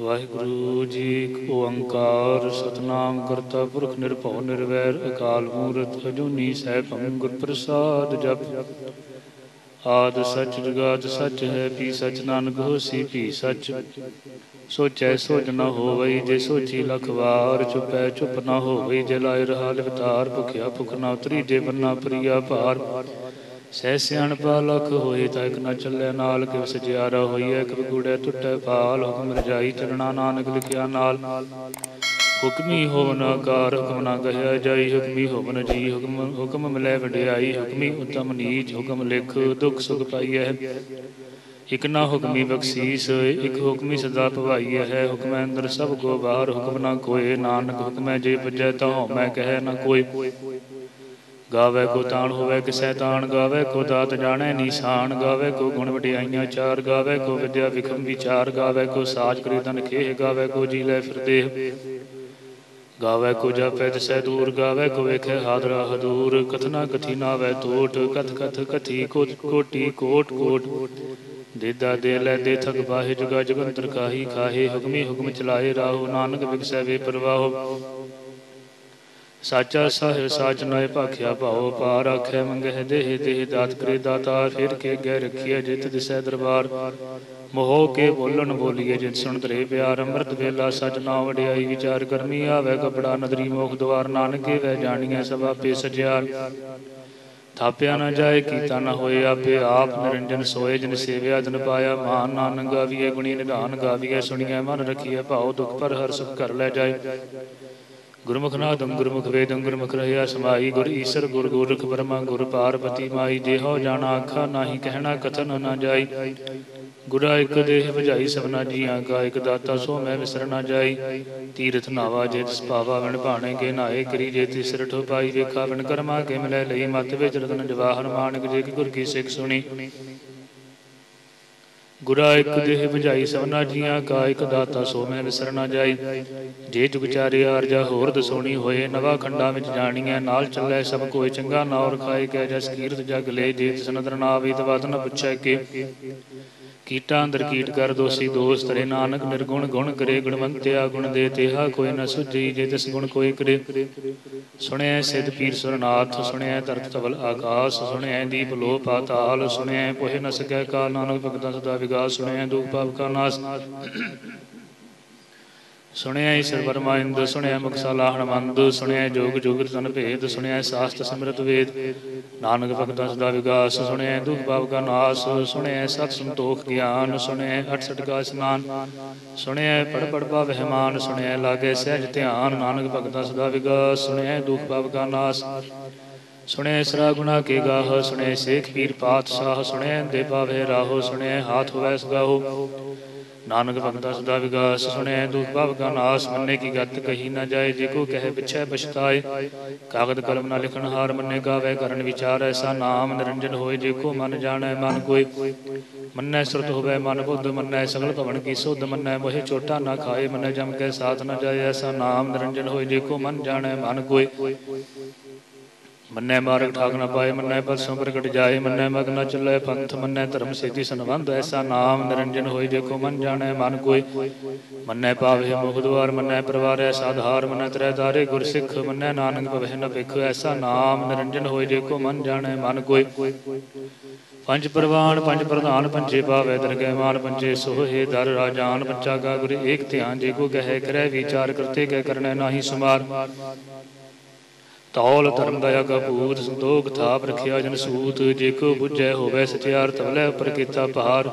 ਵਾਹਿਗੁਰੂ ਜੀ ਇੱਕ ਓੰਕਾਰ, ਸਤਨਾਮ ਕਰਤਾ ਪੁਰਖ ਨਿਰਭਉ ਨਿਰਵੈਰ, ਅਕਾਲ ਮੂਰਤ ਅਜੂਨੀ ਸੈਭੰ ਗੁਰ ਪ੍ਰਸਾਦ ਜਪ। ਆਦ ਸਚ ਜੁਗਾਦ ਸਚ ਹੈ, ਪੀ ਸਚ ਨਾਨਕ ਹੋਸੀ ਪੀ ਸਚ। ਸੋਚੈ ਸੋਚ ਨ ਹੋਵਈ, ਜੇ ਸੋਚੀ ਲਖ ਵਾਰ, ਚੁਪੈ ਚੁਪ ਨ ਹੋਵਈ, ਜੇ ਲਾਇ ਰਹਾ ਲਿਵਤਾਰ ਭੁਖਿਆ ਭੁਖ ਨ ਉਤਰੀ, ਜੇ ਬੰਨਾ ਪ੍ਰਿਆ ਭਾਰ। ਸਹਿ ਸਿਆਣਪਾ ਲਖ ਹੋਏ ਤਾਂ ਇਕ ਨ ਚੱਲੇ ਨਾਲ, ਕਿਵ ਸਜਿਆਰਾ ਹੋਈਐ ਕਿਵ ਗੂੜੈ ਟੁੱਟੈ ਪਾਲ ਹੁਕਮ ਰਜਾਈ ਚਰਣਾ ਨਾਨਕ ਲਿਖਿਆ ਨਾਲ। ਹੁਕਮੀ ਹੋਵਨ ਆਕਾਰ, ਹੁਕਮ ਨਾ ਕਹਿਆ ਜਾਈ, ਹੁਕਮੀ ਹੋਵਨ ਜੀ, ਹੁਕਮ ਹੁਕਮ ਮਿਲੈ ਵਡਿਆਈ, ਹੁਕਮੀ ਉਤਮ ਨੀਚ, ਹੁਕਮ ਲਿਖ ਦੁਖ ਸੁਖ ਪਾਈਐ। ਇਕ ਨਾ ਹੁਕਮੀ ਬਖਸ਼ੀਸ, ਇਕ ਹੁਕਮੀ ਸਦਾ ਭਵਾਈਐ ਹੈ ਹੁਕਮੈ ਅੰਦਰ ਸਭ ਕੋ ਬਾਹਰ, ਹੁਕਮ ਨਾ ਕੋਏ, ਨਾਨਕ ਹੁਕਮੈ ਜੇ ਭਜੈ ਤਾਂ ਮੈਂ ਕਹੈ ਨਾ ਕੋਈ ਗਾਵੇ ਕੋ ਤਾਣ ਹੋਵੇ ਕਿਸੈ ਤਾਣ, ਗਾਵੇ ਕੋ ਦਾਤ ਜਾਣੈ ਨੀਸਾਨ, ਗਾਵੇ ਕੋ ਗੁਣ ਵਡਿਆਈਆਂ ਚਾਰ, ਗਾਵੇ ਕੋ ਵਿਦਿਆ ਵਿਖਮ ਵਿਚਾਰ, ਗਾਵੇ ਕੋ ਸਾਜ ਕਰੀ ਖੇਹ, ਗਾਵੇ ਕੋ ਜੀ ਲੈ ਫਿਰਦੇ ਗਾਵੇ ਕੋ ਜਪੈ ਤਿਸੈ ਦੂਰ, ਗਾਵੇ ਕੋ ਵੇਖੈ ਹਾਦਰਾ ਹਦੂਰ, ਕਥਨਾ ਕਥੀ ਨਾਵੇ ਟੋਟ ਕਥ ਕਥ ਕਥੀ ਕੋਟ, ਕੋਟੀ ਕੋਟ ਕੋਟ। ਦੇਦਾ ਦੇ ਲੈ ਦੇ ਥਕ ਬਾਹੇ ਜੁਗਾ ਜਗੰਤਰ ਕਾਹੀ ਖਾਹੇ ਹੁਕਮੀ ਹੁਕਮ ਚਲਾਏ ਰਾਹੋ, ਨਾਨਕ ਵਿਗਸੈ ਵੇ ਪਰਵਾਹੋ। ਸਾਚਾ ਸਾਹਿਬ, ਸਾਚ ਨਾਏ ਭਾਖਿਆ ਭਾਉ ਪਾਰ ਆਖੈ ਮੰਗਹਿ ਦੇਹ ਦੇਹ ਦਾਤ ਕਰੇ ਦਾਤਾ ਫਿਰ ਕੇ ਗਹਿ ਰਖੀਐ ਜਿਤ ਦਿਸੈ ਦਰਬਾਰ। ਮੋਹ ਕੇ ਬੋਲਣ ਬੋਲੀਏ ਜਿਤ ਸੁਣ ਤਰੇ ਪਿਆਰ, ਅੰਮ੍ਰਿਤ ਵੇਲਾ ਸਚ ਨਾ ਵਡਿਆਈ ਵਿਚਾਰ ਕਰਮੀ ਆਵੇ ਕਪੜਾ ਨਦਰੀ ਮੋਖ ਦਵਾਰ ਨਾਨਕੇ ਵੈ ਜਾਣੀਐ ਸਭਾ ਪੇ ਸਜਿਆਰ। ਥਾਪਿਆ ਨਾ ਜਾਏ, ਕੀਤਾ ਨਾ ਹੋਏ ਆਪੇ ਆਪ, ਨਿਰੰਜਨ ਸੋਏ ਜਿਨ ਸੇਵਿਆ ਦਿਨ ਪਾਇਆ ਮਾਨ ਨਾਨਕ ਗਾਵੀਏ ਗੁਣੀ ਨਿਧਾਨ ਗਾਵੀਏ ਸੁਣੀਐ ਮਨ ਰਖੀਐ ਭਾਉ, ਦੁਖ ਪਰ ਹਰ ਸੁਖ ਕਰ ਲੈ ਜਾਏ। ਗੁਰਮੁਖ ਨਾਦੰ ਗੁਰਮੁਖ ਵੇਦੰ ਗੁਰਮੁਖ ਰਹਿਆ ਸਮਾਈ ਗੁਰ ਈਸਰ ਗੁਰ ਗੋਰਖ ਬ੍ਰਹਮਾ ਗੁਰ ਪਾਰਬਤੀ ਮਾਈ ਦੇਹੋ ਜਾਣਾ ਆਖਾ ਨਾਹੀ ਕਹਿਣਾ ਕਥਨ ਨਾ ਜਾਈ। ਗੁਰਾ ਇਕ ਦੇਹ ਭਜਾਈ ਸਭਨਾ ਜੀਆਂ ਕਾ ਇਕ ਦਾਤਾ ਸੋ ਮੈਂ ਵਿਸਰ ਨਾ ਜਾਈ। ਤੀਰਥ ਨਾਵਾ ਜੇ ਤਿਸ ਪਾਵਾ ਵਿਣ ਭਾਣੇ ਕੇ ਨਾਏ ਕਰੀ ਜੇ ਤਿਸ ਰਠੋ ਪਾਈ ਵੇਖਾ ਵਿਣ ਕਰਮਾ ਕੇ ਮਿਲੇ ਲਈ ਮਤ ਵਿੱਚ ਰਤਨ ਜਵਾਹਰ ਮਾਨਕ ਜੇ ਕਿ ਗੁਰ ਕੀ ਸਿੱਖ ਸੁਣੀ। ਗੁਰਾ ਇਕ ਦੇਹ ਭਜਾਈ ਸਭਨਾ ਜੀਆਂ, ਕਾ ਇਕ ਦਾਤਾ ਸੋ ਮੈਂ ਵਿਸਰ ਨਾ ਜਾਈ। ਜੇ ਜੁਗ ਚਾਰੇ ਆਰਜਾ ਹੋਰ ਦਸੋਣੀ ਹੋਏ, ਨਵਾ ਖੰਡਾ ਵਿੱਚ ਜਾਣੀਐ, ਨਾਲ ਚੱਲੇ ਸਭ ਕੋਈ ਚੰਗਾ ਨਾਉਰ ਖਾਏ ਕੈ ਜਸ ਕੀਰਤ ਜਗ ਲੈ, ਜੇ ਤਿਸ ਨਦਰ ਨਾ ਆਵੇ ਤਵਤ ਨ ਪੁੱਛੈ ਕੇ। ਕੀਟਾਂ ਅੰਦਰ ਕੀਟ ਕਰ, ਦੋਸੀ ਦੋਸ ਤਰੇ ਨਾਨਕ ਨਿਰਗੁਣ ਗੁਣ ਕਰੇ, ਗੁਣਵੰਤਿਆ ਗੁਣ ਦੇ, ਤੇਹਾ ਕੋਈ ਨ ਸੁਝੀ, ਜੇ ਤਿਸ ਗੁਣ ਕੋਈ ਕਰੇ। ਸੁਣਿਆ ਸਿਧ ਪੀਰ ਸੁਰਨਾਥ ਸੁਣਿਆ ਧਰਤ ਤਵਲ ਆਕਾਸ ਸੁਣਿਆ ਦੀਪ ਲੋ ਪਾਤਾਲ, ਸੁਣਿਐ ਪੋਹਿ ਨ ਸਕੈ ਕਾਲ ਨਾਨਕ ਭਗਤਾਂ ਸਦਾ ਵਿਗਾਸ ਸੁਣਿਆ ਦੁਖ ਪਾਪ ਕਾ ਨਾਸ। ਸੁਣਿਆ ਈਸ਼ਰ ਪਰਮਾਇੰਦ ਸੁਣਿਆ ਮੁਖ ਹਨਮੰਦ ਸੁਣਿਆ ਜੋਗ ਜੋਗ ਤਨ ਭੇਦ, ਸੁਣਿਆ ਸਾਸਤ ਸਿਮਰਤ ਵੇਦ। ਨਾਨਕ ਭਗਤਾਂ ਸਦਾ ਵਿਗਾਸ, ਸੁਣਿਆ ਦੁਖ ਪਾਪ ਕਾ ਨਾਸ, ਸੁਣਿਆ ਸਤ ਸੰਤੋਖ ਗਿਆਨ, ਸੁਣਿਆ 68 ਕਾ ਇਸਨਾਨ ਸੁਣਿਆ ਪੜ ਪੜ ਪਾਵਹਿ ਮਾਨ ਸੁਣਿਆ ਲਾਗੇ ਸਹਿਜ ਧਿਆਨ, ਨਾਨਕ ਭਗਤਾਂ ਸਦਾ ਵਿਗਾਸ, ਸੁਣਿਆ ਦੁਖ ਪਾਪ ਕਾ ਨਾਸ। ਸੁਣਿਆ ਸਰਾ ਗੁਣਾ ਕੇ ਗਾਹ, ਸੁਣਿਆ ਸੇਖ ਪੀਰ ਪਾਤਸ਼ਾਹ, ਸੁਣਿਆ ਦੇ ਪਾਵੇ ਰਾਹੋ, ਸੁਣਿਆ ਹਾਥ ਹੋਵੈ ਸਗਾਹੋ। ਨਾਨਕ ਭਗਤਾ ਸਦਾ ਵਿਗਾਸ ਸੁਣਿਆ ਦੁਖ ਭਵ ਕਾ ਨਾਸ, ਮੰਨੇ ਕੀ ਗੱਤ ਕਹੀ ਨਾ ਜਾਏ, ਜੇ ਕੋ ਕਹੇ ਪਿਛੈ ਪਛਤਾਏ। ਕਾਗਦ ਕਲਮ ਨਾ ਲਿਖਣ ਹਾਰ ਮੰਨੇ ਗਾਵੇ, ਕਰਨ ਵਿਚਾਰ ਐਸਾ ਨਾਮ ਨਿਰੰਜਨ ਹੋਏ, ਜੇ ਕੋ ਮਨ ਜਾਣੈ ਮਨ ਕੋਈ ਮੰਨੈ ਸੁਰਤ ਹੋਵੇ ਮਨ ਬੁੱਧ, ਮੰਨੈ ਸਗਲ ਭਵਨ ਕੀ ਸੁਧ, ਮੰਨੈ ਮੋਹਿ ਛੋਟਾ ਨਾ ਖਾਏ, ਮੰਨੈ ਜਮ ਕੇ ਸਾਥ ਨਾ ਜਾਏ, ਐਸਾ ਨਾਮ ਨਿਰੰਜਨ ਹੋਏ, ਜੇ ਕੋ ਮਨ ਜਾਣੈ ਮਨ ਕੋਈ ਮੰਨੈ ਮਾਰਗ ਠਾਕ ਨ ਪਾਏ, ਮੰਨੈ ਪਰਸੋਂ ਪ੍ਰਗਟ ਜਾਏ, ਮੰਨੈ ਮਗ ਨ ਚੱਲੇ ਪੰਥ, ਮੰਨੈ ਧਰਮ ਸੇਤੀ ਸੰਬੰਧ, ਐਸਾ ਨਾਮ ਨਿਰੰਜਨ ਹੋਈ ਦੇਖੋ ਮਨ ਜਾਣੈ ਮਨ ਕੋਈ। ਮੰਨੈ ਪਾਵੇ ਮੁਖ ਦੁਆਰ, ਮੰਨੈ ਪਰਵਾਰ ਐਸਾ ਆਧਾਰ ਮੰਨੈ ਤ੍ਰੈ ਦਾਰੇ ਗੁਰ ਸਿੱਖ, ਮੰਨੈ ਨਾਨਕ ਭਵਹਿ ਨ ਭਿਖ, ਐਸਾ ਨਾਮ ਨਿਰੰਜਨ ਹੋਈ ਦੇਖੋ ਮਨ ਜਾਣੈ ਮਨ ਕੋਈ। ਪੰਜ ਪ੍ਰਵਾਨ, ਪੰਜ ਪ੍ਰਧਾਨ, ਪੰਜੇ ਪਾਵੇ ਦਰਗਹਿ ਮਾਨ ਪੰਜੇ ਸੋਹੇ ਦਰ ਰਾਜਾਨ, ਪੰਚਾ ਕਾ ਗੁਰ ਏਕ ਧਿਆਨ, ਜੇ ਕੋ ਕਹੈ ਕਰੈ, ਵਿਚਾਰ ਕਰਤੇ ਕਹਿ ਕਰਨੈ ਨਾਹੀ ਸੁਮਾਰ। ਤੌਲ ਧਰਮ ਦਇਆ ਕਾ ਭੂਤ ਸੰਤੋਖ ਥਾਪ ਰਖਿਆ ਜਨ ਸੂਤ, ਜੇ ਕੋ ਬੁਝੈ ਹੋਵੇ ਸਚਿਆਰ ਤਵਲੇ ਉਪਰ ਕੀਤਾ ਭਾਰ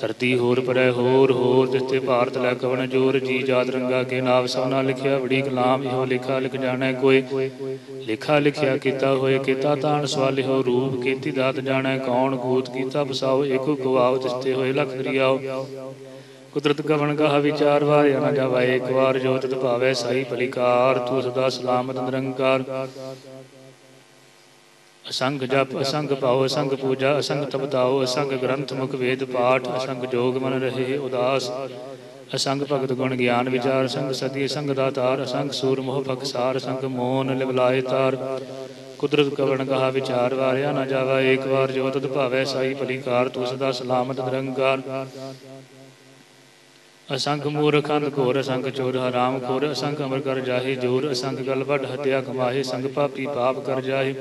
ਧਰਤੀ ਹੋਰ ਪਰੈ ਹੋਰ ਹੋਰ ਜਿਸਤੇ ਭਾਰਤ ਲੈ ਕਵਨ ਜੋਰ, ਜੀ ਜਾਤ ਰੰਗਾ ਕੇ ਨਾਮ ਸਭਨਾ ਲਿਖਿਆ, ਬੜੀ ਕਲਾਮ ਇਹੋ ਲਿਖਾ ਲਿਖ ਜਾਣੈ ਕੋਈ। ਲਿਖਾ ਲਿਖਿਆ ਕੀਤਾ ਹੋਏ ਕੀਤਾ ਤਾਣ ਸਵਾਲਿਓ ਰੂਪ ਕੀਤੀ ਦਾਤ ਜਾਣੈ ਕੌਣ ਕੂਤ ਕੀਤਾ ਬਸਾਓ ਏਕੋ ਗਵਾਵ ਤਿਸਤੇ ਹੋਏ ਲਖ ਦਰਿਆਓ। ਕੁਦਰਤ ਗਵਨ ਕਾ ਵਿਚਾਰ ਵਾਰਿਆ ਨਾ ਜਾਵੇ ਇੱਕ ਵਾਰ ਜੋ ਤਤ ਭਾਵੇ ਸਹੀ ਭਲੀਕਾਰ, ਤੂੰ ਸਦਾ ਸਲਾਮਤ ਨਿਰੰਕਾਰ। ਅਸੰਗ ਜਪ, ਅਸੰਗ ਭਾਉ, ਅਸੰਗ ਪੂਜਾ, ਅਸੰਗ ਤਪਤਾਉ ਅਸੰਗ ਗ੍ਰੰਥ ਮੁਖ ਵੇਦ ਪਾਠ, ਅਸੰਗ ਜੋਗ ਮਨ ਰਹੇ ਉਦਾਸ। ਅਸੰਗ ਭਗਤ ਗੁਣ ਗਿਆਨ ਵਿਚਾਰ ਸੰਗ ਸਤੀ ਸੰਗ ਦਾਤਾਰ, ਅਸੰਗ ਸੂਰ ਮੋਹ ਭਖਸਾਰ ਸੰਗ ਮੋਨ ਲਿਵਲਾਏ ਤਾਰ। ਕੁਦਰਤ ਕਵਣ ਕਹਾ ਵਿਚਾਰ ਵਾਰਿਆ ਨਾ ਜਾਵਾ ਏਕ ਵਾਰ ਜੋਤ ਤਤ ਭਾਵੇ ਸਾਈ ਭਲੀਕਾਰ, ਤੂੰ ਸਦਾ ਸਲਾਮਤ ਨਿਰੰਕਾਰ। ਅਸੰਖ ਮੂਰਖ ਅੰਧ ਘੋਰ, ਅਸੰਖ ਚੋਰ, ਹਰਾਮ ਖੋਰ, ਅਸੰਖ ਅਮਰ ਕਰ ਜਾਹੇ, ਜੋਰ, ਅਸੰਖ ਗਲ ਹਤਿਆ ਕਮਾਹੇ, ਸੰਗ ਪਾਪੀ ਪਾਪ ਕਰ ਜਾਹੇ।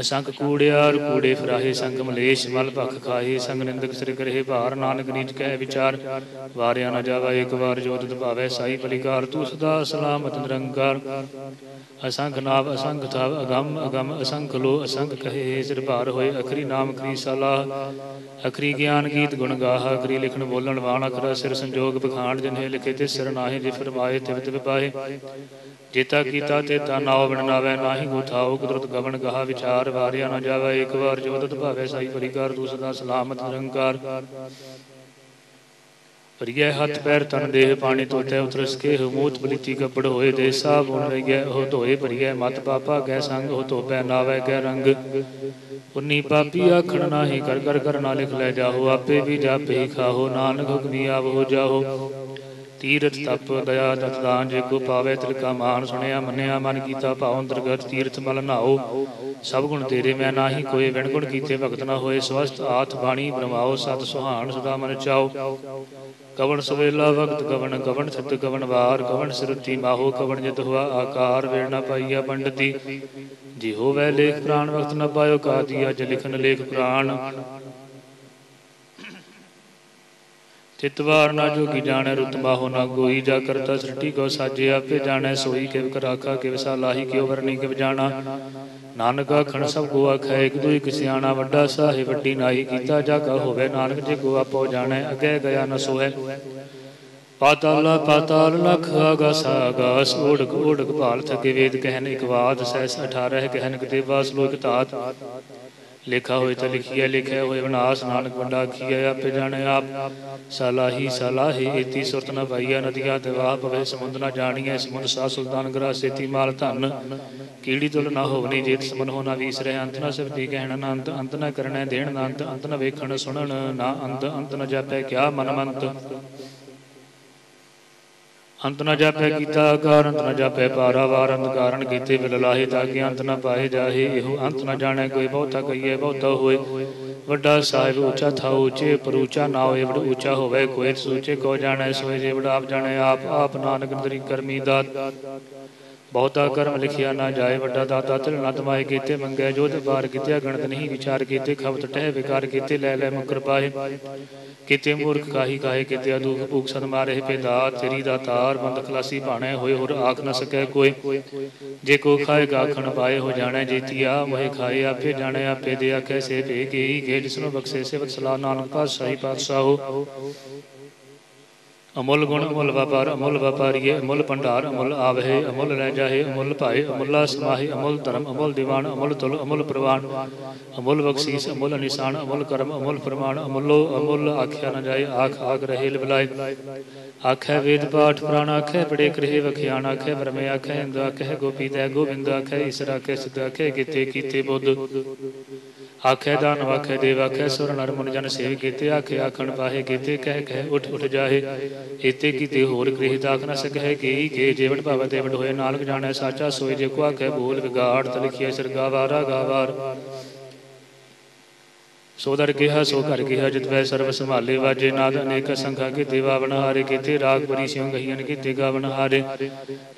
ਅਸੰਖ ਕੂੜਿਆਰ ਕੂੜੇ ਫਰਾਹੇ ਸੰਗ ਮਲੇਸ਼ ਮਲ ਭਖ ਖਾਹੇ, ਸੰਗ ਨਿੰਦਕ ਸਿਰ ਕਰਹਿ ਭਾਰ, ਨਾਨਕ ਨੀਚ ਕਹਿ ਵਿਚਾਰ। ਵਾਰਿਆ ਨਾ ਜਾਵਾ ਇੱਕ ਵਾਰ ਜੋਤ ਭਾਵੇ ਸਾਈ ਪਲਿਕਾਰ ਤੂੰ ਸਦਾ ਸਲਾਮਤ ਨਿਰੰਕਾਰ। ਅਸੰਖ ਨਾਮ ਅਸੰਖ ਥਾਵ, ਅਗੰਮ ਅਗੰਮ, ਅਸੰਖ ਲੋ, ਅਸੰਖ ਕਹੇ, ਸਿਰ ਭਾਰ ਹੋਏ, ਅਖਰੀ ਨਾਮ ਕਰੀ ਸਲਾਹ। ਅਖਰੀ ਗਿਆਨ ਗੀਤ ਗੁਣ ਗਾਹ, ਅਖਰੀ ਲਿਖਣ ਬੋਲਣ ਵਾਣ, ਅਖਰਾ ਸਿਰ ਸੰਜੋਗ ਬਖਾਣ ਜਿਨਹੇ ਲਿਖੇ ਤੇ ਸਿਰ ਨਾਹੀ, ਜੇ ਫਰਮਾਏ ਤਿਵ ਤਿਵ ਪਾਏ ਜੇਤਾ ਕੀਤਾ ਤੇ ਤਾ ਬਣਨਾਵੇ ਨਾਹੀ ਗੁਥਾਉ ਕੁਦਰਤ ਗਵਨ ਗਾਹ ਵਿਚਾਰ ਵਾਰਿਆ ਨਾ ਜਾਵੇ। ਇੱਕ ਵਾਰ ਜੋਦਤ ਭਾਵੇ ਸਾਈ ਪਰਿਕਾਰ ਤੂੰ ਸਲਾਮਤ ਨਿਰੰਕਾਰ। ਪਰਿਐ ਹੱਥ ਪੈਰ ਤਨ ਦੇਹ ਪਾਣੀ ਤੋਤੇ ਉਤਰਸ ਕੇ ਹਮੂਤ ਬਲਿਤੀ ਕਪੜ ਹੋਏ ਦੇ ਸਾਬ ਬੁਣ ਲਈਐ। ਉਹ ਧੋਏ ਪਰਿਐ ਮਤ ਪਾਪਾ ਗੈ ਸੰਗ ਉਹ ਧੋਪੈ, ਨਾਵੇ ਗੈ ਰੰਗ। ਉਨੀ ਪਾਪੀ ਆਖਣ ਨਾਹੀ ਕਰ ਕਰ ਕਰ ਨਾ ਲਿਖ ਲੈ ਜਾਹੋ, ਆਪੇ ਵੀ ਜਾਪੇ ਖਾਹੋ। ਨਾਨਕ ਹੁਕਮੀ ਆਵ ਹੋ ਜਾਹੋ। ਤੀਰਥ ਤਪ, ਦਇਆ ਦਤ ਜੇ ਕੋ ਪਾਵੇ ਤਿਲ ਕਾ ਮਾਨ ਸੁਣਿਆ, ਮੰਨਿਆ, ਮਨ ਕੀਤਾ ਭਾਉ, ਅੰਤਰਗਤ ਤੀਰਥ ਮਲ ਨਾਓ ਸਭ ਗੁਣ ਤੇਰੇ, ਮੈਂ ਨਾਹੀ ਕੋਈ ਵਿਣ ਗੁਣ ਕੀਤੇ ਭਗਤ ਨਾ ਹੋਏ ਸਵਸਤ ਆਤ ਬਾਣੀ ਬ੍ਰਹਮਾਓ ਸਤ ਸੁਹਾਣ ਸਦਾ ਮਨ ਚਾਓ ਕਵਣ ਸਵੇਲਾ ਵਕਤ, ਕਵਣ ਕਵਣ ਸਤ, ਕਵਣ ਵਾਰ, ਕਵਣ ਸਿਰਤੀ ਮਾਹੋ, ਕਵਣ ਜਿਤ ਹੋਆ ਆਕਾਰ, ਵੇੜ ਨਾ ਪਾਈਆ ਪੰਡਤੀ। ਜੀ ਹੋਵੇ ਲੇਖ ਪ੍ਰਾਣ ਵਕਤ ਨਾ ਪਾਇਓ ਕਾਦੀ ਅਜ ਲਿਖਨ ਲੇਖ ਪ੍ਰਾਣ ਚਿਤਵਾਰ ਨਾ ਜੋਗੀ ਜਾਣੈ ਰੁਤ ਮਾਹੋ ਨਾ ਗੋਈ, ਜਾ ਕਰਤਾ ਸ੍ਰਿਟੀ ਕੋ ਸਾਜੇ, ਆਪੇ ਜਾਣੈ ਸੋਈ ਕਿਵ ਕਰਾਖਾ ਕਿਵ ਸਾਲਾਹੀ ਕਿਉ ਵਰਨੀ ਕਿਵ ਜਾਣਾ। ਨਾਨਕ ਆਖਣ, ਸਭ ਕੋ ਆਖੈ, ਇਕ ਦੁਇ ਕਿਸਿਆਣਾ ਵੱਡਾ ਸਾਹਿਬ, ਵੱਡੀ ਨਾਹੀ, ਕੀਤਾ ਜਾ ਕਾ ਹੋਵੇ, ਨਾਨਕ ਜੇ ਕੋ ਆਪੋ ਜਾਣੈ, ਅਗੇ ਗਿਆ ਨ ਸੋਹੈ। ਪਾਤਾਲ ਪਾਤਾਲ ਲਖ ਆਗਾਸ ਆਗਾਸ, ਓੜਕ ਓੜਕ ਭਾਲ, ਥਕੇ ਵੇਦ, ਕਹਿਨ ਇਕ ਬਾਤ ਸਹਿਸ 18 ਕਹਿਨ ਕਿਤੇ ਬਾਸ ਲੋਕ ਧਾਤ। ਲਿਖਾ ਹੋਏ ਤਾਂ ਲਿਖਿਆ ਲਿਖਿਆ ਹੋਏ ਵਿਨਾਸ਼ ਨਾਨਕ ਵੱਡਾ ਕੀਆ ਆਪੇ ਜਾਣੇ ਆਪ। ਸਲਾਹੀ ਸਲਾਹੀ ਇਤੀ ਸੁਰਤ ਨ ਭਾਈਆ ਨਦੀਆਂ ਤੇ ਵਾਹ ਪਵੇ, ਸਮੁੰਦ ਨ ਜਾਣੀਐ, ਸਮੁੰਦ ਸਾ ਸੁਲਤਾਨ ਗਰਾ ਸੇਤੀ ਮਾਲ ਧਨ। ਕੀੜੀ ਤੁਲ ਨਾ ਹੋਵਨੀ ਜੇਤ ਸਮਨ ਹੋ ਨਾ ਵੀਸਰੇ ਅੰਤ ਨ ਸਬਦੀ ਕਹਿਣ, ਨਾ ਅੰਤ ਅੰਤ ਨ ਕਰਨੈ ਦੇਣ, ਨਾ ਅੰਤ ਅੰਤ ਨ ਵੇਖਣ ਸੁਣਨ, ਨਾ ਅੰਤ ਅੰਤ ਨ ਜਾਪੈ ਕਿਆ ਮਨ ਮੰਤ ਅੰਤ ਨ ਜਾਪੈ ਕੀਤਾ ਆਕਾਰ ਅੰਤ ਨ ਜਾਪੈ ਪਾਰਾਵਾਰ ਅੰਤ ਕਾਰਨ ਕੀਤੇ ਵਿਲ ਲਾਹੇ ਤਾਂ ਕਿ ਅੰਤ ਨ ਪਾਏ ਜਾਹੇ। ਇਹੋ ਅੰਤ ਨ ਜਾਣੈ ਕੋਈ, ਬਹੁਤਾ ਕਹੀਏ, ਬਹੁਤਾ ਹੋਏ। ਵੱਡਾ ਸਾਹਿਬ ਉੱਚਾ ਥਾ ਉੱਚੇ, ਪਰ ਉੱਚਾ ਨਾ ਹੋਏ ਬੜ ਉੱਚਾ ਹੋਵੇ ਕੋਈ। ਸੋਚੇ ਕੋ ਜਾਣੈ, ਸੋਏ ਜੇ ਬੜ ਆਪ ਜਾਣੈ, ਆਪ ਆਪ ਨਾਨਕ ਨਦਰੀ ਕਰਮੀ ਦਾਤ। ਬਹੁਤਾ ਕਰਮ ਲਿਖਿਆ ਨਾ ਜਾਏ, ਵੱਡਾ ਦਾਤਾ ਤਿਲ ਨਤ ਮਾਏ ਕੀਤੇ, ਮੰਗੈ ਜੋਤ ਬਾਰ ਕੀਤੇ ਗਣਤ ਨਹੀਂ ਵਿਚਾਰ ਕੀਤੇ ਖਬਤ ਟਹਿ ਵਿਕਾਰ ਕੀਤੇ, ਲੈ ਲੈ ਮੁਕਰ ਪਾਏ। ਕੀਤੇ ਮੂਰਖ ਕਾਹੀ ਕਾਹੇ ਕੀਤੇ ਅਦੂਖ ਭੂਖ ਸਦ ਮਾਰੇ ਪੇਦਾ ਤੇਰੀ ਦਾ ਤਾਰ ਬੰਦ ਖਲਾਸੀ ਭਾਣੇ, ਹੋਏ ਹੋਰ ਆਖ ਨਾ ਸਕੈ ਕੋਈ। ਜੇ ਕੋ ਖਾਏ ਗਾਖਣ ਪਾਏ, ਹੋ ਜਾਣੈ ਜੀਤੀਆ, ਮੋਹਿ ਖਾਏ ਆਪੇ ਜਾਣੈ, ਆਪੇ ਦੇ ਆਖੇ, ਸੇ ਭੇ ਗਈ ਗੇ ਜਿਸਨੂੰ ਬਖਸ਼ੇ ਸੇ ਵਤਸਲਾ ਨਾਨਕ ਪਾਤਸ਼ਾਹੀ ਪਾਤਸ਼ਾਹੋ। ਅਮੁੱਲ ਗੁਣ, ਅਮੁੱਲ ਵਪਾਰ, ਅਮੁੱਲ ਵਪਾਰੀਏ, ਅਮੁੱਲ ਭੰਡਾਰ, ਅਮੁੱਲ ਆਵਹਿ, ਅਮੁੱਲ ਰਹਿ ਜਾਹੇ, ਅਮੁੱਲ ਭਾਏ, ਅਮੁੱਲਾ ਸਮਾਹੇ, ਅਮੁੱਲ ਧਰਮ, ਅਮੁੱਲ ਦੀਵਾਨ, ਅਮੁੱਲ ਤੁਲ ਅਮੁੱਲ ਪ੍ਰਵਾਨ। ਅਮੁੱਲ ਬਖਸ਼ੀਸ, ਅਮੁੱਲ ਨਿਸ਼ਾਨ, ਅਮੁੱਲ ਕਰਮ, ਅਮੁੱਲ ਪ੍ਰਮਾਣ ਅਮੁੱਲੋ, ਅਮੁੱਲ ਆਖਿਆ ਨ ਜਾਏ, ਆਖ ਆਖ ਰਹੇ ਲਿਵਲਾਏ ਆਖੈ ਵੇਦ ਪਾਠ ਪ੍ਰਾਣ, ਆਖੈ ਬੜੇ ਕਰੇ ਵਖਿਆਣ, ਆਖੈ ਬ੍ਰਹਮੇ, ਆਖੈ ਇੰਦ ਆਖੈ ਗੋਪੀ ਤੈ ਗੋਬਿੰਦ ਆਖੈ ਈਸ਼ਰ ਆਖੈ ਸਿਧ ਆਖੈ ਕੀਤੇ ਕੀਤੇ ਬੁੱਧ। ਆਖੇ ਦਾਨ ਆਖੇ ਦੇਵ ਆਖੇ ਸੁਰ, ਨਰ ਮਨ ਜਨ ਸੇਵ ਕੀਤੇ, ਆਖੇ ਆਖਣ ਪਾਹੇ ਕੀਤੇ, ਕਹਿ ਕਹਿ, ਉਠ ਉਠ ਜਾਹੇ। ਇਤੇ ਕੀਤੇ ਹੋਰ ਗ੍ਰਹਿ ਤਾਖ ਨ ਸਕਹਿ, ਕੀ, ਕੇ ਜੀਵਨ ਭਾਵ ਤੇ ਹੋਏ, ਨਾਨਕ ਜਾਣੈ ਸਾਚਾ ਸੋਈ, ਜੇ ਕੋ ਆਖੇ ਬੋਲ ਵਿਗਾੜ ਤਲਖੀਏ ਸਰਗਾਵਾਰਾ ਗਾਵਾਰ ਸੋ ਦਰ ਕਿਹਾ, ਸੋ ਘਰ ਕਿਹਾ, ਜਿਤ ਵੈ ਸਰਬ ਸੰਭਾਲੇ ਵਾਜੇ ਨਾਦ, ਅਨੇਕ ਸੰਖਾ ਕੇ ਦੇਵਾ ਬਨਹਾਰੇ ਕੀਤੇ ਰਾਗ ਬਰੀ ਸਿਉ ਗਹੀਨ ਕੀਤੇ ਗਾਵਨ ਹਾਰੇ।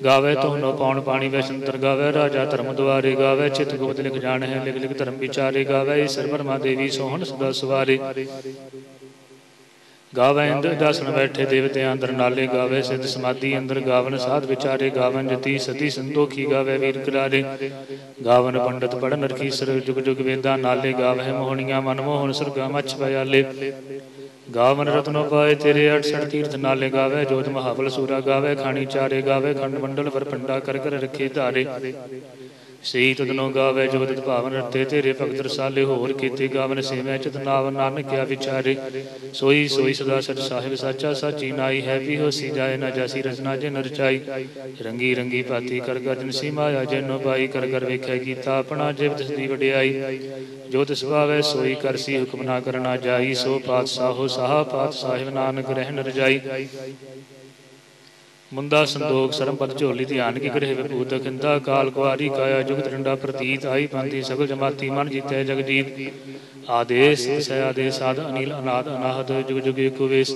ਗਾਵੇ ਤੋਨੋ ਪਾਉਣ ਪਾਣੀ, ਵੈ ਸੰਤਰ ਗਾਵੇ ਰਾਜਾ ਧਰਮ ਦੁਆਰੇ। ਗਾਵੇ ਚਿਤ ਗੁਪਤ ਲਿਖ ਜਾਣ ਹੈ ਲਿਖ ਲਿਖ ਧਰਮ ਵਿਚਾਰੇ। ਗਾਵੇ ਈਸ਼ਰ ਬਰਮਾ ਦੇਵੀ, ਸੋਹਣ ਸਦਾ ਸਵਾਰੇ। ਗਾਵੇ ਇੰਦਰ ਦਾਸਨ ਬੈਠੇ ਦੇਵਤਿਆਂ ਅੰਦਰ ਨਾਲੇ ਗਾਵੇ, ਸਿੱਧ ਸਮਾਧੀ ਅੰਦਰ ਗਾਵਨ, ਸਾਧ ਵਿਚਾਰੇ ਗਾਵਨ, ਜਤੀ ਸਤੀ ਸੰਤੋਖੀ ਗਾਵੇ, ਵੀਰ ਕਰਾਰੇ। ਗਾਵਨ ਪੰਡਤ ਪੜਨ ਰਖੀਸਰ, ਜੁਗ ਜੁਗ ਵੇਦਾਂ ਨਾਲੇ ਗਾਵੇ ਮੋਹਣੀਆਂ ਮਨ ਮੋਹਨ ਸੁਰਗਾ ਮਛ ਪਿਆਲੇ ਗਾਵਨ ਰਤਨੋ ਪਾਏ ਤੇਰੇ 68 ਤੀਰਥ ਨਾਲੇ ਗਾਵੇ ਜੋਤ ਮਹਾਬਲ ਸੂਰਾ ਗਾਵੇ ਖਾਣੀ ਚਾਰੇ ਗਾਵੇ ਖੰਡ ਮੰਡਲ ਵਰ ਪੰਡਾ ਕਰ ਕਰ ਰੱਖੇ ਧਾਰੇ। ਸਈ ਤਦਨੋ ਗਾਵੇ ਜੋਤ ਭਾਵਨ ਰਤੇ ਤੇਰੇ ਭਗਤ ਰਸਾਲੇ ਹੋਰ ਕੀਤੇ ਗਾਵਨ ਸੇਵੈ ਚਿਤ ਨਾਵ ਨਾਨਕਿਆ ਵਿਚਾਰੇ। ਸੋਈ ਸੋਈ ਸਦਾ ਸਚ ਸਾਹਿਬ ਸਾਚਾ, ਸਾਚੀ ਨਾਈ ਹੈ ਵੀ ਹੋਸੀ ਜਾਏ ਨਾ ਜਾਸੀ ਰਚਨਾ ਜੇ ਨਰਚਾਈ ਰੰਗੀ ਰੰਗੀ ਪਾਤੀ ਕਰ ਗਜਨ ਸੀ ਮਾਇਆ ਨੋ ਪਾਈ ਕਰ ਕਰ ਵੇਖੈ ਕੀਤਾ ਆਪਣਾ ਜਿਵ ਤਸਦੀ ਵਡਿਆਈ। ਜੋ ਤਿਸ ਭਾਵੈ ਸੋਈ ਕਰਸੀ ਹੁਕਮ ਨਾ ਕਰਨਾ ਜਾਈ, ਸੋ ਪਾਤਸ਼ਾਹੋ ਸਾਹਾ ਪਾਤ ਸਾਹਿਬ ਨਾਨਕ ਰਹਿਣ ਰਜਾਈ। ਮੁੰਦਾ ਸੰਦੋਖ ਸਰਮਪਤ ਝੋਲੀ ਧਿਆਨ ਕੀ ਗ੍ਰਹਿ ਵਿਭੂਤ ਖਿੰਦਾ ਕਾਲ ਕੁਆਰੀ ਕਾਇਆ ਜੁਗਤ ਡੰਡਾ ਪ੍ਰਤੀਤ, ਆਈ ਪੰਤੀ ਸਗਲ ਜਮਾਤੀ, ਮਨ ਜੀਤੈ ਜਗਜੀਤ। ਆਦੇਸ ਸੈ ਆਦੇਸ ਆਦ ਅਨੀਲ, ਅਨਾਦ, ਅਨਾਹਦ, ਜੁਗ ਜੁਗ ਏਕ ਵੇਸ।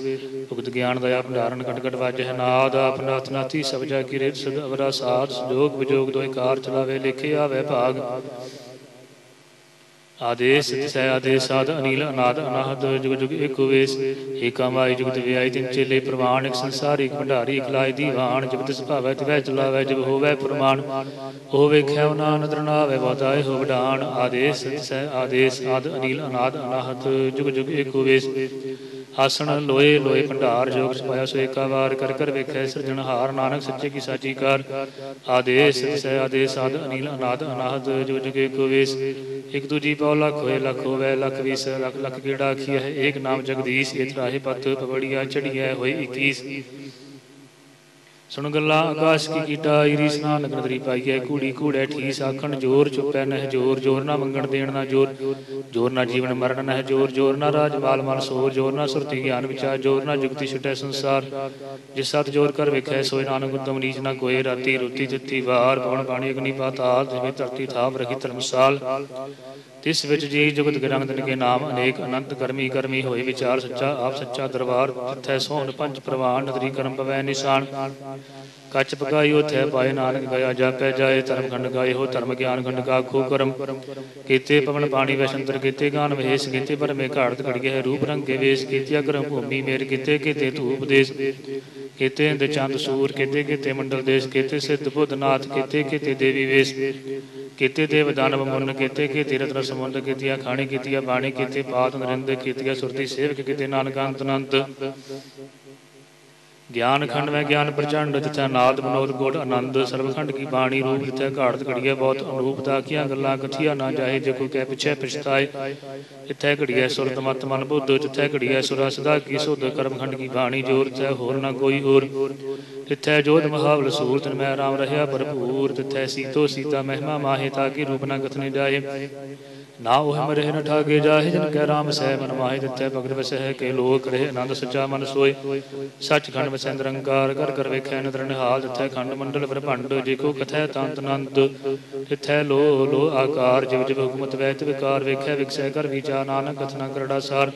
ਉਗਤ ਗਿਆਨ, ਦਇਆ, ਭੰਡਾਰਨ ਕਟ ਕਟ ਵਾਜਹਿ, ਨਾਦ ਆਪਨਾਥ ਨਾਥੀ ਸਭ ਜਾ ਕੀ ਰੇਤ, ਸਦ ਅਵਰਾ ਸਾਧ, ਸੰਜੋਗ ਵਿਜੋਗ ਦੋਇ ਕਾਰ ਚਲਾਵੇ, ਲਿਖੇ ਆਵੇ ਭਾਗ। ਆਦੇਸ ਤਿਸੈ ਆਦੇਸ ਸਾਧ ਅਨੀਲ ਅਨਾਦ ਅਨਾਹਦ ਜੁਗ ਜੁਗ ਏਕੋ ਵੇਸ। ਏਕਾ ਮਾਈ ਜੁਗਤ ਵਿਆਈ ਤਿਨ ਚੇਲੇ ਪ੍ਰਮਾਣ ਇੱਕ ਸੰਸਾਰ ਇੱਕ ਭੰਡਾਰੀ ਇੱਕ ਲਾਇ ਦੀਵਾਨ ਜੁਗਤ ਸੁਭਾਵੈ ਤਿਵੈ ਚਲਾਵੈ ਜਬ ਹੋਵੈ ਪ੍ਰਮਾਣ। ਉਹ ਵੇਖਿਆ ਨਾ ਨਦਰ ਨਾਵੇ ਬਤਾਏ ਹੋ ਵਡਾਨ ਆਦੇਸ ਤਿਸੈ ਆਦੇਸ ਆਦ ਅਨੀਲ ਅਨਾਦ ਅਨਾਹਦ ਜੁਗ ਜੁਗ ਏਕੋ ਵੇਸ। ਆਸਣ ਲੋਏ ਲੋਏ ਭੰਡਾਰ, ਜੋਗ ਸਪਾਇਆ ਸੋ ਏਕਾ ਵਾਰ ਕਰ ਕਰ ਵੇਖੈ ਸਿਰਜਣਹਾਰ ਨਾਨਕ ਸੱਚੇ ਕੀ ਸਾਚੀ ਕਾਰ। ਆਦੇਸ ਸੈ ਆਦੇਸ ਆਦ ਅਨੀਲ ਅਨਾਦ ਅਨਾਹਦ ਜੋ ਜੁਗੇ ਕੋ ਵੇਸ ਇਕ ਦੂਜੀ ਪਉ ਲੱਖ ਹੋਏ, ਲੱਖ ਹੋਵੇ, ਲਖ ਵੀਸ, ਲਖ ਲਖ ਕੀੜਾ ਆਖੀ ਹੈ ਏਕ ਨਾਮ ਜਗਦੀਸ਼ ਇਹ ਪਤ ਪਵੜੀਆ ਚੜੀਐ ਹੋਏ 21 ਸੁਣ ਗੱਲਾਂ, ਆਕਾਸ਼ ਕੀ ਕੀਟਾ ਈਰੀ ਸਨਾਨ ਨਗਰੀ ਪਾਈਐ ਕੂੜੀ ਕੂੜੈ ਠੀਸ ਆਖਣ, ਜੋਰ ਚੁੱਪੈ ਨਹਿ ਜੋਰ ਜੋਰ ਨਾ ਮੰਗਣ ਦੇਣ ਨਾ ਜੋਰ ਜੋਰ ਨਾ ਜੀਵਨ ਮਰਨ ਨਹਿ ਜੋਰ ਜੋਰ ਨਾ ਰਾਜ ਮਾਲ ਮਨ ਸੋਰ, ਜੋਰ ਨਾ ਸੁਰਤੀ ਗਿਆਨ ਵਿਚਾਰ, ਜੋਰ ਨਾ ਜੁਗਤੀ ਛੁਟੈ ਸੰਸਾਰ। ਜਿਸ ਸਤ ਜੋਰ ਕਰ ਵੇਖੈ, ਸੋਇ ਨਾਨਕ ਉਤਮ ਨੀਚ ਨਾ ਕੋਏ ਰਾਤੀ ਰੁਤੀ ਦਿੱਤੀ ਵਾਰ ਪਵਨ ਪਾਣੀ ਅਗਨੀ ਪਾਤਾਲ, ਜਿਵੇਂ ਧਰਤੀ ਥਾਪ ਰਖੀ ਧਰਮਸਾਲ। ਤਿਸ ਵਿੱਚ ਜੀ ਜੁਗਤ ਗਰੰਗਨ ਕੇ ਨਾਮ ਅਨੇਕ ਅਨੰਤ ਕਰਮੀ ਕਰਮੀ ਹੋਏ ਵਿਚਾਰ ਸੱਚਾ, ਆਪ ਸੱਚਾ ਦਰਬਾਰ ਤਿਥੈ ਸੋਹਣ ਪੰਜ ਪ੍ਰਵਾਨ, ਨਦਰੀ ਕਰਮ ਪਵੈ ਨਿਸ਼ਾਨ। ਕੱਚ ਪਕਾਇਓ ਉਥੈ ਪਾਏ ਨਾਨਕ ਗਿਆ ਜਾਪੈ ਜਾਏ ਧਰਮ ਖੰਡ ਗਾਏ ਹੋ ਧਰਮ ਗਿਆਨ ਖੰਡ ਕਾ ਖੂ ਕਰਮ। ਕੀਤੇ ਪਵਨ ਪਾਣੀ ਵੈਸ਼ੰਤਰ ਕੀਤੇ, ਗਾਨ ਵੇਸ ਕੀਤੇ ਪਰਮੇ ਘਾੜਤ ਘੜਗੇ ਹੈ ਰੂਪ ਰੰਗ ਕੇ ਵੇਸ ਕੀਤਿਆ ਕਰਮ ਭੂਮੀ ਮੇਰ ਕੀਤੇ ਕੀਤੇ ਧੂਪ ਦੇਸ। ਕੀਤੇ ਇੰਦ ਚੰਦ ਸੂਰ, ਕੀਤੇ ਕੀਤੇ ਮੰਡਲ ਦੇਸ਼, ਕੀਤੇ ਸਿੱਧ ਬੁੱਧ ਨਾਥ, ਕੀਤੇ ਕੀਤੇ ਦੇਵੀ ਵੇਸ। ਕੀਤੇ ਦੇਵ ਦਾਨਵ ਮੁੰਨ, ਕੀਤੇ ਕੀਤੇ ਰਤਨ ਸਮੁੰਦ, ਕੀਤੀਆਂ ਖਾਣੀ, ਕੀਤੀਆਂ ਬਾਣੀ, ਕੀਤੇ ਪਾਤ ਨਰਿੰਦ, ਕੀਤੀਆਂ ਸੁਰਤੀ ਸੇਵਕ, ਕੀਤੇ ਨਾਨਕ ਅੰਤ ਅਨੰਤ। ਗਿਆਨ ਖੰਡ ਮੈਂ ਗਿਆਨ ਪ੍ਰਚੰਡ ਜਿਥੈ ਨਾਦ ਬਨੋਦ ਗੋੜ ਆਨੰਦ ਸਰਬਖੰਡ ਕੀ ਬਾਣੀ ਰੂਪ ਜਿਥੈ ਘਾੜਤ ਘੜੀਏ, ਬਹੁਤ ਅਨੂਪ ਦਾ ਕੀਆਂ ਗੱਲਾਂ ਕਥੀਆਂ ਨਾ ਜਾਏ ਜੇ ਕੋਈ ਕਹਿ ਪਿਛੇ ਪਛਤਾਏ। ਇਥੈ ਘੜੀਏ ਸੁਰਤ ਮਤ ਮਨ ਬੁੱਧ, ਜਿੱਥੇ ਘੜੀਏ ਸੁਰਾ ਸਦਾ ਕੀ ਸੁਧ ਕਰਮ ਖੰਡ ਕੀ ਬਾਣੀ ਜੋਰ ਤੈ ਹੋਰ ਨਾ ਕੋਈ ਹੋਰ। ਤਿਥੈ ਜੋਧ ਮਹਾਵਲ ਸੂਰਤ ਮੈਂ ਰਾਮ ਰਹਿਆ ਭਰਪੂਰ ਤਿਥੈ ਸੀਤੋ ਸੀਤਾ ਮਹਿਮਾ ਮਾਹੇ, ਤਾ ਕੀ ਰੂਪ ਨਾ ਕਥਨੇ ਜਾਏ ਨਾ ਉਹ ਮਰੇ ਨ ਠਾਗੇ ਜਾਹੇ ਜਨ ਕੈ ਰਾਮ ਸਹਿ ਮਨ ਮਾਹਿ ਦਿੱਤੇ ਭਗਤ ਵਸਹਿ ਕੇ ਲੋਕ ਰਹੇ ਆਨੰਦ ਸੱਚਾ ਮਨ ਸੋਏ। ਸੱਚ ਖੰਡ ਵਸੈ ਨਿਰੰਕਾਰ ਕਰ ਕਰ ਵੇਖੈ ਨਦਰ ਨਿਹਾਲ ਦਿੱਤੇ ਖੰਡ ਮੰਡਲ ਬ੍ਰਹਮੰਡ ਜੇ ਕੋ ਕਥੈ ਤੰਤ ਅਨੰਦ ਤਿਥੈ ਲੋ ਲੋ ਆਕਾਰ ਜਿਵ ਜਿਵ ਹੁਕਮਤ ਵੈਤ ਵਿਕਾਰ ਵੇਖੈ ਵਿਕਸੈ ਕਰ ਵਿਚਾਰ ਨਾਨਕ ਕਥਨਾ ਕਰੜਾ ਸਾਰ।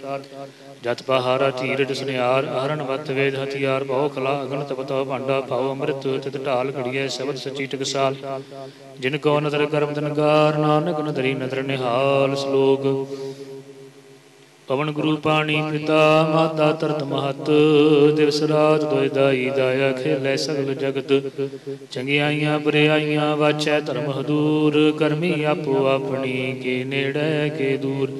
ਜਤ ਪਹਾਰਾ ਧੀਰਜ ਸੁਨਿਆਰ ਅਹਰਨ ਵਤ ਵੇਦ ਹਥਿਆਰ, ਬਹੁ ਕਲਾ ਅਗਨ ਤਪਤੋ ਭਾਂਡਾ ਭਾਉ ਅੰਮ੍ਰਿਤ, ਤਿਤ ਢਾਲ ਘੜੀਐ ਸ਼ਬਦ ਸਚੀ ਟਕਸਾਲ। ਜਿਨ ਕੋ ਨਦਰ ਕਰਮ ਦਨਗਾਰ ਨਾਨਕ ਨਦਰੀ ਨਦਰ ਨਿਹਾਲ ਸ਼ਲੋਕ ਪਵਨ ਗੁਰੂ ਪਾਣੀ ਪਿਤਾ, ਮਾਤਾ ਤਰਤ ਮਹਤ, ਦਿਵਸ ਰਾਤ ਦੋਇ ਦਾਈ ਦਾਇਆ ਖੇਲੇ ਸਗਲ ਜਗਤ। ਚੰਗਿਆਈਆਂ ਬਰਿਆਈਆਂ ਵਾਚੈ ਧਰਮ ਹਦੂਰ, ਕਰਮੀ ਆਪੋ ਆਪਣੀ, ਕੇ ਨੇੜੇ ਕੇ ਦੂਰ।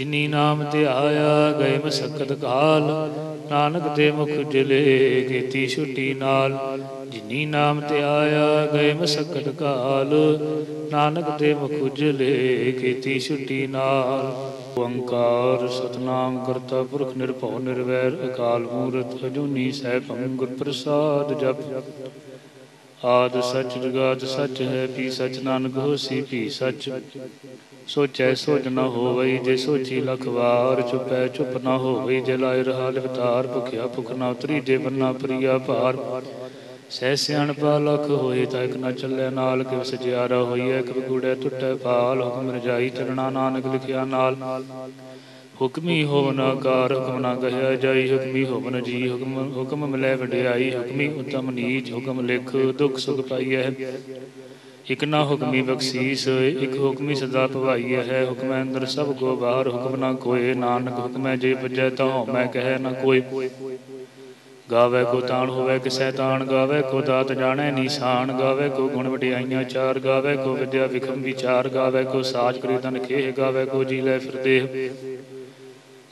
ਜਿਨੀ ਨਾਮ ਤੇ ਆਇਆ ਗਏ ਮਸਕਤ ਕਾਲ। ਨਾਨਕ ਦੇ ਮੁਖ ਜਲੇ ਕੀਤੀ ਛੁੱਟੀ ਨਾਲ। ਜਿਨੀ ਨਾਮ ਤੇ ਆਇਆ ਗਏ ਮਸਕਤ ਕਾਲ। ਨਾਨਕ ਦੇ ਮੁਖ ਜਲੇ ਕੀਤੀ ਛੁੱਟੀ ਨਾਲ। ਓੰਕਾਰ ਸਤਨਾਮ ਕਰਤਾ ਪੁਰਖ ਨਿਰਭਉ ਨਿਰਵੈਰ ਅਕਾਲ ਮੂਰਤ ਅਜੂਨੀ ਸੈਭੰ ਗੁਰ ਪ੍ਰਸਾਦ ਜਪ। ਆਦ ਸਚ ਜੁਗਾਦ ਸਚ ਹੈ, ਪੀ ਸਚ ਨਾਨਕ ਹੋਸੀ, ਪੀ ਸਚ। ਸੋਚੈ ਸੋਚ ਨ ਹੋਵਈ ਜੇ ਸੋਚੀ ਲਖ ਵਾਰ ਚੁਪੈ ਚੁਪ ਨ ਹੋਵਈ ਜੇ ਲਾਇ ਰਹਾ ਲਿਵਤਾਰ ਭੁਖਿਆ ਭੁਖ ਨ ਉਤਰੀ ਜੇ ਬੰਨਾ ਪ੍ਰਿਆ ਭਾਰ। ਸਹਿ ਸਿਆਣ ਲਖ ਹੋਏ ਤਾਂ ਇਕ ਨ ਚੱਲੇ ਨਾਲ ਕਿਵ ਸਜਿਆਰਾ ਹੋਈਐ, ਇੱਕ ਬਗੂੜੈ ਟੁੱਟੈ ਪਾਲ ਹੁਕਮ ਰਜਾਈ ਚਰਣਾ ਨਾਨਕ ਲਿਖਿਆ ਨਾਲ। ਹੁਕਮੀ ਹੋਵਨ ਆਕਾਰ, ਹੁਕਮ ਨਾ ਕਹਿਆ ਜਾਈ, ਹੁਕਮੀ ਹੋਵਨ ਜੀ, ਹੁਕਮ ਹੁਕਮ ਮਿਲੇ ਵਡਿਆਈ, ਹੁਕਮੀ ਉਤਮ ਨੀਚ, ਹੁਕਮ ਲਿਖ, ਦੁਖ ਸੁਖ ਪਾਈਐ। ਇਕ ਨਾ ਹੁਕਮੀ ਬਖਸ਼ੀਸ, ਇਕ ਹੁਕਮੀ ਸਦਾ ਭਵਾਈਐ ਹੈ। ਹੁਕਮੈ ਅੰਦਰ ਸਭ ਕੋ ਬਾਹਰ, ਹੁਕਮ ਨਾ ਕੋਏ। ਨਾਨਕ, ਹੁਕਮੈ ਜੇ ਪਜੈ ਤਾਂ ਮੈਂ ਕਹੈ ਨਾ ਕੋਈ ਗਾਵੇ ਕੋ ਤਾਣ ਹੋਵੇ, ਕਿਸੈ ਤਾਣ ਗਾਵੇ, ਕੋ ਦਾਤ ਜਾਣੈ ਨੀਸਾਨ ਗਾਵੇ, ਕੋ ਗੁਣ ਵਡਿਆਈਆਂ ਚਾਰ ਗਾਵੇ, ਕੋ ਵਿਦਿਆ ਵਿਖਮ ਵਿਚਾਰ ਗਾਵੇ, ਕੋ ਸਾਜ ਕਰੀ ਤਨ ਖੇਹ ਗਾਵੇ, ਕੋ ਜੀ ਲੈ ਫਿਰਦੇ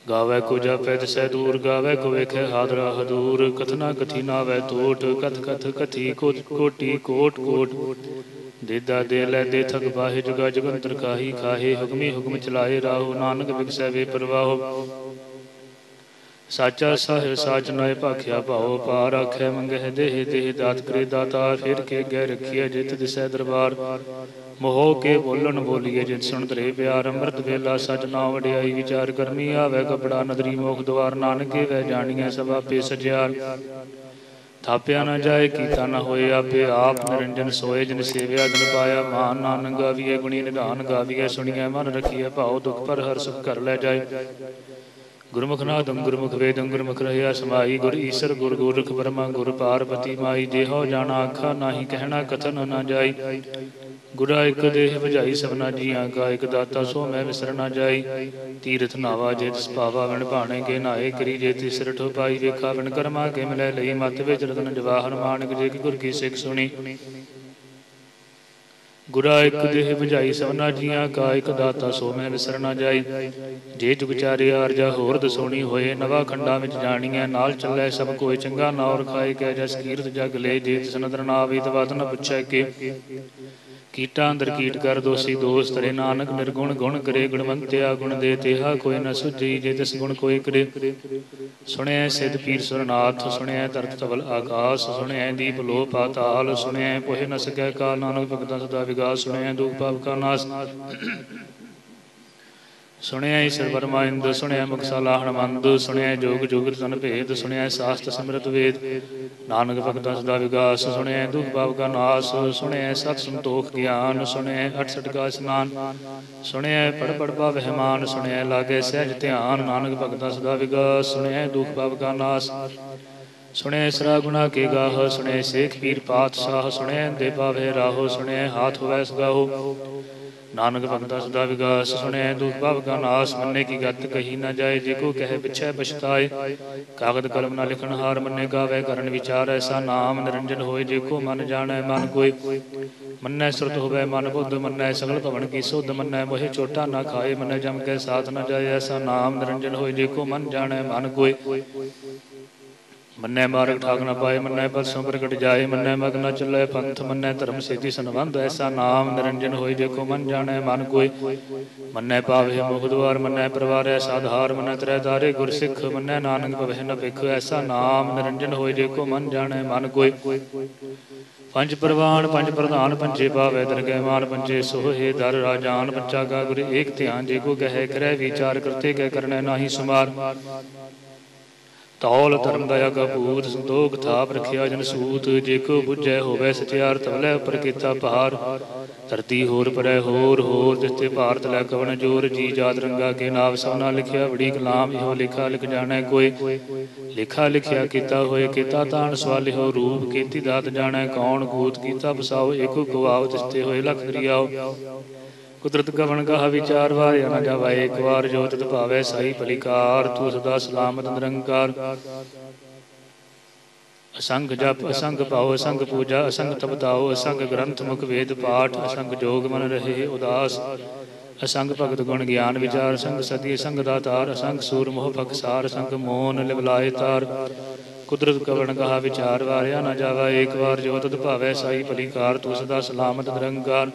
ਗਾਵੇ ਕੋ ਜਾਪੈ ਤਿਸੈ ਦੂਰ, ਗਾਵੇ ਕੋ ਵੇਖੈ ਹਾਦਰਾ ਹਦੂਰ। ਕਥਨਾ ਕਥੀ ਨਾਵੇ ਟੋਟ ਕਥ ਕਥ ਕਥੀ ਕੋਟ ਕੋਟੀ ਕੋਟ ਕੋਟ। ਦੇਦਾ ਦੇ ਲੈ ਦੇ ਥਕ ਬਾਹੇ ਜੁਗਾ ਜਗੰਤਰ ਕਾਹੀ ਕਾਹੇ, ਹੁਕਮੀ ਹੁਕਮ ਚਲਾਏ ਰਾਹੋ, ਨਾਨਕ ਵਿਗਸੈ ਵੇ ਪ੍ਰਵਾਹੋ। ਸਾਚਾ ਸਾਹਿਬ, ਸਾਚ ਨੈ ਭਾਖਿਆ ਭਾਉ ਪਾਰ ਆਖੈ ਮੰਗਹਿ ਦੇਹ ਦੇਹ ਦਾਤ ਕਰੇ ਦਾਤਾ ਫਿਰ ਕੇ ਗਹਿ ਰਖੀਐ ਜਿਤ ਦਿਸੈ ਦਰਬਾਰ। ਮੋਹ ਕੇ ਬੋਲਣ ਬੋਲੀਏ ਜਿਤ ਸੁਣ ਤਰੇ ਪਿਆਰ, ਅੰਮ੍ਰਿਤ ਵੇਲਾ ਸਚ ਨਾ ਵਡਿਆਈ ਵਿਚਾਰ ਕਰਮੀ ਆਵੇ ਕਪੜਾ ਨਦਰੀ ਮੋਖ ਦਵਾਰ ਨਾਨਕੇ ਵੈ ਜਾਣੀਐ ਸਭਾ ਪੇ ਸਜਿਆਰ ਥਾਪਿਆ ਨਾ ਜਾਏ, ਕੀਤਾ ਨਾ ਹੋਏ ਆਪੇ ਆਪ ਨਿਰੰਜਨ ਸੋਏ, ਜਿਨ ਸੇਵਿਆ, ਜਨ ਪਾਇਆ ਮਾਨ ਨਾਨਕ ਗਾਵੀਏ ਗੁਣੀ ਨਿਧਾਨ ਗਾਵੀਏ ਸੁਣੀਐ, ਮਨ ਰਖੀਐ, ਭਾਉ ਦੁਖ ਪਰ ਹਰ ਸੁਖ ਕਰ ਲੈ ਜਾਏ। ਗੁਰਮੁਖ ਨਾਦੰ, ਗੁਰਮੁਖ ਵੇਦੰ, ਗੁਰਮੁਖ ਰਹਿਆ, ਸਮਾਈ ਗੁਰ ਈਸਰ, ਗੁਰ ਗੋਰਖ ਬਰਮਾ ਗੁਰ ਪਾਰਬਤੀ ਮਾਈ ਦੇਹੋ ਜਾਣਾ, ਆਖਾ, ਨਾਹੀ ਕਹਿਣਾ, ਕਥਨ ਨਾ ਜਾਈ। ਗੁਰਾ ਇਕ ਦੇਹ ਭਜਾਈ ਸਭਨਾ ਜੀਆਂ ਕਾ, ਇਕ ਦਾਤਾ ਸੋ ਮੈਂ ਵਿਸਰ ਨਾ ਜਾਈ। ਤੀਰਥ ਨਾਵਾ ਜੇ ਤਿਸ ਪਾਵਾ ਵਿਣ ਭਾਣੇ ਕੇ ਨਾਏ ਕਰੀ ਜੇ ਤਿਸ ਰਠੋ ਪਾਈ ਵੇਖਾ, ਵਿਣ ਕਰਮਾ ਕੇ ਮਿਲੇ ਲਈ ਮਤ ਵਿੱਚ ਰਤਨ ਜਵਾਹਰ ਮਾਨਕ ਜੇ ਕੀ ਗੁਰ ਕੀ ਸਿੱਖ ਸੁਣੀ। ਗੁਰਾ ਇਕ ਦੇਹ ਭਜਾਈ ਸਭਨਾ ਜੀਆਂ ਕਾ, ਇਕ ਦਾਤਾ ਸੋ ਮੈਂ ਵਿਸਰ ਨਾ ਜਾਈ। ਜੇ ਜੁਗ ਚਾਰੇ ਆਰਜਾ ਹੋਰ ਦਸੋਣੀ ਹੋਏ, ਨਵਾ ਖੰਡਾਂ ਵਿੱਚ ਜਾਣੀਐ, ਨਾਲ ਚੱਲੇ ਸਭ ਕੋਈ ਚੰਗਾ ਨਾਉ ਰਖਾਏ ਕੈ ਜਸ ਕੀਰਤ ਜਗ ਲੈ, ਜੇ ਤਿਸ ਨਦਰ ਨਾ ਆਵੇ ਤਵਤ ਨ ਪੁੱਛੈ ਕੇ। ਕੀਟਾਂ ਅੰਦਰ ਕੀਟ ਕਰ ਦੋਸੀ ਦੋਸਤ ਰੇ ਨਾਨਕ ਨਿਰਗੁਣ ਗੁਣ ਕਰੇ, ਗੁਣਵੰਤਿਆ ਗੁਣ ਦੇ ਤੇਹਾ ਕੋਈ ਨ ਸੁਝੀ, ਜੇ ਤਿਸ ਗੁਣ ਕੋਈ ਕਰੇ। ਸੁਣਿਐ ਸਿਧ ਪੀਰ ਸੁਰਨਾਥ, ਸੁਣਿਐ ਧਰਤ ਤਵਲ ਆਕਾਸ, ਸੁਣਿਐ ਦੀਪ ਲੋ ਪਾਤਾਲ, ਸੁਣਿਐ ਕੋਹਿ ਨ ਸਕੈ ਕਾਲ ਨਾਨਕ ਭਗਤਾਂ ਸਦਾ ਵਿਗਾਸ, ਸੁਣਿਐ ਦੁਖ ਪਾਪ ਕਾ ਨਾਸ। ਸੁਣਿਆ ਈਸ਼ਰ ਪਰਮਾਇੰਦ ਸੁਣਿਆ ਮੁਖ ਸਲਾਹਣ ਸੁਣਿਆ ਜੋਗ ਜੋਗਿ ਤਨ ਭੇਦ, ਸੁਣਿਆ ਸਾਸਤ ਸਿਮਰਤ ਵੇਦ। ਨਾਨਕ ਭਗਤਾਂ ਸਦਾ ਵਿਗਾਸ, ਸੁਣਿਆ ਦੁਖ ਪਾਪ ਕਾ ਨਾਸ, ਸੁਣਿਆ ਸਤ ਸੰਤੋਖ ਗਿਆਨ, ਸੁਣਿਆ 68 ਸਟਕਾ ਇਸਨਾਨ। ਸੁਣਿਆ ਪੜ ਪੜ ਪਾਵਹਿ ਮਾਨ ਸੁਣਿਆ ਲਾਗੇ ਸਹਿਜ ਧਿਆਨ, ਨਾਨਕ ਭਗਤਾਂ ਸਦਾ ਵਿਗਾਸ, ਸੁਣਿਆ ਦੁਖ ਪਾਪ ਕਾ ਨਾਸ। ਸੁਣਿਆ ਸਰਾ ਗੁਣਾ ਕੇ ਗਾਹ, ਸੁਣਿਆ ਸੇਖ ਪੀਰ ਪਾਤਸ਼ਾਹ, ਸੁਣਿਆ ਦੇ ਪਾਵੇ ਰਾਹੋ, ਸੁਣਿਆ ਹਾਥ ਹੋਵੈ ਸਗਾਹੋ। ਨਾਨਕ ਭਗਤਾ ਸਦਾ ਵਿਗਾਸ ਸੁਣਿਆ ਦੁਖ ਭਵ ਕਾ ਨਾਸ, ਮੰਨੇ ਕੀ ਗੱਤ ਕਹੀ ਨਾ ਜਾਏ, ਜੇ ਕੋ ਕਹੇ ਪਿਛੈ ਪਛਤਾਏ। ਕਾਗਦ ਕਲਮ ਨਾ ਲਿਖਣ ਹਾਰ ਮੰਨੇ, ਗਾਵੇ ਕਰਨ ਵਿਚਾਰ, ਐਸਾ ਨਾਮ ਨਿਰੰਜਨ ਹੋਏ, ਜੇ ਕੋ ਮਨ ਜਾਣੈ, ਮਨ ਕੋਈ ਮੰਨੈ ਸੁਰਤ ਹੋਵੇ, ਮਨ ਬੁੱਧ ਮੰਨੈ, ਸਗਲ ਭਵਨ ਕੀ ਸੁਧ ਮੰਨੈ, ਮੋਹਿ ਚੋਟਾ ਨਾ ਖਾਏ, ਮੰਨੈ ਜਮ ਕੇ ਸਾਥ ਨਾ ਜਾਏ, ਐਸਾ ਨਾਮ ਨਿਰੰਜਨ ਹੋਏ, ਜੇ ਕੋ ਮਨ ਜਾਣੈ, ਮਨ ਕੋਈ ਮੰਨੈ ਮਾਰਗ ਠਾਕ ਨਾ ਪਾਏ, ਮੰਨੈ ਪਰਸੋਂ ਪ੍ਰਗਟ ਜਾਏ, ਮੰਨੈ ਮਗ ਨ ਚੱਲੇ ਪੰਥ, ਮੰਨੈ ਧਰਮ ਸੇਤੀ ਸੰਬੰਧ, ਐਸਾ ਨਾਮ ਨਿਰੰਜਨ ਹੋਈ ਦੇਖੋ ਮਨ ਜਾਣੈ ਮਨ ਕੋਈ। ਮੰਨੈ ਪਾਵੇ ਮੁਖ ਦੁਆਰ, ਮੰਨੈ ਪਰਵਾਰ ਐਸਾ ਆਧਾਰ ਮੰਨੈ ਤ੍ਰੈ ਦਾਰੇ ਗੁਰ ਸਿੱਖ, ਮੰਨੈ ਨਾਨਕ ਭਵਹਿ ਨ ਭਿਖ, ਐਸਾ ਨਾਮ ਨਿਰੰਜਨ ਹੋਈ ਦੇਖੋ ਮਨ ਜਾਣੈ ਮਨ ਕੋਈ। ਪੰਜ ਪ੍ਰਵਾਨ, ਪੰਜ ਪ੍ਰਧਾਨ, ਪੰਜੇ ਪਾਵੇ ਦਰਗਹਿ ਮਾਨ, ਪੰਜੇ ਸੋਹੇ ਦਰ ਰਾਜਾਨ, ਪੰਚਾਗਾ ਗੁਰ ਏਕ ਧਿਆਨ, ਜੇ ਕੋ ਕਹੈ ਕਰੈ ਵਿਚਾਰ, ਕਰਤੇ ਕਹਿ ਕਰਨੈ ਨਾਹੀ ਸੁਮਾਰ। ਤੌਲ ਧਰਮ ਦਇਆ ਕਾ ਭੂਤ ਸੰਤੋਖ ਥਾਪ ਰਖਿਆ ਜਨ ਸੂਤ, ਜੇ ਕੋ ਬੁਝੈ ਹੋਵੇ ਸਚਿਆਰ ਤਵਲੇ ਉਪਰ ਕੀਤਾ ਭਾਰ ਧਰਤੀ ਹੋਰ ਪਰੈ ਹੋਰ ਹੋਰ ਜਿਸਤੇ ਭਾਰਤ ਲੈ ਕਵਨ ਜੋਰ, ਜੀ ਜਾਤ ਰੰਗਾ ਕੇ ਨਾਮ ਸੋਨਾ ਲਿਖਿਆ, ਬੜੀ ਕਲਾਮ ਇਹੋ ਲਿਖਾ ਲਿਖ ਜਾਣੈ ਕੋਈ। ਲਿਖਾ ਲਿਖਿਆ ਕੀਤਾ ਹੋਏ ਕੀਤਾ ਤਾਣ ਸਵਾਲਿਓ ਰੂਪ, ਕੀਤੀ ਦਾਤ ਜਾਣੈ ਕੌਣ, ਗੂਤ ਕੀਤਾ ਬਸਾਓ, ਏਕੋ ਗਵਾਉ ਤਿਸਤੇ ਹੋਏ ਲਖ ਰਿਆਓ ਕੁਦਰਤ ਕਵਣ ਕਾ ਵਿਚਾਰ ਵਾਰਿਆ ਨਾ ਜਾਵਾ, ਇੱਕ ਵਾਰ ਜੋ ਤਤ ਭਾਵੇ ਸਾਈ ਭਲਿਕਾਰ, ਤੂੰ ਸਦਾ ਸਲਾਮਤ ਨਿਰੰਕਾਰ। ਅਸੰਗ ਜਪ, ਅਸੰਗ ਭਾਉ, ਅਸੰਗ ਪੂਜਾ, ਅਸੰਗ ਤਪਤਾਉ ਅਸੰਗ ਗ੍ਰੰਥ, ਮੁਖ ਵੇਦ, ਪਾਠ, ਅਸੰਗ ਜੋਗ ਮਨ ਰਹੇ ਉਦਾਸ। ਅਸੰਗ ਭਗਤ ਗੁਣ ਗਿਆਨ ਵਿਚਾਰ ਸੰਗ ਸਤੀ ਸੰਗ ਦਾਤਾਰ, ਅਸੰਗ ਸੂਰ ਮੋਹ ਭਖਸਾਰ ਸੰਗ ਮੋਨ ਲਿਵਲਾਏ ਤਾਰ। ਕੁਦਰਤ ਕਵਣ ਕਹਾ ਵਿਚਾਰ ਵਾਰਿਆ ਨਾ ਜਾਵਾ ਏਕ ਵਾਰ ਜੋ ਤਤ ਭਾਵੇ ਸਾਈ ਭਲਿਕਾਰ, ਤੂੰ ਸਦਾ ਸਲਾਮਤ ਨਿਰੰਕਾਰ।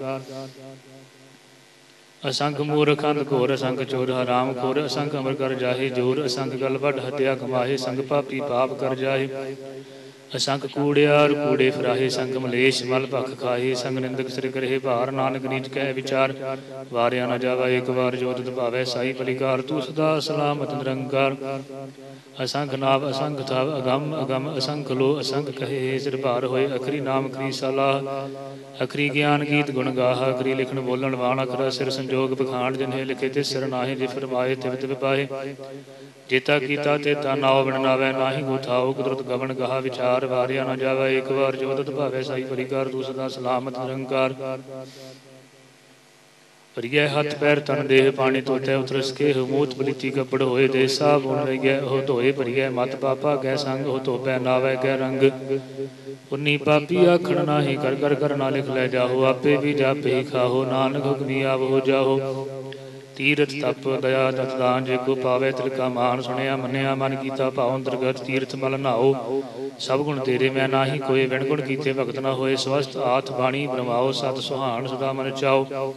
ਅਸੰਖ ਮੂਰਖ ਅੰਧ ਘੋਰ, ਅਸੰਖ ਚੋਰ, ਹਰਾਮ ਖੋਰ, ਅਸੰਖ ਅਮਰ ਕਰ ਜਾਹੇ ਜੋਰ, ਅਸੰਖ ਗਲ ਹਤਿਆ ਕਮਾਹੇ ਸੰਗ ਪਾਪੀ ਪਾਪ ਕਰ ਜਾਹੇ। ਅਸੰਖ ਕੂੜਿਆਰ ਕੂੜੇ ਫਰਾਹੇ, ਸੰਗ ਮਲੇਸ਼ ਮਲ ਭਖ ਖਾਹੇ, ਸੰਗ ਨਿੰਦਕ ਸਿਰ ਕਰਹਿ ਭਾਰ, ਨਾਨਕ ਨੀਚ ਕਹਿ ਵਿਚਾਰ। ਵਾਰਿਆ ਨਾ ਜਾਵਾ ਇੱਕ ਵਾਰ ਜੋਤ ਭਾਵੇ ਸਾਈ ਪਲਿਕਾਰ ਤੂੰ ਸਦਾ ਸਲਾਮਤ ਨਿਰੰਕਾਰ। ਅਸੰਖ ਨਾਮ ਅਸੰਖ ਥਾਵ ਅਗੰਮ ਅਗੰਮ ਅਸੰਖ ਲੋ, ਅਸੰਖ ਕਹੇ, ਸਿਰ ਭਾਰ ਹੋਏ, ਅਖਰੀ ਨਾਮ ਕਰੀ ਸਲਾਹ। ਅਖਰੀ ਗਿਆਨ ਗੀਤ ਗੁਣ ਗਾਹ, ਅਖਰੀ ਲਿਖਣ ਬੋਲਣ ਵਾਣ, ਅਖਰ ਸਿਰ ਸੰਜੋਗ ਬਖਾਣ ਜਿਨਹਿ ਲਿਖੇ ਤੇ ਸਿਰ ਨਾਹੀ, ਜੇ ਫਰਮਾਏ ਤਿਵ ਤਿਵ ਪਾਏ ਜੇਤਾ ਕੀਤਾ ਤੇ ਤਾ ਨਾਉ ਬਿਨ ਨਾਵੇ, ਨਾਹੀ ਗੁਥਾਉ ਕੁਦਰਤ ਗਵਨ ਗਹਾ, ਵਿਚਾਰ ਵਾਰਿਆ ਨਾ ਜਾਵੇ, ਇੱਕ ਵਾਰ ਜੋਤਤ ਭਾਵੇ, ਸਾਈ ਪਰਿਕਾਰ, ਦੂਸਰਾ ਸਲਾਮਤ ਨਿਰੰਕਾਰ। ਪਰਿਐ ਹੱਥ ਪੈਰ ਤਨ ਦੇਹ ਪਾਣੀ ਤੋਤੇ ਉਤਰਸ ਕੇ ਹਮੂਤ ਬਲੀਤੀ ਕਪੜ ਹੋਏ ਦੇ ਸਾਬ ਹੁਣ ਰਹਿ ਉਹ ਧੋਏ ਭਰੀਐ ਮਤ ਪਾਪਾ ਗੈ ਸੰਗ ਹੋ ਧੋਪੈ ਨਾਵੇ ਗੈ ਰੰਗ। ਉਨੀ ਪਾਪੀ ਆਖਣ ਨਾਹੀ ਕਰ ਕਰ ਕਰ ਨਾ ਲਿਖ ਲੈ ਜਾਹੋ, ਆਪੇ ਵੀ ਜਾਪੇ ਖਾਹੋ, ਨਾਨਕ ਹੁਕਮੀ ਆਵੋ ਜਾਹੋ। ਤੀਰਥ ਤਪ ਦਇਆ ਦਤ ਦਾਨ, ਜੇ ਕੋ ਪਾਵੇ ਤਿਲ ਕਾ ਮਾਨ, ਸੁਣਿਆ ਮੰਨਿਆ ਮਨ ਕੀਤਾ ਭਾਉ ਅੰਤਰਗਤ ਤੀਰਥ ਮਲ ਨਾਓ। ਸਭ ਗੁਣ ਤੇਰੇ, ਮੈਂ ਨਾਹੀ ਕੋਈ ਵਿਣ ਗੁਣ ਕੀਤੇ, ਭਗਤ ਨਾ ਹੋਏ ਸਵਸਤ ਆਤ ਬਾਣੀ ਬਰਮਾਓ, ਸਤ ਸੁਹਾਣ ਸਦਾ ਮਨ ਚਾਓ।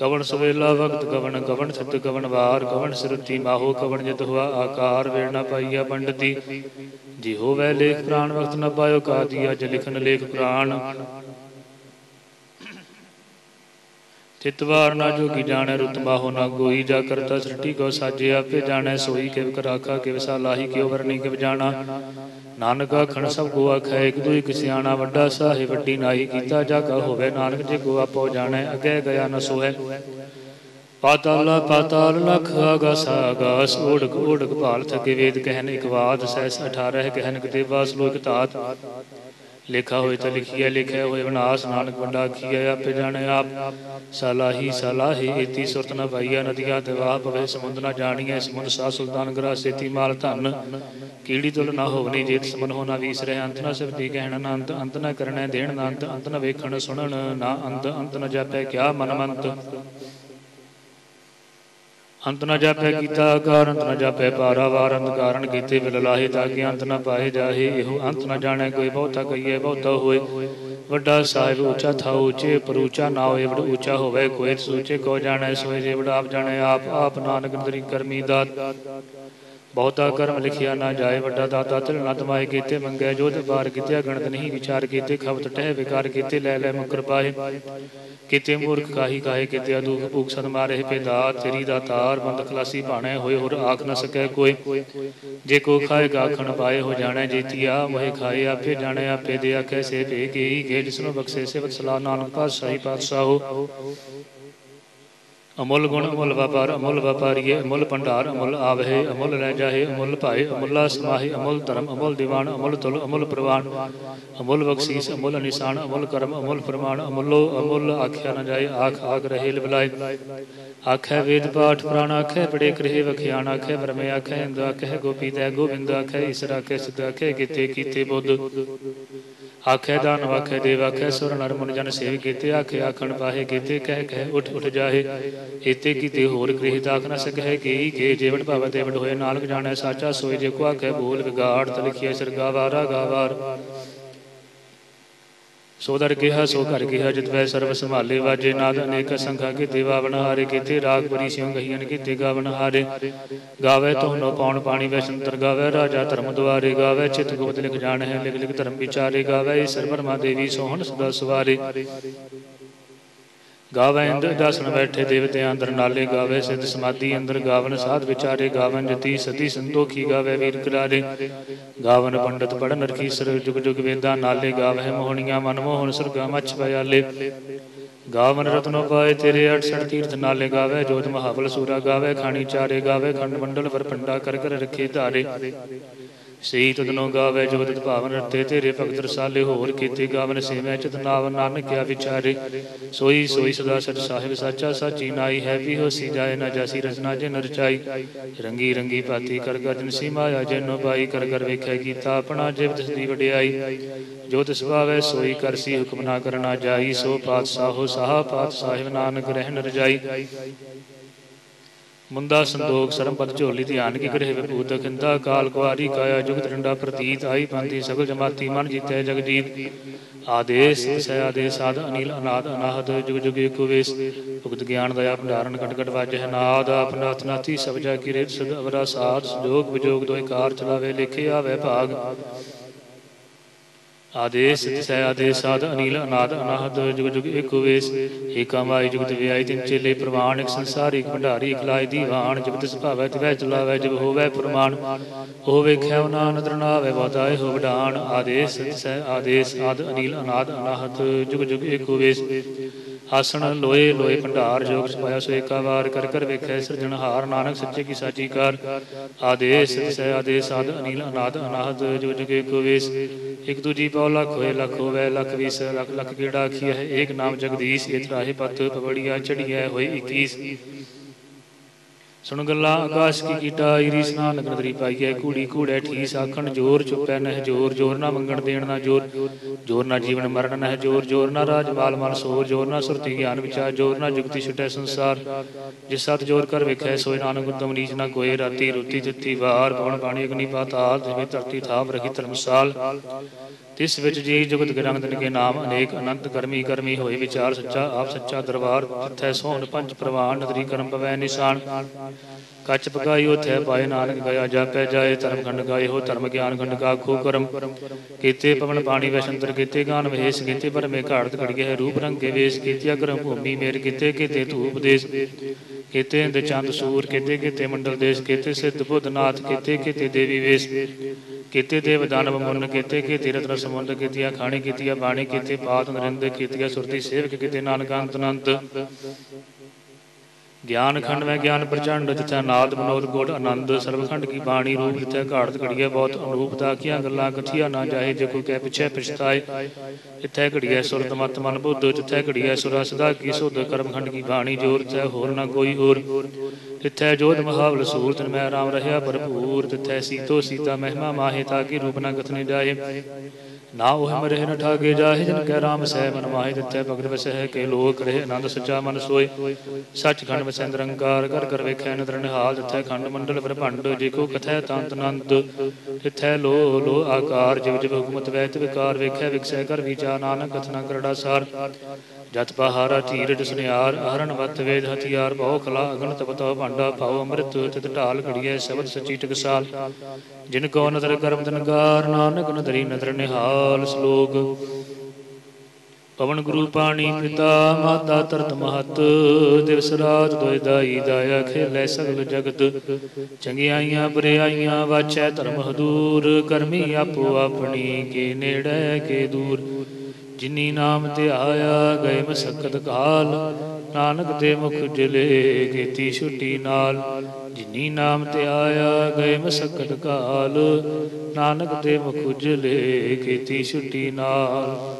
ਕਵਣ ਸਵੇਲਾ ਵਕਤ ਕਵਣ ਕਵਣ ਸਤ ਕਵਣ ਵਾਰ, ਕਵਣ ਸਿਰਤੀ ਮਾਹੋ, ਕਵਣ ਜਿਤ ਹੁਆ ਆਕਾਰ ਵੇੜ ਨਾ ਪਾਈਆ ਪੰਡਤੀ। ਜੀ ਹੋਵੇ ਲੇਖ ਪ੍ਰਾਣ ਵਕਤ ਨਾ ਪਾਇਓ ਕਾਦੀਆ ਜ ਲਿਖਨ ਲੇਖ ਪ੍ਰਾਣ। ਤਿਤਵਾਰ ਨਾ ਜੋਗੀ ਜਾਣੈ ਰੁਤਬਾ ਨਾ ਕੋਈ ਜਾ ਕਰਤਾ ਸ੍ਰਿਸ਼ਟੀ ਕੋ ਸਾਜੇ, ਆਪੇ ਜਾਣੈ ਸੋਈ ਕਿਵ ਕਰਾਖਾ, ਕਿਵ ਸਾਲਾਹੀ, ਕਿਉ ਵਰਨੀ ਕਿਵ ਜਾਣਾ। ਨਾਨਕ ਆਖਣ ਸਭ ਕੋ ਆਖੈ, ਇੱਕ ਦੂਈ ਕਿਸਿਆਣਾ ਵੱਡਾ ਸਾਹੇ, ਵੱਡੀ ਨਾਹੀ ਕੀਤਾ, ਜਾ ਕਾ ਹੋਵੇ ਨਾਨਕ, ਜੇ ਕੋ ਆਪੋ ਜਾਣੈ ਅਗੇ ਗਿਆ ਨ ਸੋਹੈ। ਪਾਤਾਲ ਪਾਤਾਲ ਲਖ ਆਗਾਸ ਆਗਾਸ ਓੜਕ ਓੜਕ ਭਾਲ ਥਕੇ ਵੇਦ, ਕਹਿਨ ਇਕ ਬਾਤ ਸਹਿਸ 18 ਕਹਿਨ ਕਿਤੇ ਬਾਸ ਤਾਤ ਲਿਖਾ ਹੋਏ ਤਾਂ ਲਿਖੀਐ ਲਿਖਿਆ ਹੋਏ ਵਿਨਾਸ਼ ਨਾਨਕ ਵੰਡਾ ਕੀਐ, ਆਪੇ ਜਾਣੇ ਆਪ। ਸਲਾਹੀ ਸਲਾਹੀ ਇਤੀ ਸੁਰਤ ਨ ਪਾਈਆ ਨਦੀਆਂ ਤੇ ਵਾਹ ਪਵੇ, ਸਮੁੰਦ ਨ ਜਾਣੀਐ, ਸਮੁੰਦ ਸਾ ਸੁਲਤਾਨ ਗਰਾ ਸੇਤੀ ਮਾਲ ਧਨ। ਕੀੜੀ ਤੁਲ ਨਾ ਹੋਵਨੀ ਜੇਤ ਸਮਨ ਹੋਣਾ ਵੀਸ ਰਹਿ, ਅੰਤ ਨ ਸਿਫਤੀ ਕਹਿਣ ਨਾ ਅੰਤ ਅੰਤ ਨ ਕਰਣੈ ਦੇਣ ਨਾ ਅੰਤ ਅੰਤ ਨ ਵੇਖਣ ਸੁਣਨ ਨਾ ਅੰਤ ਅੰਤ ਨ ਜਾਪੈ ਕਿਆ ਮਨ ਮੰਤ ਅੰਤ ਨ ਜਾਪੈ ਕੀਤਾ ਆਕਾਰ, ਅੰਤ ਨ ਜਾਪੈ ਪਾਰਾਵਾਰ ਅੰਤ ਕਾਰਨ ਕੀਤੇ ਬਿਲ ਲਾਹੇ ਤਾਂ ਕਿ ਅੰਤ ਨ ਪਾਏ ਜਾਹੇ। ਇਹੋ ਅੰਤ ਨ ਜਾਣੈ ਕੋਈ ਬਹੁਤਾ ਕਹੀਏ ਬਹੁਤਾ ਹੋਏ। ਵੱਡਾ ਸਾਹਿਬ ਉੱਚਾ ਥਾ ਉੱਚੇ ਪਰ ਉੱਚਾ ਨਾ ਹੋਏ, ਵੱਡਾ ਉੱਚਾ ਹੋਵੇ ਕੋਈ। ਸੋਚੇ ਕੋ ਜਾਣੈ ਸੋਏ ਜੇ ਵੱਡਾ ਆਪ ਜਾਣੈ, ਆਪ ਆਪ ਨਾਨਕ ਨਦਰੀ ਕਰਮੀ ਦਾਤ। ਬਹੁਤਾ ਕਰਮ ਲਿਖਿਆ ਨਾ ਜਾਏ, ਵੱਡਾ ਦਾਤਾ ਤਿਲ ਨਾ ਤਮਾਏ ਕੀਤੇ ਮੰਗੈ ਜੋ ਤੇ ਪਾਰ ਕੀਤੇ ਗਣਤ ਨਹੀਂ ਵਿਚਾਰ ਕੀਤੇ। ਖਬਤ ਟਹਿ ਵਿਕਾਰ ਕੀਤੇ, ਲੈ ਲੈ ਮੁਕਰ ਪਾਏ। ਕਿਤੇ ਮੂਰਖ ਕਾਹੀ ਕਾਹੇ ਕਿਤੇ ਅਦੂਖ ਭੂਖ ਸਦ ਮਾਰੇ ਪੇਦਾ, ਤੇਰੀ ਦਾ ਤਾਰ ਬੰਦ ਖਲਾਸੀ ਭਾਣੇ ਹੋਏ, ਹੋਰ ਆਖ ਨਾ ਸਕੈ ਕੋਈ। ਜੇ ਕੋ ਖਾਏ ਗਾਖਣ ਪਾਏ ਹੋ ਜਾਣੈ ਜੀਤੀਆ, ਮੋਹਿ ਖਾਏ ਆਪੇ ਜਾਣੈ, ਆਪੇ ਦੇ ਆਖੈ ਸੇ ਭੇ ਗਈ ਗੇ ਜਿਸਨੂੰ ਬਖਸ਼ੇ ਸੇ ਵਤਸਲਾ ਨਾਨਕ ਪਾਤਸ਼ਾਹੀ ਪਾਤਸ਼ਾਹੋ। ਅਮੁੱਲ ਗੁਣ, ਅਮੁੱਲ ਵਪਾਰ, ਅਮੁੱਲ ਵਪਾਰੀਏ, ਅਮੁੱਲ ਭੰਡਾਰ, ਅਮੁੱਲ ਆਵਹਿ, ਅਮੁੱਲ ਲੈ ਜਾਹੇ, ਅਮੁੱਲ ਭਾਏ, ਅਮੁੱਲਾ ਸਮਾਹੀ, ਅਮੁੱਲ ਧਰਮ, ਅਮੁੱਲ ਦੀਵਾਨ, ਅਮੁੱਲ ਤੁਲ, ਅਮੁੱਲ ਪ੍ਰਵਾਨ। ਅਮੁੱਲ ਬਖਸ਼ੀਸ, ਅਮੁੱਲ ਨਿਸ਼ਾਨ, ਅਮੁੱਲ ਕਰਮ, ਅਮੁੱਲ ਪ੍ਰਮਾਣ ਅਮੁੱਲੋ, ਅਮੁੱਲ ਆਖਿਆ ਨ ਜਾਏ, ਆਖ ਆਗ ਰਹੇ ਲਿਵਲਾਏ ਆਖੈ ਵੇਦ ਪਾਠ, ਪ੍ਰਾਣ ਆਖੈ, ਬੜੇ ਕਰੇ ਵਖਿਆਣ ਆਖੈ, ਬ੍ਰਹਮੇ ਆਖੈ, ਇੰਦ ਆਖੈ ਗੋਪੀ ਤੈ ਗੋਬਿੰਦ ਆਖੈ, ਈਸ਼ਰ ਆਖੈ, ਸਿਧ ਆਖੈ ਕੀਤੇ ਕੀਤੇ ਬੁੱਧ। ਆਖੈ ਦਾਨ ਆਖੈ ਦੇਵ ਆਖੈ ਸੁਰ, ਨਰ ਮਨ ਜਨ ਸੇਵ ਕੀਤੇ, ਆਖੈ ਆਖਣ ਪਾਹੇ ਕੀਤੇ, ਕਹਿ ਕਹਿ, ਉਠ ਉਠ ਜਾਹੇ। ਏਤੇ ਕੀਤੇ ਹੋਰ ਗ੍ਰਹਿ ਤਾਕ ਨ ਸਕਹਿ, ਕੀ, ਕੇ ਜੀਵਨ ਭਾਵ ਤੇ ਵਡ ਹੋਏ, ਨਾਨਕ ਜਾਣੈ ਸਾਚਾ ਸੋਏ ਜੇ ਕੋ ਆਖੈ ਬੋਲ, ਵਿਗਾੜ, ਤਲਖੀਐ ਸਰਗਾਵਾਰਾ ਗਾਵਾਰ। ਸੋ ਦਰ ਕਿਹਾ, ਸੋ ਘਰ ਕਿਹਾ, ਜਿਤ ਵੈ ਸਰਬ ਸੰਭਾਲੇ, ਵਾਜੇ ਨਾਦ ਅਨੇਕ ਸੰਖਾ ਕੇ ਦੇਵਾ ਬਣ ਹਾਰੇ ਕੀਤੇ, ਰਾਗ ਬਰੀ ਸਿਉ ਗਹੀਨ ਕੀਤੇ ਗਾਵਨ ਹਾਰੇ। ਗਾਵੇ ਤੋ ਨੋ ਪਾਉਣ ਪਾਣੀ, ਵੈ ਸੰਤਰ ਗਾਵੇ, ਰਾਜਾ ਧਰਮ ਦੁਆਰੇ ਗਾਵੇ, ਚਿਤ ਗੁਪਤ ਲਿਖ ਜਾਣ ਹੈ ਲਿਖ ਲਿਖ ਧਰਮ ਵਿਚਾਰੇ ਗਾਵੇ ਸਰਬਰ ਮਾ ਦੇਵੀ ਸੋਹਣ ਸਦਾ ਸਵਾਰੇ। ਗਾਵੇ ਇੰਦ ਦਸਨ ਬੈਠੇ ਦੇਵਤੇ ਅੰਦਰ ਨਾਲੇ ਗਾਵੇ, ਸਿੱਧ ਸਮਾਧੀ ਅੰਦਰ ਗਾਵਨ, ਸਾਧ ਵਿਚਾਰੇ ਗਾਵਨ ਜਤੀ, ਸਤੀ ਸੰਤੋਖੀ ਗਾਵੇ ਵੀਰ ਕਰਾਰੇ। ਗਾਵਨ ਪੰਡਤ ਪੜਨ ਰਖੀਸਰ, ਜੁਗ ਜੁਗ ਵੇਦਾਂ ਨਾਲੇ ਗਾਵੇ ਮੋਹਣੀਆਂ, ਮਨ ਮੋਹਨ ਸੁਰਗਾ ਮਛ ਪਿਆਲੇ ਗਾਵਨ ਰਤਨੋ ਪਾਏ ਤੇਰੇ 68 ਤੀਰਥ ਨਾਲੇ ਗਾਵੇ, ਜੋਤ ਮਹਾਬਲ ਸੂਰਾ ਗਾਵੇ, ਖਾਣੀ ਚਾਰੇ ਗਾਵੇ, ਖੰਡ ਮੰਡਲ ਵਰਪੰਡਾ ਕਰ ਕਰ ਰੱਖੇ ਧਾਰੇ। ਸਈ ਤਦਨੋ ਗਾਵੇ ਜੋਤਿ ਭਾਵਨ ਰਤੇ ਤੇਰੇ ਭਗਤ ਰਸਾਲੇ ਹੋਰ ਕੀਤੇ ਗਾਵਨ ਸੇਵੈ ਚਿਤ ਨਾਵ ਨਾਨਕ ਕਿਆ ਵਿਚਾਰੇ। ਸੋਈ ਸੋਈ ਸਦਾ ਸਚ ਸਾਹਿਬ ਸਾਚਾ, ਸਾਚੀ ਨਾਈ ਹੈ ਵੀ ਹੋਸੀ ਜਾਏ ਨਾ ਜਾਸੀ ਰਚਨਾ ਜੇ ਨਰਚਾਈ ਰੰਗੀ ਰੰਗੀ ਭਾਤੀ ਕਰ ਗਜਨ ਸੀ ਮਾਇਆ ਜਨੋ ਪਾਈ, ਕਰ ਕਰ ਵੇਖਿਆ ਕੀਤਾ ਆਪਣਾ ਜਿਵ ਤਿਸ ਦੀ ਵਡਿਆਈ। ਜੋ ਤਿਸ ਭਾਵੈ ਸੋਈ ਕਰਸੀ ਹੁਕਮ ਨਾ ਕਰਨਾ ਜਾਈ, ਸੋ ਪਾਤਸ਼ਾਹੋ ਸਾਹਾ, ਪਾਤਸ਼ਾਹਿਬ ਨਾਨਕ ਰਹਿਣ ਰਜਾਈ। ਮੁੰਦਾ ਸੰਦੋਖ ਸਰਮਪਦ ਝੋਲੀ ਧਿਆਨ ਕੀ ਗ੍ਰਹਿ ਵਿਭੂਤ ਖਿੰਦਾ ਕਾਲ ਕੁਆਰੀ ਕਾਇਆ ਜੁਗਤ ਡੰਡਾ ਪ੍ਰਤੀਤ ਆਈ ਪੰਥੀ ਸਗਲ ਜਮਾਤੀ ਮਨ ਜੀਤੈ ਜਗਜੀਤ। ਆਦੇਸ ਸੈ ਆਦੇਸ ਆਦ ਅਨੀਲ ਅਨਾਦ ਅਨਾਹਦ ਜੁਗ ਜੁਗ ਏਕੋ ਵੇਸ। ਭੁਗਤ ਗਿਆਨ ਦਇਆ ਭੰਡਾਰਨ ਕਟ ਕਟ ਵਾਜੈ ਨਾਦ ਆਪਨਾਥ ਨਾਥੀ ਸਭ ਜਾ ਕੀ ਰੇਤ ਸਦ ਅਵਰਾ ਸਾਧ ਸੰਜੋਗ ਵਿਜੋਗ ਦੋਇ ਕਾਰ ਚਲਾਵੇ ਲਿਖੇ ਆਵੇ ਭਾਗ। ਆਦੇਸ ਸੈ ਆਦੇਸ ਆਦ ਅਨੀਲ, ਅਨਾਦ, ਅਨਾਹਦ, ਜੁਗ ਜੁਗ ਏਕੋ ਵੇਸ। ਏਕਾ ਮਾਈ ਜੁਗਤ ਵਿਆਈ ਤਿਨ ਚੇਲੇ ਪ੍ਰਮਾਣ ਇਕ ਸੰਸਾਰ, ਇਕ ਭੰਡਾਰੀ, ਇਕ ਲਾਇ ਦੀਵਾਨ। ਜਬ ਤਿਸ ਭਾਵੈ ਤਿਵੈ ਚਲਾਵੈ, ਜਬ ਹੋਵੈ ਪ੍ਰਮਾਣ। ਉਹ ਵੇਖਿਆ ਨਾ ਨਦਰ ਨਾਵੇ ਬਤਾਏ ਹੋ ਵਡਾਨ ਆਦੇਸ ਸੈ ਆਦੇਸ ਆਦ ਅਨੀਲ, ਅਨਾਦ, ਅਨਾਹਦ, ਜੁਗ ਜੁਗ ਏਕੋ ਵੇਸ। ਆਸਣ ਲੋਏ ਲੋਏ ਭੰਡਾਰ, ਜੋਗ ਸਮਾਇਆ ਸੋ ਏਕਾ ਵਾਰ ਕਰ ਕਰ ਵੇਖੈ ਸਿਰਜਣਹਾਰ ਨਾਨਕ ਸੱਚੇ ਕੀ ਸਾਚੀ ਕਾਰ। ਆਦੇਸ ਸਹਿ ਆਦੇਸ, ਸਾਧ ਅਨੀਲ ਅਨਾਦ ਅਨਾਹਦ ਜੋ ਜੁਗ ਏਕੋ ਵੇਸ। ਇਕ ਦੂਜੀ ਪਉ ਲਖ ਹੋਏ, ਲਖ ਹੋਵੇ, ਲਖ ਵੀਸ, ਲਖ ਲਖ ਕੀੜਾ ਆਖੀਐ? ਹੈ ਏਕ ਨਾਮ ਜਗਦੀਸ਼ ਇਹ ਤਰਾਹੇ ਪਤ, ਪਵੜੀਆ, ਚੜੀਐ ਹੋਈ 21 ਸੁਣ ਗੱਲਾਂ, ਆਕਾਸ਼ ਕੀ ਕੀਟਾ ਈਰੀ ਸਨਾਨ ਨਗਰੀ ਪਾਈਐ ਕੂੜੀ ਕੂੜੈ ਠੀਸ ਆਖਣ, ਜੋਰ ਚੁਪੈ ਨਹਿ ਜੋਰ ਜੋਰ ਨਾ ਮੰਗਣ ਦੇਣ ਨਾ ਜੋਰ ਜੋਰ ਨਾ ਜੀਵਨ ਮਰਨ ਨਹਿ ਜੋਰ ਜੋਰ ਨਾ ਰਾਜ ਮਾਲ ਮਨ ਸੋਰ, ਜੋਰ ਨਾ ਸੁਰਤੀ ਗਿਆਨ ਵਿਚਾਰ, ਜੋਰ ਨਾ ਜੁਗਤੀ ਛਟੈ ਸੰਸਾਰ। ਜਿਸ ਸਤ ਜੋਰ ਕਰ ਵੇਖੈ ਸੋਇ ਨਾਨਕ ਉਤਮ ਨੀਚ ਨਾ ਕੋਏ, ਰਾਤੀ ਰੁੱਤੀ ਦਿੱਤੀ ਵਾਰ, ਪਵਨ ਪਾਣੀ ਅਗਨੀ ਪਾਤਾਲ, ਜਿਵੇਂ ਧਰਤੀ ਥਾਪ ਰਖੀ ਧਰਮਸਾਲ। ਤਿਸ ਵਿੱਚ ਜੀ ਜੁਗਤ ਗਰੰਗਦਨ ਕੇ ਨਾਮ ਅਨੇਕ ਅਨੰਤ ਕਰਮੀ ਕਰਮੀ ਹੋਏ ਵਿਚਾਰ ਸੱਚਾ, ਆਪ ਸੱਚਾ ਦਰਬਾਰ ਤਿਥੈ ਸੋਹਣ ਪੰਜ ਪ੍ਰਵਾਨ, ਨਦਰੀ ਕਰਮ ਪਵੈ ਨਿਸ਼ਾਨ। ਕੱਚ ਪਕਾਈ ਉਥੈ ਪਾਏ ਨਾਨਕ ਗਿਆ ਜਾਪੈ ਜਾਏ ਧਰਮ ਖੰਡ ਗਾਏ ਹੋ ਧਰਮ ਗਿਆਨ ਖੰਡ ਕਾ ਖੂ ਕਰਮ। ਕੀਤੇ ਪਵਨ ਪਾਣੀ ਵੈਸ਼ੰਤਰ ਕੀਤੇ ਗਾਨ ਵਿਹੇਸ ਕੀਤੇ ਪਰਮੇ ਘਾੜਤ ਘੜੀਏ ਹੈ ਰੂਪ ਰੰਗ ਕੇ ਵੇਸ, ਕੀਤੇ ਅਗਰਮ ਭੂਮੀ ਮੇਰ, ਕੀਤੇ ਕੀਤੇ ਧੂਪ ਦੇਸ। ਕੀਤੇ ਇੰਦ ਚੰਦ ਸੂਰ, ਕੀਤੇ ਕੀਤੇ ਮੰਡਲ ਦੇਸ਼, ਕੀਤੇ ਸਿੱਧ ਬੁੱਧ ਨਾਥ, ਕੀਤੇ ਕੀਤੇ ਦੇਵੀ ਵੇਸ। ਕੀਤੇ ਦੇਵ ਦਾਨਵ ਮੁੰਨ ਕੀਤੇ ਕੀਤੇ ਰਤਨ ਸਮੁੰਦ ਕੀਤੀਆਂ, ਖਾਣੀ ਕੀਤੀਆਂ, ਬਾਣੀ ਕੀਤੇ ਪਾਤ ਨਰਿੰਦ ਕੀਤੀਆਂ, ਸੁਰਤੀ ਸੇਵਕ ਕੀਤੇ, ਨਾਨਕ ਅੰਤ ਅਨੰਤ ਗਿਆਨ ਖੰਡ ਮੈਂ ਗਿਆਨ ਪ੍ਰਚੰਡ ਤਿਥੈ ਨਾਦ ਬਨੋਦ ਗੋੜ ਆਨੰਦ। ਸਰਬਖੰਡ ਕੀ ਬਾਣੀ ਰੂਪ ਤਿਥੈ ਘਾੜਤ ਘੜੀਏ, ਬਹੁਤ ਅਨੂਪਤਾ ਕੀਆਂ ਗੱਲਾਂ ਕਥੀਆਂ ਨਾ ਜਾਏ ਜੇ ਕੋਈ ਕਹਿ ਪਿਛੇ ਪਛਤਾਏ। ਇਥੈ ਘੜੀਏ ਸੁਰਤ ਮਤ ਮਨ ਬੁੱਧ ਤਿਥੈ ਘੜੀਏ ਸੁਰਾ ਸਦਾ ਕੀ ਸੁਧ ਕਰਮ ਖੰਡ ਕੀ ਬਾਣੀ ਜੋਰ ਤੈ ਹੋਰ ਨਾ ਕੋਈ ਹੋਰ। ਤਿਥੈ ਜੋਤ ਮਹਾਵਲ ਸੂਰਤ ਮੈਂ ਰਾਮ ਰਹਿਆ ਭਰਪੂਰ, ਤਿਥੈ ਸੀਤੋ ਸੀਤਾ ਮਹਿਮਾ ਮਾਹੇ ਤਾਂ ਕੀ ਰੂਪ ਨਾ ਕਥਨੇ ਜਾਏ ਨਾ ਉਹ ਮਰੇ ਨ ਠਾਗੇ ਜਾਹੇ, ਜਨ ਕੈ ਰਾਮ ਸਹਿ ਮਨ ਮਾਹਿ ਦਿੱਤੇ ਭਗਤ ਵਸਹਿ ਕੇ ਲੋਕ ਰਹੇ, ਆਨੰਦ ਸਚਾ ਮਨ ਸੋਏ। ਸੱਚ ਖੰਡ ਵਸੈ ਨਿਰੰਕਾਰ ਕਰ ਕਰ ਵੇਖੈ ਨਦਰ ਨਿਹਾਲ ਦਿੱਤੇ ਖੰਡ ਮੰਡਲ ਬ੍ਰਹਮੰਡ ਜੇ ਕੋ ਕਥੈ ਤੰਤ ਅਨੰਦ ਤਿਥੈ ਲੋ ਲੋ ਆਕਾਰ, ਜਿਵ ਜਿਵ ਹੁਕਮਤ ਵੈਤ ਵਿਕਾਰ ਵੇਖੈ, ਵਿਕਸੈ ਕਰ ਵਿਚਾ ਨਾਨਕ ਕਥਨਾ ਕਰੜਾ ਸਾਰ। ਜਤ ਪਹਾਰਾ ਧੀਰਜ ਸੁਨਿਆਰ, ਅਹਰਣ ਵਤ ਵੇਦ ਹਥਿਆਰ, ਬਹੁ ਕਲਾ ਅਗਨ ਤਪਤੋ ਭਾਂਡਾ ਭਾਉ ਅੰਮ੍ਰਿਤ, ਤਿਤ ਢਾਲ ਘੜੀਐ, ਸ਼ਬਦ ਸਚੀ ਟਕਸਾਲ। ਜਿਨ ਕੋ ਨਦਰ ਕਰਮ ਤਨਗਾਰ ਨਾਨਕ ਨਦਰੀ ਨਦਰ ਨਿਹਾਲ ਸ਼ਲੋਕ। ਪਵਨ ਗੁਰੂ ਪਾਣੀ ਪਿਤਾ, ਮਾਤਾ ਤਰਤ ਮਹਤ, ਦਿਵਸ ਰਾਤ ਦੋਇ ਦਾਈ ਦਾਇਆ ਖੇਲੇ ਸਗਲ ਜਗਤ। ਚੰਗਿਆਈਆਂ ਬਰਿਆਈਆਂ ਵਾਚੈ ਧਰਮ ਹਦੂਰ, ਕਰਮੀ ਆਪੋ ਆਪਣੀ, ਕੇ ਨੇੜੇ ਕੇ ਦੂਰ। ਜਿਨੀ ਨਾਮ ਤੇ ਆਇਆ ਗਏ ਮਸਕਤ ਕਾਲ, ਨਾਨਕ ਦੇ ਮੁਖ ਜਲੇ ਕੀਤੀ ਛੁੱਟੀ ਨਾਲ। ਜਿਨੀ ਨਾਮ ਤੇ ਆਇਆ ਗਏ ਮਸਕਤ ਕਾਲ, ਨਾਨਕ ਦੇ ਮੁਖ ਜਲੇ ਕੀਤੀ ਛੁੱਟੀ ਨਾਲ।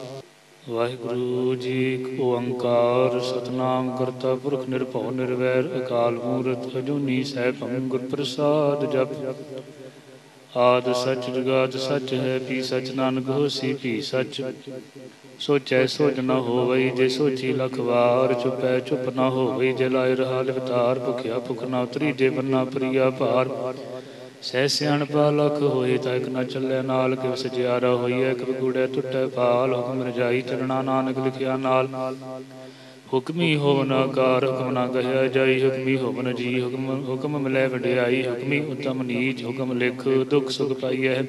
ਵਾਹਿਗੁਰੂ ਜੀ ਓੰਕਾਰ ਸਤਨਾਮ ਕਰਤਾ ਪੁਰਖ ਨਿਰਭਉ ਨਿਰਵੈਰ, ਅਕਾਲ ਮੂਰਤ ਅਜੂਨੀ ਸੈਭੰ ਗੁਰ ਪ੍ਰਸਾਦ ਜਪ। ਆਦ ਸਚ ਜੁਗਾਦ ਸਚ ਹੈ, ਪੀ ਸਚ ਨਾਨਕ ਹੋਸੀ, ਪੀ ਸਚ। ਸੋਚੈ ਸੋਚ ਨ ਹੋਵਈ, ਜੇ ਸੋਚੀ ਲਖ ਵਾਰ ਚੁਪੈ ਚੁਪ ਨ ਹੋਵਈ, ਜੇ ਲਾਇ ਰਹਾ ਲਿਵਤਾਰ, ਭੁਖਿਆ ਭੁਖ ਨ ਉਤਰੀ, ਜੇ ਬੰਨਾ ਪ੍ਰਿਆ ਭਾਰ। ਸਹਿ ਸਿਆਣ ਲਖ ਹੋਏ, ਤਾਂ ਇਕ ਨ ਚੱਲੇ ਨਾਲ ਕਿਵ ਸਜਿਆਰਾ ਹੋਈਐ ਕਿਵ ਗੂੜੇ ਟੁੱਟੇ ਫਾਲ ਹੁਕਮ ਰਜਾਈ ਚਰਣਾ ਨਾਨਕ ਲਿਖਿਆ ਨਾਲ। ਹੁਕਮੀ ਹੋਵਨ ਆਕਾਰ ਹੁਕਮ ਨਾ ਕਹਿਆ ਜਾਈ, ਹੁਕਮੀ ਹੋਵਨ ਜੀ, ਹੁਕਮ ਹੁਕਮ ਮਿਲੈ ਵਡਿਆਈ, ਹੁਕਮੀ ਉਤਮ ਨੀਚ, ਹੁਕਮ ਲਿਖ, ਦੁਖ ਸੁਖ ਪਾਈਐ।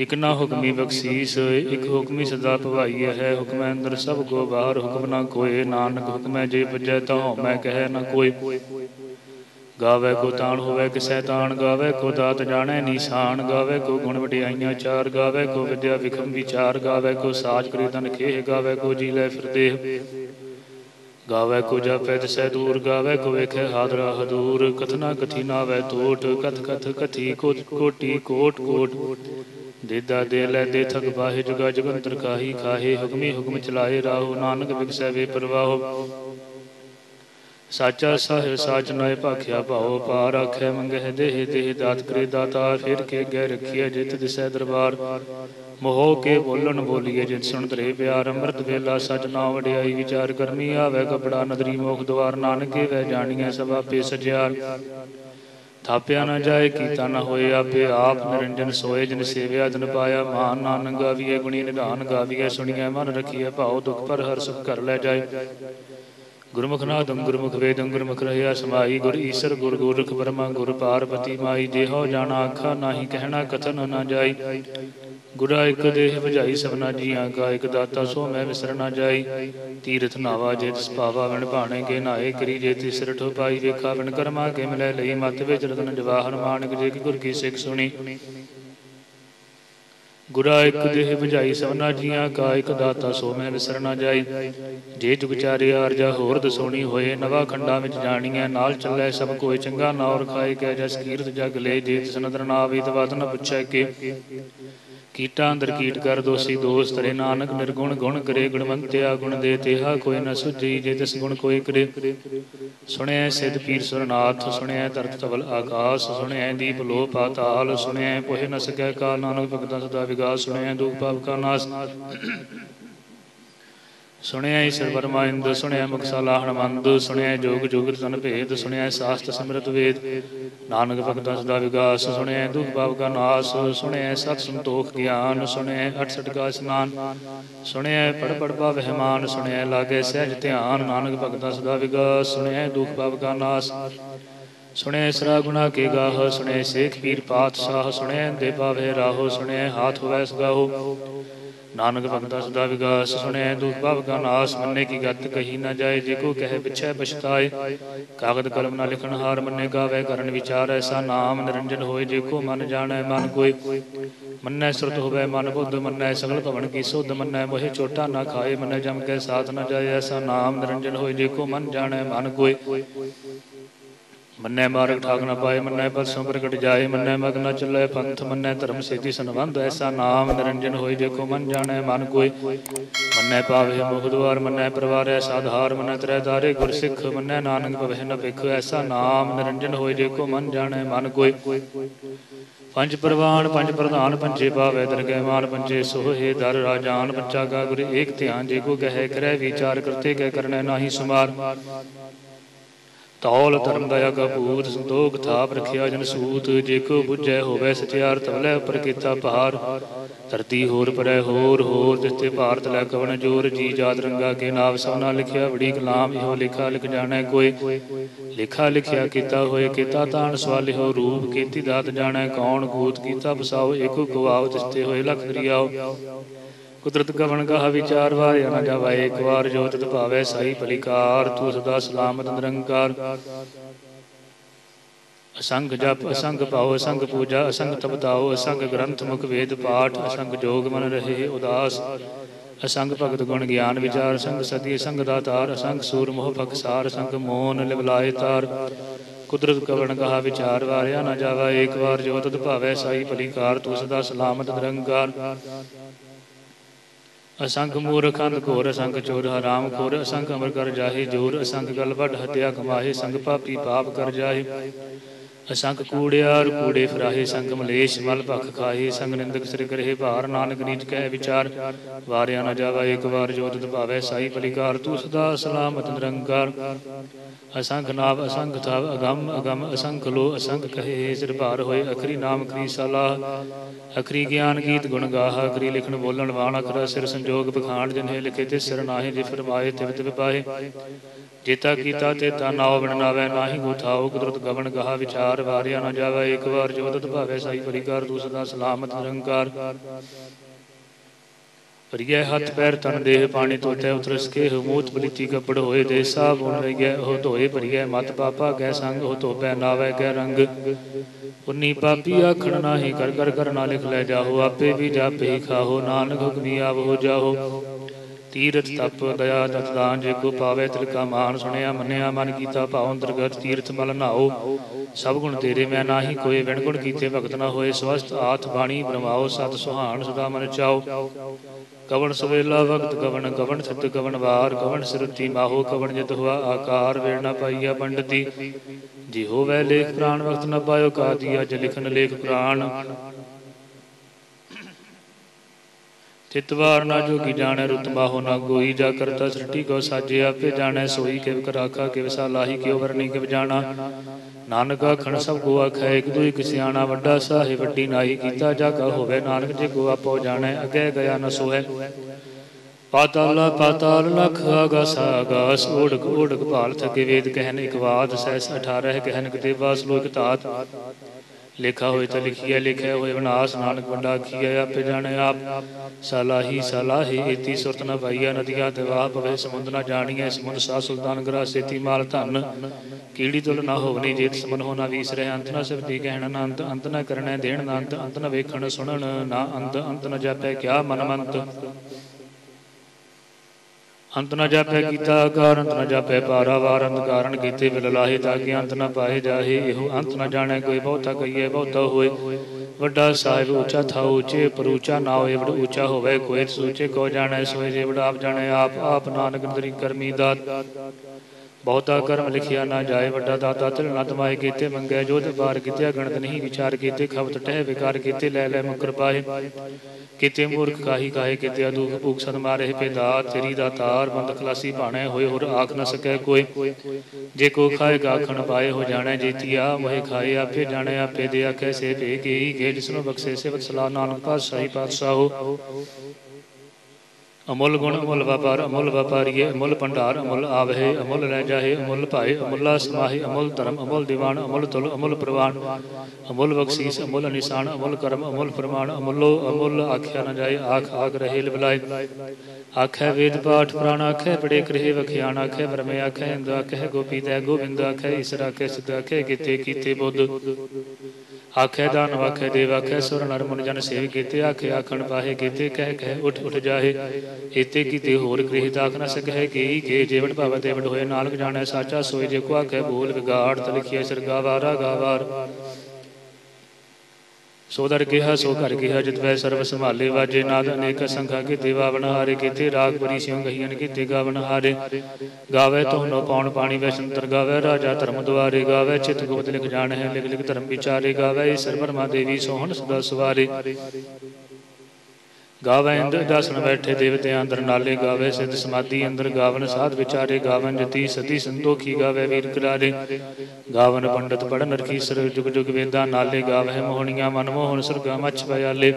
ਇਕ ਨਾ ਹੁਕਮੀ ਬਖਸ਼ੀਸ, ਇਕ ਹੁਕਮੀ ਸਦਾ ਭਵਾਈਐ ਹੈ ਹੁਕਮ ਅੰਦਰ ਸਭ ਕੋ ਬਾਹਰ, ਹੁਕਮ ਨਾ ਕੋਏ, ਨਾਨਕ ਹੁਕਮੈ ਜੇ ਪਜੈ ਤਾਂ ਮੈਂ ਕਹੈ ਨਾ ਕੋਈ ਗਾਵੇ ਕੋ ਤਾਣ ਹੋਵੇ, ਕਿਸੈ ਤਾਣ ਗਾਵੇ, ਕੋ ਦਾਤ ਜਾਣੈ ਨੀਸਾਨ, ਗਾਵੇ ਕੋ ਗੁਣ ਵਡਿਆਈਆਂ ਚਾਰ, ਗਾਵੇ ਕੋ ਵਿਦਿਆ ਵਿਖਮ ਵਿਚਾਰ, ਗਾਵੇ ਕੋ ਸਾਜ ਕਰੇ ਤਨ ਖੇਹ, ਗਾਵੇ ਕੋ ਜੀ ਲੈ ਫਿਰਦੇ ਗਾਵੇ ਕੋ ਜਪੈ ਤਿਸੈ ਦੂਰ, ਗਾਵੇ ਕੋ ਵੇਖੈ ਹਾਦਰਾ ਹਦੂਰ ਕਥਨਾ ਕਥੀ ਨਾਵੇ ਟੋਟ ਕਥ ਕਥ ਕਥੀ ਕੋਟ ਕੋਟੀ ਕੋਟ ਕੋਟ। ਦੇਦਾ ਦੇ ਲੈ ਦੇ ਥਕ ਬਾਹੇ ਜੁਗਾ ਜਗੰਤਰ ਕਾਹੀ ਖਾਹੇ ਹੁਕਮੀ ਹੁਕਮ ਚਲਾਏ ਰਾਹੋ ਨਾਨਕ ਵਿਗਸੈ ਵੇ ਪਰਵਾਹੋ। ਸਾਚਾ ਸਾਹਿਬ ਸਾਚ ਨੈ ਭਾਖਿਆ ਭਾਉ ਪਾਰ ਆਖੈ ਮੰਗਹਿ ਦੇਹ ਦੇਹ ਦਾਤ ਕਰੇ ਦਾਤਾ ਫਿਰ ਕੇ ਗਹਿ ਰਖੀਐ ਜਿਤ ਦਿਸੈ ਦਰਬਾਰ। ਮੋਹ ਕੇ ਬੋਲਣ ਬੋਲੀਏ ਜਿਤ ਸੁਣ ਤਰੇ ਪਿਆਰ, ਅੰਮ੍ਰਿਤ ਵੇਲਾ ਸਚ ਨਾ ਵਡਿਆਈ ਵਿਚਾਰ ਕਰਮੀ ਆਵੇ ਕਪੜਾ ਨਦਰੀ ਮੋਖ ਦਵਾਰ ਨਾਨਕੇ ਵੈ ਜਾਣੀਐ ਸਭਾ ਪੇ ਸਜਿਆਰ ਥਾਪਿਆ ਨਾ ਜਾਏ, ਕੀਤਾ ਨਾ ਹੋਏ ਆਪੇ ਆਪ ਨਿਰੰਜਨ ਸੋਏ, ਜਿਨ ਸੇਵਿਆ ਦਿਨ ਪਾਇਆ ਮਾਨ ਨਾਨਕ ਗਾਵੀਏ, ਗੁਣੀ ਨਿਧਾਨ ਗਾਵੀਏ, ਸੁਣੀਐ ਮਨ ਰਖੀਐ ਭਾਉ ਦੁਖ ਪਰ ਹਰ ਸੁਖ ਕਰ ਲੈ ਜਾਏ। ਗੁਰਮੁਖ ਨਾਦੰ ਗੁਰਮੁਖ ਵੇਦੰ ਗੁਰਮੁਖ ਰਹਿਆ ਸਮਾਈ ਗੁਰ ਈਸਰ, ਗੁਰ ਗੋਰਖ ਬਰਮਾ, ਗੁਰ ਪਾਰਬਤੀ ਮਾਈ ਦੇਹੋ ਜਾਣਾ ਆਖਾ, ਨਾਹੀ ਕਹਿਣਾ ਕਥਨ ਨਾ ਜਾਈ। ਗੁਰਾ ਇਕ ਦੇਹ ਭਜਾਈ ਸਭਨਾ ਜੀਆਂ ਕਾ, ਇਕ ਦਾਤਾ ਸੋ ਮੈਂ ਵਿਸਰ ਨਾ ਜਾਈ। ਤੀਰਥ ਨਾਵਾ ਜੇ ਤਿਸ ਪਾਵਾ, ਵਣ ਭਾਣੇ ਕੇ ਨਾਏ ਕਰੀ ਜੇ ਤਿਸ ਰਠੋ ਪਾਈ ਵੇਖਾ ਵਣ ਕਰਮਾ ਕੇ ਮਿਲੇ ਲਈ। ਮਤ ਵਿੱਚ ਰਤਨ ਜਵਾਹਰ ਮਾਨਕ ਜੇ ਕਿ ਗੁਰ ਕੀ ਸਿੱਖ ਸੁਣੀ। ਗੁਰਾ ਇਕ ਦੇਹ ਭਜਾਈ ਸਭਨਾ ਜੀਆਂ, ਕਾ ਇਕ ਦਾਤਾ ਸੋ ਮੈਂ ਵਿਸਰ ਜਾਈ। ਜੇ ਜੁਗ ਚਾਰੇ ਆਰਜਾ ਹੋਰ ਦਸੋਣੀ ਹੋਏ, ਨਵਾ ਖੰਡਾਂ ਵਿੱਚ ਜਾਣੀਐ, ਨਾਲ ਚੱਲੇ ਸਭ ਕੋਈ ਚੰਗਾ ਨਾਉ ਰਖਾਏ ਕੈ ਜਸ ਕੀਰਤ ਜਗ ਲੈ, ਜੇ ਤਿਸ ਨਦਰ ਨਾ ਆਵੇ ਤਵਤ ਨ ਪੁੱਛੈ ਕੇ। ਕੀਟਾਂ ਅੰਦਰ ਕੀਟ ਕਰ ਦੋਸੀ ਦੋਸ ਤਰੇ ਨਾਨਕ ਨਿਰਗੁਣ ਗੁਣ ਕਰੇ, ਗੁਣਵੰਤਿਆ ਗੁਣ ਦੇ ਤੇਹਾ ਕੋਈ ਨ ਸੁਝੀ, ਜੇ ਤਿਸ ਗੁਣ ਕੋਈ ਕਰੇ। ਸੁਣਿਐ ਸਿਧ ਪੀਰ ਸੁਰਨਾਥ ਸੁਣਿਆ ਧਰਤ ਤਵਲ ਆਕਾਸ, ਸੁਣਿਐ ਦੀਪ ਲੋ ਪਾਤਾਲ ਸੁਣਿਐ ਪੋਹਿ ਨ ਸਕੈ ਕਾਲ ਨਾਨਕ ਭਗਤਾਂ ਸਦਾ ਵਿਗਾਸ, ਸੁਣਿਐ ਦੁਖ ਪਾਪ ਕਾ ਨਾਸ। ਸੁਣਿਆ ਈਸ਼ਰ ਪਰਮਾਇੰਦ ਸੁਣਿਆ ਮੁਖ ਸਲਾਹਣ ਸੁਣਿਆ ਜੋਗ ਜੋਗ ਤਨ ਭੇਦ, ਸੁਣਿਆ ਸਾਸਤ ਸਿਮਰਤ ਵੇਦ। ਨਾਨਕ ਭਗਤਾਂ ਸਦਾ ਵਿਗਾਸ, ਸੁਣਿਆ ਦੁਖ ਪਾਪ ਕਾ ਨਾਸ, ਸੁਣਿਆ ਸਤ ਸੰਤੋਖ ਗਿਆਨ, ਸੁਣਿਆ 68 ਸਟਕਾ ਇਸਨਾਨ। ਸੁਣਿਆ ਪੜ ਪੜ ਪਾਵਹਿ ਮਾਨ ਸੁਣਿਆ ਲਾਗੇ ਸਹਿਜ ਧਿਆਨ, ਨਾਨਕ ਭਗਤਾਂ ਸਦਾ ਵਿਗਾਸ, ਸੁਣਿਆ ਦੁਖ ਪਾਪ ਕਾ ਨਾਸ। ਸੁਣੇ ਸਰਾ ਗੁਣਾ ਕੇ ਗਾਹ ਸੁਣੇ ਸੇਖ ਪੀਰ ਪਾਤਸ਼ਾਹ ਸੁਣੇ ਦੇ ਪਾਵੇ ਰਾਹੋ ਸੁਣੇ ਹਾਥ ਹੋਵੇ ਸਗਾਹੋ। ਨਾਨਕ ਭਗਤਾ ਸਦਾ ਵਿਗਾਸ ਸੁਣੇ, ਦੁਖ ਭਵ ਕਾ ਨਾਸ, ਮੰਨੇ ਕੀ ਗੱਤ ਕਹੀ ਨਾ ਜਾਏ, ਜੇ ਕੋ ਕਹੇ ਪਿਛੈ ਪਛਤਾਏ। ਕਾਗਦ ਕਲਮ ਨਾ ਲਿਖਣ ਹਾਰ ਮੰਨੇ ਗਾਵੇ, ਕਰਨ ਵਿਚਾਰ ਐਸਾ ਨਾਮ ਨਿਰੰਜਨ ਹੋਏ, ਜੇ ਕੋ ਮਨ ਜਾਣੈ, ਮਨ ਕੋਈ ਮੰਨੈ ਸੁਰਤ ਹੋਵੇ, ਮਨ ਬੁੱਧ ਮੰਨੈ, ਸਗਲ ਭਵਨ ਕੀ ਸੁਧ ਮੰਨੈ, ਮੋਹਿ ਚੋਟਾ ਨਾ ਖਾਏ, ਮੰਨੈ ਜਮ ਕੇ ਸਾਥ ਨਾ ਜਾਏ, ਐਸਾ ਨਾਮ ਨਿਰੰਜਨ ਹੋਏ, ਜੇ ਕੋ ਮਨ ਜਾਣੈ, ਮਨ ਕੋਈ ਮੰਨੈ ਮਾਰਗ ਠਾਕ ਨਾ ਪਾਏ, ਮੰਨੈ ਪਰਸੋਂ ਪ੍ਰਗਟ ਜਾਏ, ਮੰਨੈ ਮਗ ਨ ਚੱਲੇ ਪੰਥ, ਮੰਨੈ ਧਰਮ ਸੇਤੀ ਸੰਬੰਧ, ਐਸਾ ਨਾਮ ਨਿਰੰਜਨ ਹੋਈ ਦੇਖੋ ਮਨ ਜਾਣੈ ਮਨ ਕੋਈ। ਮੰਨੈ ਪਾਵੇ ਮੁਖ ਦੁਆਰ, ਮੰਨੈ ਪਰਵਾਰ ਐਸਾ ਧਾਰ ਮੰਨੈ ਤ੍ਰੈ ਦਾਰੇ ਗੁਰ ਸਿੱਖ, ਮੰਨੈ ਨਾਨਕ ਭਵਹਿ ਨ ਭਿਖ, ਐਸਾ ਨਾਮ ਨਿਰੰਜਨ ਹੋਈ ਦੇਖੋ ਮਨ ਜਾਣੈ ਮਨ ਕੋਈ। ਪੰਜ ਪ੍ਰਵਾਨ, ਪੰਜ ਪ੍ਰਧਾਨ, ਪੰਜੇ ਪਾਵੇ ਦਰਗਹਿ ਮਾਨ, ਪੰਜੇ ਸੋਹੇ ਦਰ ਰਾਜਾਨ ਪੰਚਾ ਕਾ ਗੁਰ ਏਕ ਧਿਆਨ, ਜੇ ਕੋ ਕਹੈ ਕਰੈ ਵਿਚਾਰ, ਕਰਤੇ ਕਹਿ ਕਰਨੈ ਨਾਹੀ ਸੁਮਾਰ। ਤੌਲ ਧਰਮ ਦਇਆ ਕਾ ਭੂਤ ਸੰਤੋਖ ਥਾਪ ਰਖਿਆ ਜਨ ਸੂਤ, ਜੇ ਕੋ ਬੁਝੈ ਹੋਵੇ ਸਚਿਆਰ ਤਵਲੇ ਉਪਰ ਕੀਤਾ ਪਹਾਰ ਧਰਤੀ ਹੋਰ ਪਰੈ ਹੋਰ ਹੋਰ ਜਿਤੇ ਭਾਰਤ ਲੈ ਕਵਨ ਜੋਰ, ਜੀ ਜਾਤ ਰੰਗਾ ਕੇ ਨਾਮ ਸਭਨਾ ਲਿਖਿਆ, ਬੜੀ ਕਲਾਮ ਇਹੋ ਲਿਖਾ ਲਿਖ ਜਾਣੈ ਕੋਈ। ਲਿਖਾ ਲਿਖਿਆ ਕੀਤਾ ਹੋਏ ਕੀਤਾ ਤਾਣ ਸਵਾਲਿਓ ਰੂਪ ਕੀਤੀ ਦਾਤ ਜਾਣੈ ਕੌਣ, ਗੂਤ ਕੀਤਾ ਬਸਾਓ ਏਕੋ ਗਵਾਵ ਤਿਸਤੇ ਹੋਏ ਲਖ ਦਰਿਆਓ। ਕੁਦਰਤ ਗਵਨ ਕਾ ਵਿਚਾਰ ਵਾਰਿਆ ਨਾ ਜਾਵਾ, ਇੱਕ ਵਾਰ ਜੋ ਤਤ ਭਾਵੇ ਸਾਈ ਭਲਿਕਾਰ, ਤੂੰ ਸਦਾ ਸਲਾਮਤ ਨਿਰੰਕਾਰ। ਅਸੰਗ ਜਪ, ਅਸੰਗ ਭਾਉ, ਅਸੰਗ ਪੂਜਾ, ਅਸੰਗ ਤਪਤਾਉ ਅਸੰਗ ਗ੍ਰੰਥ, ਮੁਖ ਵੇਦ, ਪਾਠ, ਅਸੰਗ ਜੋਗ ਮਨ ਰਹੇ ਉਦਾਸ। ਅਸੰਗ ਭਗਤ ਗੁਣ ਗਿਆਨ ਵਿਚਾਰ ਸੰਗ ਸਤੀ ਸੰਗ ਦਾਤਾਰ, ਅਸੰਗ ਸੂਰ ਮੋਹ ਭਖਸਾਰ ਸੰਗ ਮੋਨ ਲਿਵਲਾਏ ਤਾਰ। ਕੁਦਰਤ ਕਵਣ ਕਹਾ ਵਿਚਾਰ ਵਾਰਿਆ ਨਾ ਜਾਵਾ ਏਕ ਵਾਰ ਜੋ ਤਤ ਭਾਵੇ ਸਾਈ ਭਲਿਕਾਰ, ਤੂੰ ਸਦਾ ਸਲਾਮਤ ਨਿਰੰਕਾਰ। ਅਸੰਖ ਮੂਰਖ ਅੰਧ ਘੋਰ ਅਸੰਖ ਚੋਰ ਹਰਾਮ ਖੋਰ ਅਸੰਖ ਅਮਰ ਕਰ ਜਾਹੇ, ਜੋਰ ਅਸੰਖ ਗਲ ਵੱਡ ਹਤਿਆ ਕਮਾਹੇ ਸੰਗ ਪਾਪੀ ਪਾਪ ਕਰ ਜਾਹੇ। ਅਸੰਖ ਕੂੜਿਆਰ ਕੂੜੇ ਫਰਾਹੇ, ਸੰਗ ਮਲੇਸ਼, ਮਲ ਭਖ ਖਾਹੇ, ਸੰਗ ਨਿੰਦਕ ਸਿਰ ਕਰਹਿ ਭਾਰ, ਨਾਨਕ ਨੀਚ ਕਹਿ ਵਿਚਾਰ। ਵਾਰਿਆ ਨਾ ਜਾਵਾ ਇੱਕ ਵਾਰ ਜੋਤ ਭਾਵੇ, ਸਾਈ ਪਲਿਕਾਰ ਤੂੰ ਸਦਾ ਸਲਾਮਤ ਨਿਰੰਕਾਰ। ਅਸੰਖ ਨਾਵ ਅਸੰਖ ਥਾਵ, ਅਗੰਮ ਅਗੰਮ ਅਸੰਖ ਲੋ ਅਸੰਖ ਕਹੇ, ਸਿਰ ਭਾਰ ਹੋਏ, ਅਖਰੀ ਨਾਮ ਕਰੀ ਸਲਾਹ। ਅਖਰੀ ਗਿਆਨ ਗੀਤ ਗੁਣ ਗਾਹ, ਅਖਰੀ ਲਿਖਣ ਬੋਲਣ ਵਾਣ, ਅਖਰਾ ਸਿਰ ਸੰਜੋਗ ਬਖਾਣ ਜਿਨਹਿ ਲਿਖੇ ਤੇ ਸਿਰ ਨਾਹੀ, ਜੇ ਫਰਮਾਏ ਤਿਵ ਵਿਪਾਏ ਜੇਤਾ ਕੀਤਾ ਤੇ ਤਾ ਨਾਉ ਬਿਨ ਨਾਵੇ, ਨਾਹੀ ਕੁਦਰਤ ਗਵਨ ਗਹਾ ਵਿਚਾਰ, ਵਾਰਿਆ ਨਾ ਜਾਵੇ, ਇੱਕ ਵਾਰ ਜੋਦਤ ਭਾਵੇ, ਸਾਈ ਪਰਿਕਾਰ ਤੂੰ ਸਲਾਮਤ ਨਿਰੰਕਾਰ। ਪਰਿਐ ਹੱਥ ਪੈਰ, ਤਨ ਦੇਹ ਪਾਣੀ ਤੋਤੇ ਉਤਰਸ ਕੇ ਹਮੂਤ ਬਲਿਤੀ ਕਪੜ ਹੋਏ ਦੇ ਸਾਬ ਹੁਣ ਰਹਿ ਉਹ ਧੋਏ ਪਰਿਐ ਮਤ ਪਾਪਾ ਗੈ ਸੰਗ, ਉਹ ਧੋਪੈ, ਨਾਵੇ ਗੈ ਰੰਗ। ਉਨੀ ਪਾਪੀ ਆਖਣ ਨਾਹੀ ਕਰ ਕਰ ਕਰ ਨਾ ਲਿਖ ਲੈ ਜਾਹੋ, ਆਪੇ ਵੀ ਜਾਪੇ ਖਾਹੋ, ਨਾਨਕ ਹੁਕਮੀ ਹੋ ਜਾਹੋ। ਤੀਰਥ ਤਪ, ਦਇਆ ਦਤ ਜੇ ਕੋ ਪਾਵੇ ਤਿਲ ਕਾ ਮਾਨ ਸੁਣਿਆ, ਮੰਨਿਆ, ਮਨ ਕੀਤਾ ਭਾਉ, ਅੰਤਰਗਤ ਤੀਰਥ ਮਲ ਨਾਓ ਸਭ ਗੁਣ ਤੇਰੇ, ਮੈਂ ਨਾਹੀ ਕੋਈ ਵਿਣ ਗੁਣ ਕੀਤੇ ਭਗਤ ਨਾ ਹੋਏ ਸਵਸਤ ਆਤ ਬਾਣੀ ਬਰਮਾਓ ਸਤ ਸੁਹਾਣ ਸਦਾ ਮਨ ਚਾਓ ਕਵਣ ਸਵੇਲਾ ਵਕਤ ਕਵਣ ਕਵਣ ਸਿੱਧ ਕਵਣ ਵਾਰ, ਕਵਣ ਸਿਰਤੀ ਮਾਹੋ, ਕਵਣ ਜਿਤ ਹੁਆ ਆਕਾਰ ਵੇੜ ਨਾ ਪਾਈਆ ਪੰਡਤੀ। ਜੀ ਹੋਵੇ ਲੇਖ ਪ੍ਰਾਨ ਵਕਤ ਨਾ ਪਾਇਓ ਕਾਦੀਆ ਜ ਲਿਖਨ ਲੇਖ ਪ੍ਰਾਨ ਤਿਤਵਾਰ ਨਾ ਜੋਗੀ ਜਾਣੈ ਰੁਤ ਬਾਹੋ ਨਾ ਗੋਈ, ਜਾ ਕਰਤਾ ਸ੍ਰਿਟੀ ਕੋ ਸਾਜੇ, ਆਪੇ ਜਾਣੈ ਸੋਈ ਕਿਵ ਕਰਾਖਾ, ਕਿਵ ਸਾਲਾਹੀ, ਕਿਉ ਵਰਨੀ ਕਿਵ ਜਾਣਾ। ਨਾਨਕ ਆਖਣ ਸਭ ਕੋ ਆਖੈ, ਇੱਕ ਦੂਈ ਕਿਸਿਆਣਾ ਵੱਡਾ ਸਾਹੇ ਵੱਡੀ ਨਾਹੀ ਕੀਤਾ ਜਾ ਕਾ ਹੋਵੇ, ਨਾਨਕ ਜੇ ਕੋ ਆਪੋ ਜਾਣੈ, ਅਗੇ ਗਿਆ ਨ ਸੋਹੈ। ਪਾਤਾਲ ਪਾਤਾਲ ਲਖ ਆਗਾਸ ਆਗਾਸ ਓੜਕ ਓੜਕ ਭਾਲ ਥਕੇ ਵੇਦ, ਕਹਿਨ ਇਕ ਬਾਤ ਸਹਿਸ 18 ਕਹਿਨ ਕਿਤੇ ਬਾਸ ਲੋਕ ਤਾਤ ਲਿਖਾ ਹੋਏ ਤਾਂ ਲਿਖੀਐ ਲਿਖਿਆ ਹੋਏ ਵਿਨਾਸ਼ ਨਾਨਕ ਵੰਡਾ ਕੀਐ, ਆਪੇ ਜਾਣੇ ਆਪ। ਸਲਾਹੀ ਸਲਾਹੀ, ਏਤੀ ਸੁਰਤ ਨ ਪਾਈਆ ਨਦੀਆਂ ਤੇ ਵਾਹ ਪਵੇ, ਸਮੁੰਦ ਨਾ ਜਾਣੀਐ, ਸਮੁੰਦ ਸਾ ਸੁਲਤਾਨ ਗਰਾ ਸੇਤੀ ਮਾਲ ਧਨ। ਕੀੜੀ ਤੁਲ ਨਾ ਹੋਵਨੀ, ਜੇਤ ਸਮਨ ਹੋਣਾ ਵੀਸ ਰਹਿ, ਅੰਤ ਨ ਸਿਫਤੀ ਕਹਿਣ ਨਾ ਅੰਤ ਅੰਤ ਨ ਕਰਣੈ ਦੇਣ ਨਾ ਅੰਤ ਅੰਤ ਨ ਵੇਖਣ ਸੁਣਨ ਨਾ ਅੰਤ ਅੰਤ ਨਾ ਜਾਪੈ ਕਿਆ ਮਨ ਮੰਤ ਅੰਤ ਨ ਜਾਪੈ ਕੀਤਾ ਆਕਾਰ, ਅੰਤ ਨ ਜਾਪੈ ਪਾਰਾਵਾਰ ਅੰਤ ਕਾਰਨ ਕੀਤੇ ਬਿਲ ਲਾਹੇ ਤਾਂ ਕਿ ਅੰਤ ਨ ਪਾਏ ਜਾਹੇ। ਇਹੋ ਅੰਤ ਨ ਜਾਣੈ ਕੋਈ ਬਹੁਤਾ ਕਹੀਏ ਬਹੁਤਾ ਹੋਏ। ਵੱਡਾ ਸਾਹਿਬ ਉੱਚਾ ਥਾ ਉੱਚੇ ਪਰ ਉੱਚਾ ਨਾ ਹੋਏ, ਵਡ ਉੱਚਾ ਹੋਵੇ। ਕੋਈ ਸੋਚੇ ਕੋ ਜਾਣੈ, ਸੋਏ ਜੇ ਵਡ ਆਪ ਜਾਣੈ, ਆਪ ਆਪ ਨਾਨਕ ਨਦਰੀ ਕਰਮੀ ਦਾਤ। ਬਹੁਤਾ ਕਰਮ ਲਿਖਿਆ ਨਾ ਜਾਏ, ਵੱਡਾ ਦਾਤਾ ਤਿਲ ਨਾ ਤਮਾਏ ਕੀਤੇ, ਮੰਗੈ ਜੋ ਤੇ ਕੀਤੇ ਗਣਤ ਨਹੀਂ ਵਿਚਾਰ ਕੀਤੇ ਖਬਤ ਟਹਿ ਵਿਕਾਰ ਕੀਤੇ, ਲੈ ਲੈ ਮੁਕਰ ਪਾਏ। ਕੀਤੇ ਮੂਰਖ ਕਾਹੀ ਕਾਹੇ, ਕੀਤੇ ਅਦੂਖ ਭੂਖ ਸਦ ਮਾਰੇ ਪੇਦਾ ਤੇਰੀ ਦਾ ਤਾਰ ਬੰਦ ਖਲਾਸੀ ਭਾਣੇ ਹੋਏ, ਹੋਰ ਆਖ ਨਾ ਸਕੈ ਕੋਈ। ਜੇ ਕੋ ਖਾਏ ਗਾਖਣ ਪਾਏ, ਹੋ ਜਾਣੈ ਜੀਤੀਆ ਮੋਹਿ ਖਾਏ, ਆਪੇ ਜਾਣੈ, ਆਪੇ ਦੇ ਆਖੇ, ਸੇ ਭੇ ਕੀ ਗੇ ਜਿਸਨੂੰ ਬਖਸ਼ੇ ਸੇ ਵਤ ਸਲਾ ਨਾਨਕ ਪਾਤਸ਼ਾਹੀ ਪਾਤਸ਼ਾਹੋ। ਅਮੁੱਲ ਗੁਣ, ਅਮੁੱਲ ਵਪਾਰ, ਅਮੁੱਲ ਵਪਾਰੀਏ, ਅਮੁੱਲ ਭੰਡਾਰ, ਅਮੁੱਲ ਆਵਹਿ, ਅਮੁੱਲ ਲੈ ਜਾਹੇ, ਅਮੁੱਲ ਭਾਏ, ਅਮੁੱਲਾ ਸਮਾਹੀ, ਅਮੁੱਲ ਧਰਮ, ਅਮੁੱਲ ਦੀਵਾਨ, ਅਮੁੱਲ ਤੁਲ, ਅਮੁੱਲ ਪ੍ਰਵਾਨ। ਅਮੁੱਲ ਬਖਸ਼ੀਸ, ਅਮੁੱਲ ਨਿਸ਼ਾਨ, ਅਮੁੱਲ ਕਰਮ, ਅਮੁੱਲ ਪ੍ਰਮਾਣ ਅਮੁੱਲੋ, ਅਮੁੱਲ ਆਖਿਆ ਨ ਜਾਏ, ਆਖ ਆਖ ਰਹੇ ਲਬਲਾਏ ਆਖੈ ਵੇਦ ਪਾਠ, ਪ੍ਰਾਣ ਆਖੈ, ਬੜੇ ਕਰੇ ਵਖਿਆਣ ਆਖੈ, ਬ੍ਰਹਮੇ ਆਖੈ, ਇੰਦ ਆਖੈ ਗੋਪੀ ਤੈ ਗੋਬਿੰਦ ਆਖੈ, ਈਸ਼ਰ ਆਖੈ, ਸਿਧ ਆਖੈ ਕੀਤੇ ਕੀਤੇ ਬੁੱਧ। ਆਖੇ ਦਾਨ ਵਾਖੇ ਦੇਵ ਆਖੇ ਸੁਰ ਨਰ ਮਨ ਜਨ ਸੇਵ ਕੀਤੇ ਆਖੇ ਆਖਣ ਪਾਹੇ ਕੀਤੇ ਕਹਿ ਕਹਿ ਉਠ ਉਠ ਜਾਹੇ। ਇਤੇ ਕੀਤੇ ਹੋਰ ਗ੍ਰਹਿ ਤਾਖ ਨ ਸਕਹਿ ਕੀ ਕੇ ਜੀਵਨ ਭਾਵ ਤੇ ਵਡ ਹੋਏ ਨਾਨਕ ਜਾਣੈ ਸਾਚਾ ਸੋਈ ਜੇ ਕੋ ਆਖੇ ਬੋਲ ਵਿਗਾੜ ਤਲਖੀਏ ਸਰਗਾਵਾਰਾ ਗਾਵਾਰ। ਸੋ ਦਰ ਕਿਹਾ, ਸੋ ਘਰ ਕਿਹਾ, ਜਿਤ ਵੈ ਸਰਬ ਸੰਭਾਲੇ, ਵਾਜੇ ਨਾਦ ਅਨੇਕ ਸੰਖਾ ਕੇ ਦੇਵਾ ਬਣ ਹਾਰੇ ਕੀਤੇ, ਰਾਗ ਬਰੀ ਸਿਉ ਗਹੀਨ ਕੀਤੇ ਗਾਵਨ ਹਾਰੇ। ਗਾਵੇ ਨੋ ਪਾਉਣ ਪਾਣੀ, ਵੈ ਸੰਤਰ ਗਾਵੇ, ਰਾਜਾ ਧਰਮ ਦੁਆਰੇ ਗਾਵੇ, ਚਿਤ ਗੁਪਤ ਲਿਖ ਜਾਣ ਹੈ ਲਿਖ ਲਿਖ ਧਰਮ ਵਿਚਾਰੇ ਗਾਵੇ ਸਰਬਰਮਾ ਦੇਵੀ ਸੋਹਣ ਸਦਾ ਸਵਾਰੇ। ਗਾਵੈ ਇੰਦ ਦਸਨ ਬੈਠੇ ਦੇਵਤਿਆਂ ਅੰਦਰ ਨਾਲੇ ਗਾਵੇ, ਸਿੱਧ ਸਮਾਧੀ ਅੰਦਰ ਗਾਵਨ, ਸਾਧ ਵਿਚਾਰੇ ਗਾਵਨ, ਜਤੀ ਸਤੀ ਸੰਤੋਖੀ ਗਾਵੇ ਵੀਰ ਕਰਾਰੇ। ਗਾਵਨ ਪੰਡਤ ਪੜਨ ਰਖੀਸਰ, ਜੁਗ ਜੁਗ ਵੇਦਾਂ ਨਾਲੇ ਗਾਵੇ ਮੋਹਣੀਆਂ, ਮਨ ਮੋਹਨ ਸੁਰਗਾ ਮਛ ਪਿਆਲੇ।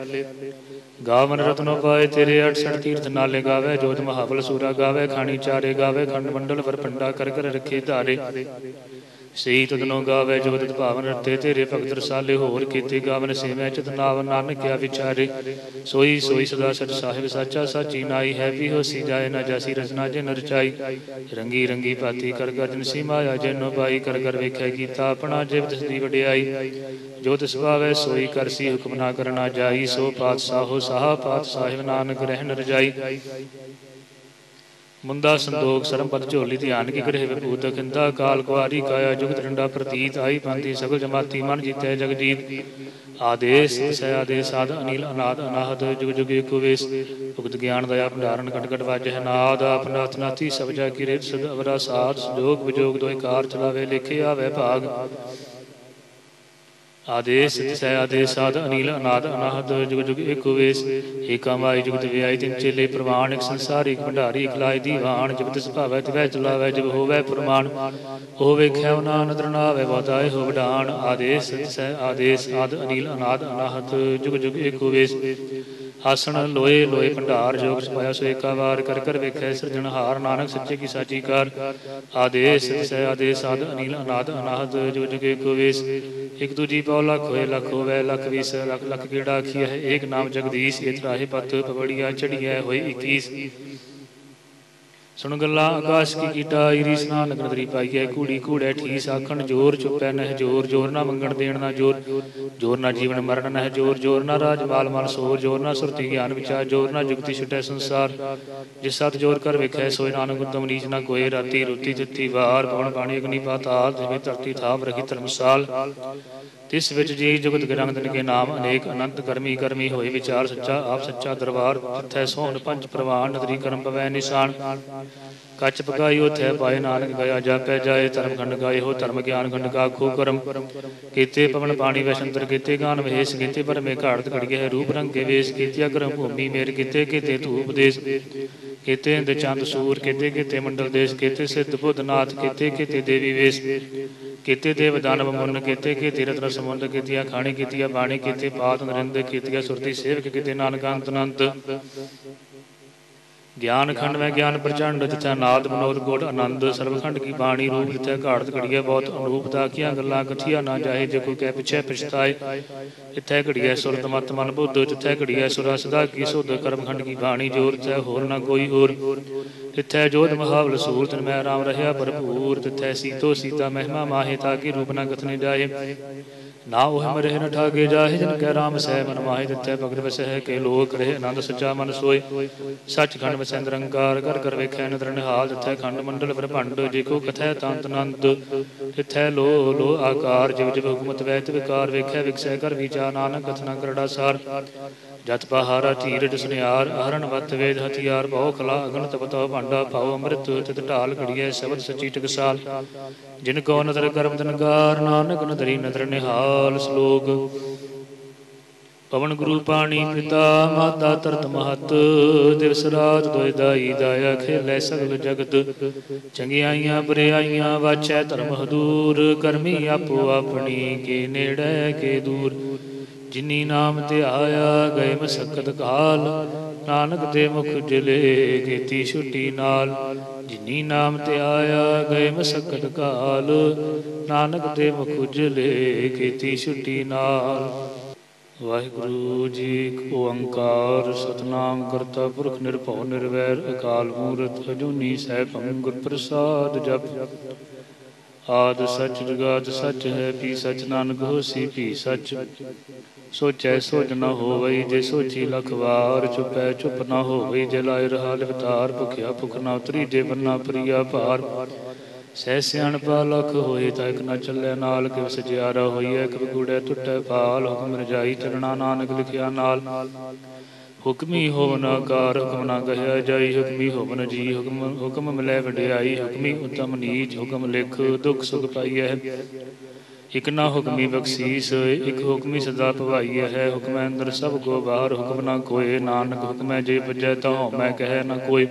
ਗਾਵਨ ਰਤਨੋ ਪਾਏ ਤੇਰੇ 68 ਤੀਰਥ ਨਾਲੇ ਗਾਵੇ, ਜੋਤ ਮਹਾਬਲ ਸੂਰਾ ਗਾਵੇ, ਖਾਣੀ ਚਾਰੇ ਗਾਵੇ, ਖੰਡ ਮੰਡਲ ਵਰਪੰਡਾ ਕਰ ਕਰ ਰੱਖੇ ਧਾਰੇ। ਸਹੀ ਤਦਨੋ ਗਾਵੇ ਜੋਦਿਤ ਭਾਵਨ ਰਤੇ ਤੇਰੇ ਭਗਤ ਰਸਾਲੇ ਹੋਰ ਕੀਤੇ ਗਾਵਨ ਸੇਵੈ ਚਿਤ ਨਾਵ ਨਾਨਕਿਆ ਵਿਚਾਰੇ। ਸੋਈ ਸੋਈ ਸਦਾ ਸਚ ਸਾਹਿਬ ਸਾਚਾ, ਸਾਚੀ ਨਾਈ ਹੈ ਵੀ ਹੋਸੀ ਜਾਏ ਨਾ ਜਾਸੀ ਰਚਨਾ ਜੇ ਨਰਚਾਈ ਰੰਗੀ ਰੰਗੀ ਪਾਤੀ ਕਰ ਗਰਜਨ ਸੀ ਮਾਇਆ ਜਨੋ ਪਾਈ ਕਰ ਕਰ ਵੇਖੈ ਕੀਤਾ ਆਪਣਾ ਜਿਵ ਤਿਸ ਵਡਿਆਈ। ਜੋ ਤਿਸ ਭਾਵੈ ਸੋਈ ਕਰਸੀ ਹੁਕਮ ਨਾ ਕਰਨਾ ਜਾਈ, ਸੋ ਪਾਤਸ਼ਾਹੋ ਸਾਹਾ ਪਾਤ ਸਾਹਿਬ ਨਾਨਕ ਰਹਿਣ ਰਜਾਈ। ਮੁੰਦਾ ਸੰਦੋਖ ਸਰਮਪਤ ਝੋਲੀ ਧਿਆਨ ਕੀ ਗ੍ਰਹਿ ਵਿਭੂਤ ਖਿੰਦਾ ਕਾਲ ਕੁਆਰੀ ਕਾਇਆ ਜੁਗਤ ਡੰਡਾ ਪ੍ਰਤੀਤ ਆਈ ਪੰਥੀ ਸਗਲ ਜਮਾਤੀ ਮਨ ਜੀਤੈ ਜਗਜੀਤ। ਆਦੇਸ ਸੈ ਆਦੇਸ ਆਦ ਅਨੀਲ ਅਨਾਦ ਅਨਾਹਦ ਜੁਗ ਜੁਗ ਏਕੋ ਵੇਸ। ਭੁਗਤ ਗਿਆਨ ਦਇਆ ਭੰਡਾਰਨ ਕਟਕਟ ਕਟ ਵਾਜਹਿ ਨਾਦ ਆਪਨਾਥ ਨਾਥੀ ਸਭ ਕੀ ਰੇਤ ਸਦ ਅਵਰਾ ਸਾਧ ਸੰਜੋਗ ਵਿਜੋਗ ਦੋਇ ਕਾਰ ਚਲਾਵੇ ਲਿਖੇ ਆਵੇ ਭਾਗ। ਆਦੇਸ ਸੈ ਆਦੇਸ ਆਦ ਅਨੀਲ, ਅਨਾਦ ਅਨਾਹਦ ਜੁਗ ਜੁਗ ਏਕ ਵੇਸ। ਏਕਾ ਜੁਗਤ ਵਿਆਈ ਤਿਨ ਚੇਲੇ ਪ੍ਰਵਾਨ ਇੱਕ ਸੰਸਾਰ, ਇੱਕ ਭੰਡਾਰੀ, ਇੱਕ ਲਾਇ ਦੀਵਾਨ ਜਬ ਤਿਸ ਭਾਵੈ ਤਿਵੈ ਚਲਾਵੈ, ਜਬ ਹੋਵੈ ਪ੍ਰਮਾਨ ਉਹ ਵੇਖਿਆ ਨਾ ਨਦਰ ਨਾਵੇ ਬਤਾਏ ਹੋ ਵਡਾਨ ਆਦੇਸ ਸੈ ਆਦੇਸ ਆਦ ਅਨੀਲ, ਅਨਾਦ ਅਨਾਹਦ ਜੁਗ ਜੁਗ ਏਕ ਵੇਸ। ਆਸਣ ਲੋਏ ਲੋਏ ਭੰਡਾਰ ਜੋਗ ਸਪਾਇਆ ਸੋ ਏਕਾ ਵਾਰ ਕਰ ਕਰ ਵੇਖੈ ਸਿਰਜਣਹਾਰ ਨਾਨਕ ਸੱਚੇ ਕੀ ਸਾਚੀ ਕਾਰ। ਆਦੇਸ ਸੈ ਆਦੇਸ ਆਦ ਅਨੀਲ ਅਨਾਦ ਅਨਾਹਦ ਜੋ ਜੁਗੇ ਕੋ ਵੇਸ। ਇਕ ਦੂਜੀ ਪਉ ਲਖ ਹੋਏ ਲਖ ਹੋਵੇ ਲਖ ਵੀਸ ਲਖ ਲਖ ਕੀੜਾ ਆਖੀ ਹੈ ਏਕ ਨਾਮ ਜਗਦੀਸ਼ ਇਤ ਰਾਹੇ ਪਤ ਪਵੜੀਆ ਚੜੀਐ ਹੋਈ 21 ਸੁਣ ਗੱਲਾਂ, ਆਕਾਸ਼ ਕੀ ਕੀਟਾ ਈਰੀ ਸਨਾਨ ਨਗਰੀ ਪਾਈਐ ਕੂੜੀ ਕੂੜੇ ਠੀਸ ਆਖਣ, ਜੋਰ ਚੁੱਪੈ ਨਹਿ, ਜੋਰ ਜੋਰ ਨਾ ਮੰਗਣ ਦੇਣ ਨਾ ਜੋਰ ਜੋਰ ਨਾ ਜੀਵਨ ਮਰਨ ਨਹਿ, ਜੋਰ ਜੋਰ ਨਾ ਰਾਜ ਮਾਲ ਮਾਲ ਸੋਰ, ਜੋਰ ਨਾ ਸੁਰਤੀ ਗਿਆਨ ਵਿਚਾਰ, ਜੋਰ ਨਾ ਜੁਗਤੀ ਛਟੈ ਸੰਸਾਰ, ਜਿਸ ਸਤ ਜੋਰ ਕਰ ਵੇਖੈ, ਸੋਇ ਨਾਨਕ ਉਤਮ ਨੀਚ ਨਾ ਕੋਏ ਰਾਤੀ ਰੁੱਤੀ ਤਿੱਤੀ ਵਾਰ ਪਵਨ ਪਾਣੀ ਅਗਨੀ ਪਾਤਾਲ ਜਿਵੇਂ ਧਰਤੀ ਥਾਪ ਰਖੀ ਧਰਮਸਾਲ। ਤਿਸ ਵਿੱਚ ਜੀ ਜੁਗਤ ਗਰੰਗਦਨ ਕੇ ਨਾਮ ਅਨੇਕ ਅਨੰਤ ਕਰਮੀ ਕਰਮੀ ਹੋਏ ਵਿਚਾਰ ਸੱਚਾ, ਆਪ ਸੱਚਾ ਦਰਬਾਰ ਤਿੱਥੈ ਸੋਹਣ ਪੰਜ ਪ੍ਰਵਾਨ ਨਦਰੀ ਕਰਮ ਪਵੈ ਨਿਸ਼ਾਨ। ਕੱਚ ਪਕਾਇਓ ਉਥੈ ਪਾਏ ਨਾਨਕ ਗਿਆ ਜਾਪੈ ਜਾਏ, ਧਰਮ ਖੰਡ ਗਾਏ, ਹੋ ਧਰਮ ਗਿਆਨ ਖੰਡ ਕਾ ਖੂ ਕਰਮ। ਕੀਤੇ ਪਵਨ ਪਾਣੀ ਵੈਸ਼ੰਤਰ ਕੀਤੇ ਗਾਨ ਵਿਹੇਸ ਕੀਤੇ ਪਰਮੇ ਘਾੜਤ ਘੜੀਏ ਰੂਪ ਰੰਗ ਕੇ ਵੇਸ ਕੀਤਿਆ ਕਰਮ ਭੂਮੀ ਮੇਰ ਕੀਤੇ ਕੀਤੇ ਧੂਪ ਦੇਸ। ਕੀਤੇ ਇੰਦ ਚੰਦ ਸੂਰ, ਕੀਤੇ ਕੀਤੇ ਮੰਡਲ ਦੇਸ਼, ਕੀਤੇ ਸਿੱਧ ਬੁੱਧ ਨਾਥ, ਕੀਤੇ ਕੀਤੇ ਦੇਵੀ ਵੇਸ। ਕੀਤੇ ਦੇਵ ਦਾਨਵ ਮੁੰਨ, ਕੀਤੇ ਕੀ ਤੀਰਤ ਰਸ ਸਮੁੰਦ, ਕੀਤੀਆਂ ਖਾਣੀ, ਕੀਤੀਆਂ ਬਾਣੀ, ਕੀਤੇ ਪਾਤ ਨਰਿੰਦ, ਕੀਤੀਆਂ ਸੁਰਤੀ ਸੇਵਕ, ਕੀਤੇ ਨਾਨਕ ਅੰਤ ਅਨੰਤ। ਗਿਆਨ ਖੰਡ ਮੈਂ ਗਿਆਨ ਪ੍ਰਚੰਡ ਤਿਥੈ ਨਾਦ ਮਨੋਦ ਗੁੜ ਆਨੰਦ ਸਰਬਖੰਡ ਕੀ ਬਾਣੀ ਰੂਪ ਤਿਥੈ ਘਾੜਤ ਘੜੀਏ ਬਹੁਤ ਅਨੂਪ ਦਾ ਕੀਆਂ ਗੱਲਾਂ ਕਥੀਆਂ ਨਾ ਜਾਏ, ਜੇ ਕੋਈ ਕਹਿ ਪਿਛੇ ਪਛਤਾਏ। ਇੱਥੇ ਘੜੀਏ ਸੁਰਤ ਮਤ ਮਨ ਬੁੱਧ, ਜਿੱਥੇ ਘੜੀਏ ਸੁਰਾ ਸਦਾ ਕੀ ਸੁਧ, ਕਰਮਖੰਡ ਕੀ ਬਾਣੀ ਜੋਰ ਤੈ ਹੋਰ ਨਾ ਕੋਈ ਹੋਰ। ਤਿਥੈ ਜੋਧ ਮਹਾਵਲ ਸੂਰਤ ਮੈਂ ਆਰਾਮ ਰਹਿਆ ਭਰਪੂਰ ਤਿਥੈ ਸੀਤੋ ਸੀਤਾ ਮਹਿਮਾ ਮਾਹੇ ਤਾਂ ਕੀ ਰੂਪ ਨਾ ਕਥਨੇ ਜਾਏ। ਨਾ ਉਹ ਮਰੇ ਨ ਠਾਗੇ ਜਾਹੇ ਜਨ ਕੈ ਰਾਮ ਸਹਿ ਮਨ ਮਾਹਿ ਦਿੱਤੇ ਭਗਤ ਵਸਹਿ ਕੇ ਲੋਕ ਰਹੇ ਆਨੰਦ ਸੱਚਾ ਮਨ ਸੋਏ। ਸੱਚ ਖੰਡ ਵਸੈ ਨਿਰੰਕਾਰ ਕਰ ਕਰ ਵੇਖੈ ਨਦਰ ਨਿਹਾਲ ਦਿੱਤੇ ਖੰਡ ਮੰਡਲ ਬ੍ਰਹਮੰਡ ਜੇ ਕੋ ਕਥੈ ਤੰਤ ਅਨੰਦ ਤਿਥੈ ਲੋ ਲੋ ਆਕਾਰ ਜਿਵ ਜਿਵ ਹੁਕਮਤ ਵੈਤ ਵਿਕਾਰ ਵੇਖੈ ਵਿਕਸੈ ਕਰ ਵਿਚਾ ਨਾਨਕ ਕਥਨਾ ਕਰੜਾ ਸਾਰ। ਜਤ ਪਹਾਰਾ ਧੀਰਜ ਸੁਨਿਆਰ ਅਹਰਨ ਵਤ ਵੇਦ ਹਥਿਆਰ ਬਹੁ ਖਲਾ ਅਗਨ ਤਪਤੋ ਭਾਂਡਾ ਭਾਉ ਅੰਮ੍ਰਿਤ, ਤਿਤ ਢਾਲ ਘੜੀਐ, ਸ਼ਬਦ ਸਚੀ ਟਕਸਾਲ। ਜਿਨ ਕੋ ਨਦਰ ਕਰਮ ਦਨਗਾਰ, ਨਾਨਕ ਨਦਰੀ ਨਦਰ ਨਿਹਾਲ ਸ਼ਲੋਕ। ਪਵਨ ਗੁਰੂ ਪਾਣੀ ਪਿਤਾ, ਮਾਤਾ ਤਰਤ ਮਹਤ, ਦਿਵਸ ਰਾਤ ਦੋਇ ਦਾਈ ਦਾਇਆ ਖੇਲੇ ਸਗਲ ਜਗਤ। ਚੰਗਿਆਈਆਂ ਬਰਿਆਈਆਂ ਵਾਚੈ ਧਰਮ ਹਦੂਰ, ਕਰਮੀ ਆਪੋ ਆਪਣੀ ਕੇ ਨੇੜੇ ਕੇ ਦੂਰ। ਜਿਨੀ ਨਾਮ ਤੇ ਆਇਆ ਗਏ ਮਸਕਤ ਕਾਲ, ਨਾਨਕ ਦੇ ਮੁਖ ਜਲੇ ਕੀਤੀ ਛੁੱਟੀ ਨਾਲ। ਜਿਨੀ ਨਾਮ ਤੇ ਆਇਆ ਗਏ ਮਸਕਤ ਕਾਲ, ਨਾਨਕ ਦੇ ਮੁਖ ਜਲੇ ਕੀਤੀ ਛੁੱਟੀ ਨਾਲ। ਵਾਹਿਗੁਰੂ ਜੀ ਓੰਕਾਰ, ਸਤਨਾਮ ਕਰਤਾ ਪੁਰਖ ਨਿਰਭਉ ਨਿਰਵੈਰ, ਅਕਾਲ ਮੂਰਤ ਅਜੂਨੀ ਸੈਭੰ ਗੁਰ ਪ੍ਰਸਾਦ ਜਪ। ਆਦ ਸਚ ਜੁਗਾਦ ਸਚ ਹੈ, ਪੀ ਸਚ ਨਾਨਕ ਹੋਸੀ, ਪੀ ਸਚ। ਸੋਚੈ ਸੋਚ ਨ ਹੋਵਈ, ਜੇ ਸੋਚੀ ਲਖ ਵਾਰ ਚੁਪੈ ਚੁਪ ਨ ਹੋਵਈ, ਜੇ ਲਾਇ ਰਹਾ ਲਿਵਤਾਰ, ਭੁਖਿਆ ਭੁਖ ਨ ਉਤਰੀ, ਜੇ ਬੰਨਾ ਪ੍ਰਿਆ ਭਾਰ। ਸਹਿ ਸਿਆਣ ਲਖ ਹੋਏ, ਤਾਂ ਇਕ ਨ ਚੱਲੇ ਨਾਲ ਕਿਵ ਸਜਿਆਰਾ ਹੋਈਐ ਕਿਵ ਗੂੜੈ ਟੁੱਟੈ ਫਾਲ ਹੁਕਮ ਰਜਾਈ ਚਰਣਾ ਨਾਨਕ ਲਿਖਿਆ ਨਾਲ। ਹੁਕਮੀ ਹੋਵਨ ਆਕਾਰ, ਹੁਕਮ ਨਾ ਕਹਿਆ ਜਾਈ, ਹੁਕਮੀ ਹੋਵਨ ਜੀ, ਹੁਕਮ ਹੁਕਮ ਮਿਲੈ ਵਡਿਆਈ, ਹੁਕਮੀ ਉਤਮ ਨੀਚ, ਹੁਕਮ ਲਿਖ, ਦੁਖ ਸੁਖ ਪਾਈਐ। ਇਕ ਨਾ ਹੁਕਮੀ ਬਖਸ਼ੀਸ, ਇਕ ਹੁਕਮੀ ਸਦਾ ਭਵਾਈਐ ਹੈ। ਹੁਕਮ ਅੰਦਰ ਸਭ ਕੋ ਬਾਹਰ, ਹੁਕਮ ਨਾ ਕੋਏ ਨਾਨਕ ਹੁਕਮੈ ਜੇ ਭਜੈ ਤਾਂ ਮੈਂ ਕਹਿ ਨਾ ਕੋਈ।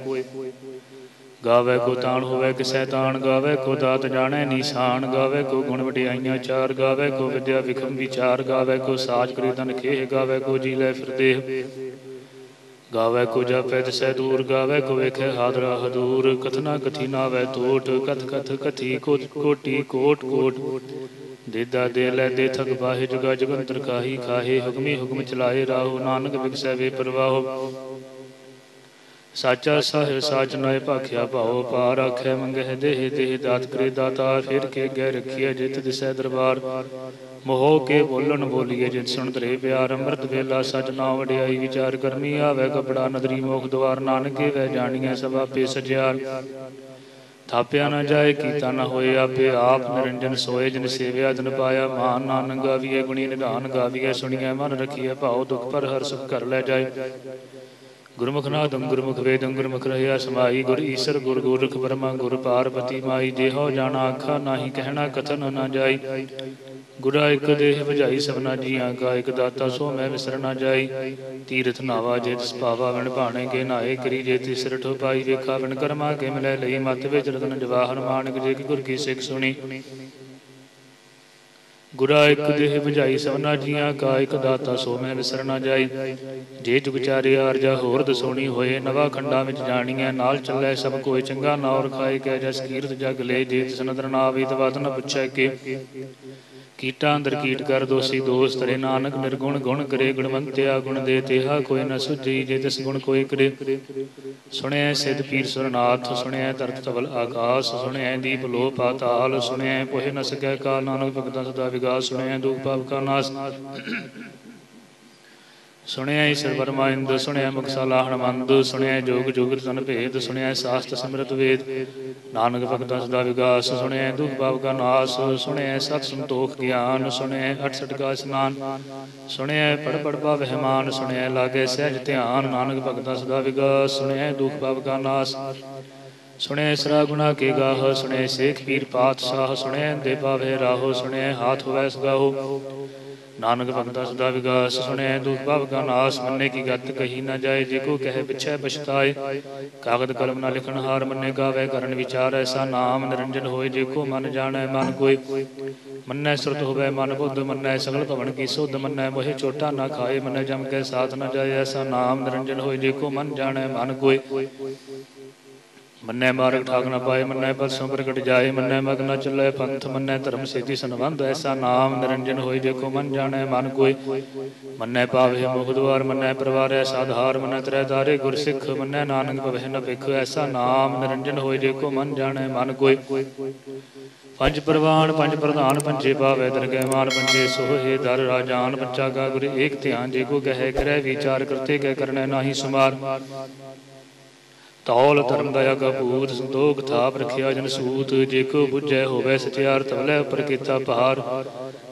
ਗਾਵੇ ਕੋ ਤਾਣ ਹੋਵੇ, ਕਿਸੈ ਤਾਣ ਗਾਵੇ, ਕੋ ਦਾਤ ਜਾਣੈ ਨੀਸਾਨ ਗਾਵੇ, ਕੋ ਗੁਣ ਵਡਿਆਈਆਂ ਚਾਰ ਗਾਵੇ, ਕੋ ਵਿਦਿਆ ਵਿਖਮ ਵਿਚਾਰ ਗਾਵੇ, ਕੋ ਸਾਜ ਕਰੀ ਤਨ ਖੇਹ ਗਾਵੇ, ਕੋ ਜੀ ਲੈ ਫਿਰਦੇ ਗਾਵੇ ਕੋ ਜਾਪੈ ਤਿਸੈ ਦੂਰ, ਗਾਵੇ ਕੋ ਵੇਖੈ ਹਾਦਰਾ ਹਦੂਰ। ਕਥਨਾ ਕਥੀ ਨਾਵੇ ਟੋਟ ਕਥ ਕਥ ਕਥੀ ਕੋਟ ਕੋਟੀ ਕੋਟ ਕੋਟ। ਦੇਦਾ ਦੇ ਲੈ ਦੇ ਥਕ ਬਾਹੇ ਜੁਗਾ ਜਗੰਤਰ ਕਾਹੀ ਖਾਹੇ ਹੁਕਮੀ ਹੁਕਮ ਚਲਾਏ ਰਾਹੋ, ਨਾਨਕ ਵਿਗਸੈ ਵੇ ਪਰਵਾਹੋ। ਸਾਚਾ ਸਾਹਿਬ, ਸਾਚ ਨਾਏ ਭਾਖਿਆ ਭਾਉ ਪਾਰ ਆਖੇ ਮੰਗਹਿ ਦੇਹ ਦੇਹ ਦਾਤ ਕਰੇ ਦਾਤਾ ਫਿਰ ਕੇ ਗਹਿ ਰਖੀਐ ਜਿਤ ਦਿਸੈ ਦਰਬਾਰ। ਮੋਹ ਕੇ ਬੋਲਣ ਬੋਲੀਏ ਜਿਤ ਸੁਣ ਤਰੇ ਪਿਆਰ, ਅੰਮ੍ਰਿਤ ਵੇਲਾ ਸਚ ਨਾ ਵਡਿਆਈ ਵਿਚਾਰ, ਕਰਮੀ ਆਵੇ ਕਪੜਾ ਨਦਰੀ ਮੋਖ ਦਵਾਰ ਨਾਨਕੇ ਵੈ ਜਾਣੀਐ ਸਭਾ ਪੇ ਸਜਿਆਰ ਥਾਪਿਆ ਨਾ ਜਾਏ, ਕੀਤਾ ਨਾ ਹੋਏ ਆਪੇ ਆਪ ਨਿਰੰਜਨ ਸੋਏ, ਜਿਨ ਸੇਵਿਆ ਦਿਨ ਪਾਇਆ ਮਾਨ ਨਾਨਕ ਗਾਵੀਏ ਗੁਣੀ ਨਿਧਾਨ ਗਾਵੀਏ ਸੁਣੀਐ, ਮਨ ਰਖੀਐ, ਭਾਉ ਦੁਖ ਪਰ ਹਰ ਸੁਖ ਕਰ ਲੈ ਜਾਏ। ਗੁਰਮੁਖ ਨਾਦੰ ਗੁਰਮੁਖ ਵੇਦੰ, ਗੁਰਮੁਖ ਰਹਿਆ ਸਮਾਈ, ਗੁਰ ਈਸਰ, ਗੁਰ ਗੋਰਖ ਬਰਮਾ ਗੁਰ ਪਾਰਬਤੀ ਮਾਈ ਦੇਹੋ ਜਾਣਾ ਆਖਾ ਨਾਹੀ ਕਹਿਣਾ ਕਥਨ ਨਾ ਜਾਈ। ਗੁਰਾ ਇਕ ਦੇਹ ਭਜਾਈ ਸਭਨਾ ਜੀਆਂ ਕਾ, ਇਕ ਦਾਤਾ ਸੋ ਮੈਂ ਵਿਸਰ ਨਾ ਜਾਈ। ਤੀਰਥ ਨਾਵਾ ਜੇ ਤਿਸ ਪਾਵਾ ਵਣ ਭਾਣੇ ਕੇ ਨਾਏ ਕਰੀ ਜੇ ਤਿਸ ਰਠੋ ਪਾਈ ਵੇਖਾ ਵਣ ਕਰਮਾ ਕੇ ਮਿਲੇ ਲਈ ਮਤ ਵਿੱਚ, ਰਤਨ ਜਵਾਹਰ ਮਾਨਕ ਜੇ ਕੀ ਗੁਰ ਕੀ ਸਿੱਖ ਸੁਣੀ। ਗੁਰਾ ਇਕ ਦੇਹ ਭਜਾਈ ਸਭਨਾ ਜੀਆਂ ਕਾ, ਇਕ ਦਾਤਾ ਸੋ ਮੈਂ ਵਿਸਰ ਨਾ ਜਾਈ। ਜੇ ਜੁਗ ਚਾਰੇ ਆਰਜਾ ਹੋਰ ਦਸੋਣੀ ਹੋਏ, ਨਵਾ ਖੰਡਾ ਵਿੱਚ ਜਾਣੀਐ, ਨਾਲ ਚੱਲੇ ਸਭ ਕੋਈ ਚੰਗਾ ਨਾਉ ਖਾਏ ਕੈ ਜਸ ਕੀਰਤ ਜਗ ਲੈ, ਜੇ ਤਿਸ ਨਦਰ ਨਾ ਆਵੇ ਤਵਤ ਨ ਪੁੱਛੈ ਕੇ। ਕੀਟਾਂ ਅੰਦਰ ਕੀਟ ਕਰ ਦੋਸੀ ਦੋਸ ਤਰੇ ਨਾਨਕ ਨਿਰਗੁਣ ਗੁਣ ਕਰੇ, ਗੁਣਵੰਤਿਆ ਗੁਣ ਦੇ ਤੇਹਾ ਕੋਈ ਨ ਸੁਝੀ, ਜੇ ਤਿਸ ਗੁਣ ਕੋਈ ਕਰੇ। ਸੁਣਿਐ ਸਿਧ ਪੀਰ ਸੁਰਨਾਥ ਸੁਣਿਆ ਧਰਤ ਤਵਲ ਆਕਾਸ, ਸੁਣਿਐ ਦੀਪ ਲੋ ਪਾਤਾਲ, ਸੁਣਿਐ ਪੋਹਿ ਨ ਸਕੈ ਕਾਲ ਨਾਨਕ ਭਗਤਾਂ ਸਦਾ ਵਿਗਾਸ, ਸੁਣਿਐ ਦੁਖ ਪਾਪ ਕਾ ਨਾਸ। ਸੁਣਿਆ ਈਸ਼ਰ ਪਰਮਾਇੰਦ ਸੁਣਿਆ ਮੁਕਸਾਲਾ ਹਨਮੰਦ ਸੁਣਿਆ ਜੋਗ ਜੋਗ ਤਨ ਭੇਦ ਸੁਣਿਆ ਸਾਸਤ ਸਿਮਰਤ ਵੇਦ ਨਾਨਕ ਭਗਤਾਂ ਸਦਾ ਵਿਗਾਸ ਸੁਣਿਆ ਦੁਖ ਪਾਪ ਕਾ ਨਾਸ ਸੁਣਿਆ ਸਤ ਸੰਤੋਖ ਗਿਆਨ ਸੁਣਿਆ 68 ਕਾ ਇਸਨਾਨ ਸੁਣਿਆ ਪੜ ਪੜ ਪਾਵਹਿ ਮਾਨ ਸੁਣਿਆ ਲਾਗੇ ਸਹਿਜ ਧਿਆਨ ਨਾਨਕ ਭਗਤਾਂ ਸਦਾ ਵਿਗਾਸ ਸੁਣਿਆ ਦੁਖ ਪਾਪ ਕਾ ਨਾਸ ਸੁਣਿਆ ਸਰਾ ਗੁਨਾ ਕੇ ਗਾਹ ਸੁਣਿਆ ਸੇਖ ਪੀਰ ਪਾਤਸ਼ਾਹ ਸੁਣਿਆ ਦੇ ਪਾਵੇ ਰਾਹੋ ਸੁਣਿਆ ਹਾਥ ਹੋਵੈ ਸਗਾਹੋ ਨਾਨਕ ਭਗਤਾ ਸਦਾ ਵਿਗਾਸ ਸੁਣਿਆ ਦੁਖ ਭਵ ਕਾ ਨਾਸ, ਮੰਨੇ ਕੀ ਗੱਤ ਕਹੀ ਨਾ ਜਾਏ, ਜੇ ਕੋ ਕਹੇ ਪਿਛੈ ਪਛਤਾਏ। ਕਾਗਦ ਕਲਮ ਨਾ ਲਿਖਣ ਹਾਰ ਮੰਨੇ ਗਾਵੇ, ਕਰਨ ਵਿਚਾਰ ਐਸਾ ਨਾਮ ਨਿਰੰਜਨ ਹੋਏ, ਜੇ ਕੋ ਮਨ ਜਾਣੈ, ਮਨ ਕੋਈ ਮੰਨੈ ਸੁਰਤ ਹੋਵੇ, ਮਨ ਬੁੱਧ ਮੰਨੈ, ਸਗਲ ਭਵਨ ਕੀ ਸੁਧ ਮੰਨੈ, ਮੋਹਿ ਛੋਟਾ ਨਾ ਖਾਏ, ਮੰਨੈ ਜਮ ਕੇ ਸਾਥ ਨਾ ਜਾਏ, ਐਸਾ ਨਾਮ ਨਿਰੰਜਨ ਹੋਏ, ਜੇ ਕੋ ਮਨ ਜਾਣੈ, ਮਨ ਕੋਈ ਮੰਨੈ ਮਾਰਗ ਠਾਕ ਨਾ ਪਾਏ, ਮੰਨੈ ਪਰਸੋਂ ਪ੍ਰਗਟ ਜਾਏ, ਮੰਨੈ ਮਗ ਨ ਚੱਲੇ ਪੰਥ, ਮੰਨੈ ਧਰਮ ਸੇਤੀ ਸੰਬੰਧ, ਐਸਾ ਨਾਮ ਨਿਰੰਜਨ ਹੋਏ ਦੇਖੋ ਮਨ ਜਾਣੈ ਮਨ ਕੋਈ। ਮੰਨੈ ਪਾਵੇ ਮੁਖ ਦੁਆਰ, ਮੰਨੈ ਪਰਵਾਰੈ ਸਾਧਾਰ, ਮੰਨੈ ਤ੍ਰੈ ਤਾਰੇ ਗੁਰ ਸਿੱਖ, ਮੰਨੈ ਨਾਨਕ ਭਵਹਿ ਨ ਭਿਖ, ਐਸਾ ਨਾਮ ਨਿਰੰਜਨ ਹੋਏ ਦੇਖੋ ਮਨ ਜਾਣੈ ਮਨ ਕੋਈ। ਪੰਜ ਪ੍ਰਵਾਨ, ਪੰਜ ਪ੍ਰਧਾਨ, ਪੰਜੇ ਪਾਵੇ ਦਰਗਹਿ ਮਾਨ, ਪੰਜੇ ਸੋਹੇ ਦਰ ਰਾਜਾਨ ਪੰਚਾ ਕਾ ਗੁਰ ਏਕ ਧਿਆਨ, ਜੇ ਕੋ ਕਹੈ ਕਰੈ ਵਿਚਾਰ, ਕਰਤੇ ਕਹਿ ਕਰਨੈ ਨਾਹੀ ਸੁਮਾਰ। ਤੌਲ ਧਰਮ ਦਇਆ ਕਾ ਭੂਤ ਸੰਤੋਖ ਥਾਪ ਰਖਿਆ ਜਨ ਸੂਤ, ਜੇ ਕੋ ਬੁਝੈ ਹੋਵੇ ਸਚਿਆਰ ਤਵਲੇ ਉਪਰ ਕੀਤਾ ਪਹਾਰ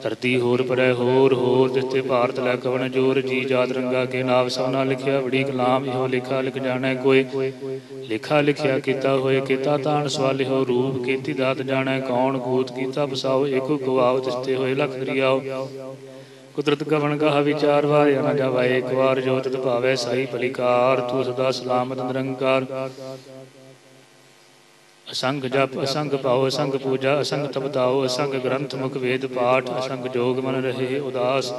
ਧਰਤੀ ਹੋਰ ਪਰੈ ਹੋਰ ਹੋਰ ਦਿੱਤੇ ਭਾਰਤ ਲੈ ਕਵਨ ਜੋਰ, ਜੀ ਜਾਤ ਰੰਗਾ ਕੇ ਨਾਮ ਸਭਨਾ ਲਿਖਿਆ ਬੜੀ ਕਲਾਮ ਇਹੋ ਲਿਖਾ ਲਿਖ ਜਾਣੈ ਕੋਈ। ਲਿਖਾ ਲਿਖਿਆ ਕੀਤਾ ਹੋਏ ਕੀਤਾ ਤਾਣ ਸਵਾਲਿਓ ਰੂਪ, ਕੀਤੀ ਦਾਤ ਜਾਣੈ ਕੌਣ ਕੂਤ ਕੀਤਾ ਬਸਾਓ ਏਕੋ ਗਵਾਉ ਤਿਸਤੇ ਹੋਏ ਲਖ ਦਰਿਆਓ ਕੁਦਰਤ ਕਵਣ ਕਹਾ ਵਿਚਾਰ ਵਾਰਿਆ ਨਾ ਜਾਵੇ ਇੱਕ ਵਾਰ ਜੋ ਤਿਤ ਭਾਵੇ ਸਾਈ ਭਲੀਕਾਰ, ਤੂੰ ਸਦਾ ਸਲਾਮਤ ਨਿਰੰਕਾਰ। ਅਸੰਗ ਜਪ, ਅਸੰਗ ਭਾਉ, ਅਸੰਗ ਪੂਜਾ, ਅਸੰਗ ਤਪਤਾਉ ਅਸੰਗ ਗ੍ਰੰਥ ਮੁਖ ਵੇਦ ਪਾਠ, ਅਸੰਗ ਜੋਗ ਮਨ ਰਹੇ ਉਦਾਸ।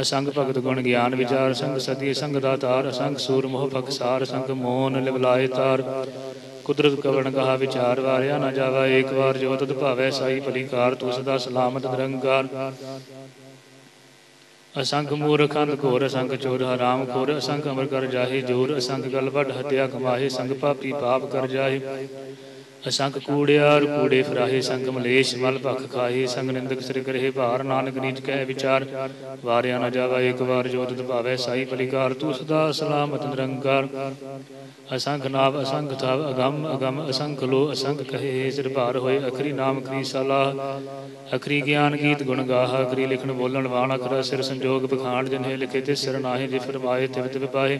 ਅਸੰਗ ਭਗਤ ਗੁਣ ਗਿਆਨ ਵਿਚਾਰ ਸੰਗ ਸਤੀ ਸੰਗ ਦਾਤਾਰ, ਅਸੰਗ ਸੂਰ ਮੋਹ ਭਖਸਾਰ ਸੰਗ ਮੋਨ ਲਿਵਲਾਏ ਤਾਰ। ਕੁਦਰਤ ਕਵਣ ਕਹਾ ਵਿਚਾਰ ਵਾਰਿਆ ਨਾ ਜਾਵਾ ਏਕ ਵਾਰ ਜੋ ਤਦ ਭਾਵੈ ਸਾਈ ਭਲੀਕਾਰ, ਤੂੰ ਸਦਾ ਸਲਾਮਤ ਨਿਰੰਕਾਰ। ਅਸੰਖ ਮੂਰਖ ਅੰਧ ਘੋਰ, ਅਸੰਖ ਚੋਰ, ਹਰਾਮ ਖੋਰ, ਅਸੰਖ ਅਮਰ ਕਰ ਜਾਹੇ, ਜੋਰ, ਅਸੰਖ ਗਲ ਵੱਡ ਹਤਿਆ ਕਮਾਹੇ, ਸੰਗ ਪਾਪੀ ਪਾਪ ਕਰ ਜਾਹੇ। ਅਸੰਖ ਕੂੜਿਆਰ ਕੂੜੇ ਫਰਾਹੇ ਸੰਗ ਮਲੇਸ਼ ਮਲ ਭਖ ਖਾਹੇ, ਸੰਗ ਨਿੰਦਕ ਸਿਰ ਕਰਹਿ ਭਾਰ, ਨਾਨਕ ਨੀਚ ਕਹਿ ਵਿਚਾਰ। ਵਾਰਿਆ ਨਾ ਜਾਵਾ ਇੱਕ ਵਾਰ ਜੋਤ ਭਾਵੈ ਸਾਈ ਪਲਿਕਾਰ ਤੂੰ ਸਦਾ ਸਲਾਮਤ ਨਿਰੰਕਾਰ। ਅਸੰਖ ਨਾਭ ਅਸੰਖ ਥਾਵ ਅਗੰਮ ਅਗੰਮ ਅਸੰਖ ਲੋ ਅਸੰਖ ਕਹੇ, ਸਿਰ ਭਾਰ ਹੋਏ ਅਖਰੀ ਨਾਮ ਕਰੀ ਸਲਾਹ। ਅਖਰੀ ਗਿਆਨ ਗੀਤ ਗੁਣ ਗਾਹ, ਅਖਰੀ ਲਿਖਣ ਬੋਲਣ ਵਾਣ, ਅਖਰਾ ਸਿਰ ਸੰਜੋਗ ਬਖਾਣ, ਜਿਨਹੇ ਲਿਖੇ ਤੇ ਸਿਰ ਨਾਹੀ, ਜੇ ਫਰਮਾਏ ਤਿਵ ਤਿਵ ਪਾਏ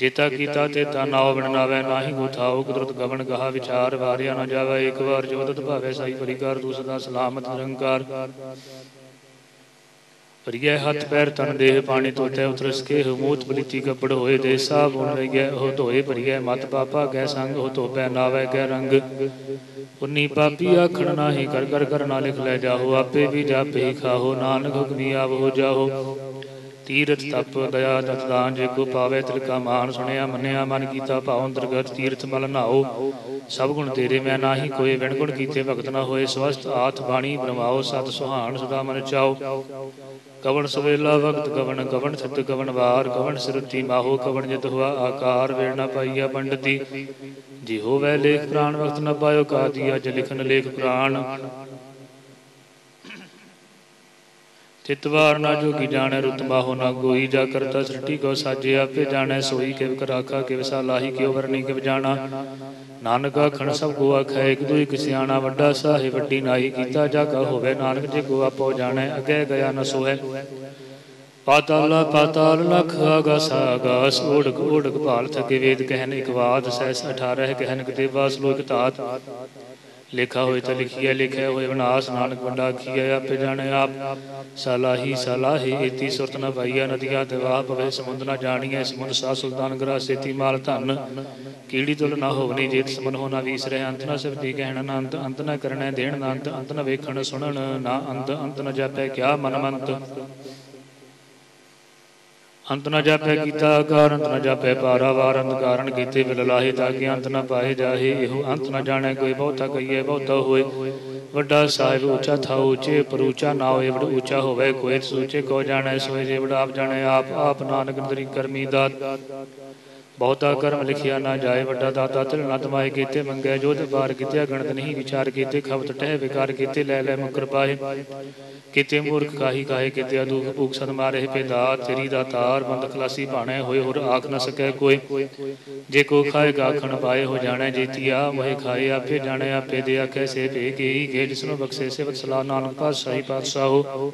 ਜੇਤਾ ਕੀਤਾ ਤੇ ਤਾ ਨਾਉ ਨਾਹੀ ਕੋ ਥਾਉ ਕੁਦਰਤ ਗਵਨ ਗਹਾ ਵਿਚਾਰ, ਵਾਰਿਆ ਨ ਜਾਵੇ, ਇੱਕ ਵਾਰ ਜੋਤਤ ਭਾਵੇ ਸਾਈ ਪਰਿਕਾਰ ਤੂੰ ਸਲਾਮਤ ਨਿਰੰਕਾਰ ਪਰਿਐ ਹੱਥ ਪੈਰ, ਤਨ ਦੇਹ ਪਾਣੀ ਤੋਤੇ ਉਤਰਸ ਕੇ ਹਮੂਤ ਬਲਿਤੀ ਕਪੜ ਹੋਏ ਦੇ ਸਾਬ ਹੁਣ ਰਹਿ ਉਹ ਧੋਏ ਪਰਿਐ ਮਤ ਪਾਪਾ ਗੈ ਸੰਗ ਹੋ ਧੋਪੈ ਨਾਵੇ ਗੈ ਰੰਗ। ਉਨੀ ਪਾਪੀ ਆਖਣ ਨਾਹੀ ਕਰ ਕਰ ਕਰ ਨਾ ਲਿਖ ਲੈ ਜਾਹੋ, ਆਪੇ ਵੀ ਜਾਪੇ ਖਾਹੋ, ਨਾਨਕ ਹੁਕਮੀ ਆਵ ਆਵੋ ਜਾਹੋ। ਤੀਰਥ ਤਪ, ਦਇਆ ਦਤ ਦਾਨ ਜੇ ਕੋ ਪਾਵੇ ਤਿਲ ਕਾ ਮਾਨ ਸੁਣਿਆ, ਮੰਨਿਆ, ਮਨ ਕੀਤਾ ਭਾਉ, ਅੰਤਰਗਤ ਤੀਰਥ ਮਲ ਨਾਓ ਸਭ ਗੁਣ ਤੇਰੇ, ਮੈਂ ਨਾਹੀ ਕੋਈ ਵਿਣ ਗੁਣ ਕੀਤੇ ਭਗਤ ਨਾ ਹੋਏ ਸਵਸਤ ਆਤ ਬਾਣੀ ਬ੍ਰਹਮਾਓ ਸਤ ਸੁਹਾਣ ਸਦਾ ਮਨ ਚਾਓ ਕਵਣ ਸਵੇਲਾ ਵਕਤ ਕਵਣ ਕਵਣ ਸਤ ਕਵਣ ਵਾਰ, ਕਵਣ ਸਿਰਤੀ ਮਾਹੋ, ਕਵਣ ਜਿਤ ਹੋਆ ਆਕਾਰ, ਵੇੜ ਨਾ ਪਾਈਆ ਪੰਡਤੀ। ਜੀ ਹੋਵੇ ਲੇਖ ਪ੍ਰਾਣ ਵਕਤ ਨਾ ਪਾਇਓ ਕਾਦੀਆ ਜ ਲਿਖਨ ਲੇਖ ਪ੍ਰਾਣ। ਚਿਤਵਾਰ ਨਾ ਜੋਗੀ ਜਾਣੈ, ਰੁਤ ਬਾਹੋ ਨਾ ਗੋਈ। ਜਾ ਕਰਤਾ ਸ੍ਰਿਟੀ ਕੋ ਸਾਜੇ, ਆਪੇ ਜਾਣੈ, ਸੋਈ ਕਿਵ ਕਰਾਖਾ, ਕਿਵ ਸਾਲਾਹੀ ਕਿਉ ਵਰਨੀ ਕਿਵ ਜਾਣਾ। ਨਾਨਕ ਆਖਣ, ਸਭ ਕੋ ਆਖੈ, ਇਕ ਦੂਈ ਕਿਸਿਆਣਾ ਵੱਡਾ ਸਾਹੇ, ਵੱਡੀ ਨਾਹੀ ਕੀਤਾ, ਜਾ ਕਾ ਹੋਵੇ ਨਾਨਕ, ਜੇ ਕੋ ਆਪੋ ਜਾਣੈ ਅਗੇ ਗਿਆ ਨ ਸੋਹੈ। ਪਾਤਾਲ ਪਾਤਾਲ ਲਖ, ਆਗਾਸ ਆਗਾਸ, ਓੜਕ ਓੜਕ ਭਾਲ, ਥਕੇ ਵੇਦ, ਕਹਿਨ ਇਕ ਬਾਤ ਸਹਿਸ 18 ਕਹਿਨ ਕਿਤੇ ਬਾਸ ਲੋਕ ਤਾਤ ਲਿਖਾ ਹੋਏ ਤਾਂ ਲਿਖਿਆ ਲਿਖਿਆ ਹੋਏ ਵਿਨਾਸ਼ ਨਾਨਕ ਵੰਡਾ ਆਖੀਆ ਆਪੇ ਜਾਣੇ ਆਪ। ਸਲਾਹੀ ਸਲਾਹੀ ਇਤੀ ਸੁਰਤ ਨ ਭਾਈਆ ਨਦੀਆਂ ਤੇ ਵਾਹ ਪਵੇ, ਸਮੁੰਦ ਨ ਜਾਣੀਐ, ਸਮੁੰਦ ਸਾ ਸੁਲਤਾਨ ਗਰਾ ਸੇਤੀ ਮਾਲ ਧਨ। ਕੀੜੀ ਤੁਲ ਨਾ ਹੋਵਨੀ, ਜੇਤ ਸਮਨ ਹੋ ਨਾ ਵੀਸਰੇ ਅੰਤ ਨ ਸਿਫਤੀ ਕਹਿਣ ਨਾ ਅੰਤ ਅੰਤ ਨ ਕਰਣੈ ਦੇਣ ਨਾ ਅੰਤ ਅੰਤ ਨ ਵੇਖਣ ਸੁਣਨ ਨਾ ਅੰਤ ਅੰਤ ਨ ਜਾਪੈ ਕਿਆ ਮਨ ਮੰਤ ਅੰਤ ਨ ਜਾਪੈ ਕੀਤਾ ਆਕਾਰ, ਅੰਤ ਨ ਜਾਪੈ ਪਾਰਾਵਾਰ ਅੰਤ ਕਾਰਨ ਕੀਤੇ ਬਿਲ ਤਾਂ ਕਿ ਅੰਤ ਨ ਪਾਏ ਜਾਹੇ। ਇਹੋ ਅੰਤ ਨ ਜਾਣੈ ਕੋਈ ਬਹੁਤਾ ਕਹੀਏ, ਬਹੁਤਾ ਹੋਏ। ਵੱਡਾ ਸਾਹਿਬ ਉੱਚਾ ਥਾ ਉੱਚੇ, ਪਰ ਉੱਚਾ ਨਾ ਹੋਏ, ਵਡ ਉੱਚਾ ਹੋਵੇ ਕੋਈ। ਸੋਚੇ ਕੋ ਜਾਣੈ, ਸੋਏ ਜੇ ਵਡ ਆਪ ਜਾਣੈ, ਆਪ ਆਪ ਨਾਨਕ ਨਦਰੀ ਕਰਮੀ ਦਾਤ। ਬਹੁਤਾ ਕਰਮ ਲਿਖਿਆ ਨਾ ਜਾਏ, ਵੱਡਾ ਦਾਤਾ ਤਿਲ ਨਤ ਮਾਏ ਕੀਤੇ ਮੰਗੈ ਜੋਤ ਬਾਰ ਕੀਤੇ ਗਣਤ ਨਹੀਂ ਵਿਚਾਰ ਕੀਤੇ ਖਬਤ ਟਹਿ ਵਿਕਾਰ ਕੀਤੇ, ਲੈ ਲੈ ਮੁਕਰ ਪਾਏ। ਕਿਤੇ ਮੂਰਖ ਕਾਹੀ ਕਾਹੇ, ਕਿਤੇ ਅਦੂਖ ਭੂਖ ਸਨ ਮਾਰੇ ਪੇਦਾ ਤੇਰੀ ਦਾ ਤਾਰ ਬੰਦ ਖਲਾਸੀ ਭਾਣੇ, ਹੋਏ ਹੋਰ ਆਖ ਨਾ ਸਕੈ ਕੋਈ। ਜੇ ਕੋ ਖਾਏ ਗਾਖਣ ਪਾਏ, ਹੋ ਜਾਣੈ ਜੀਤੀਆ ਮੋਹਿ ਖਾਏ, ਆਪੇ ਜਾਣੈ, ਆਪੇ ਦੇ ਆਖੇ, ਸੇ ਭੇ ਕੀ ਗੇ ਜਿਸਨੂੰ ਬਖਸ਼ੇ ਸੇ ਸਲਾ ਨਾਨਕ ਪਾਤਸ਼ਾਹੀ, ਪਾਤਸ਼ਾਹੋ।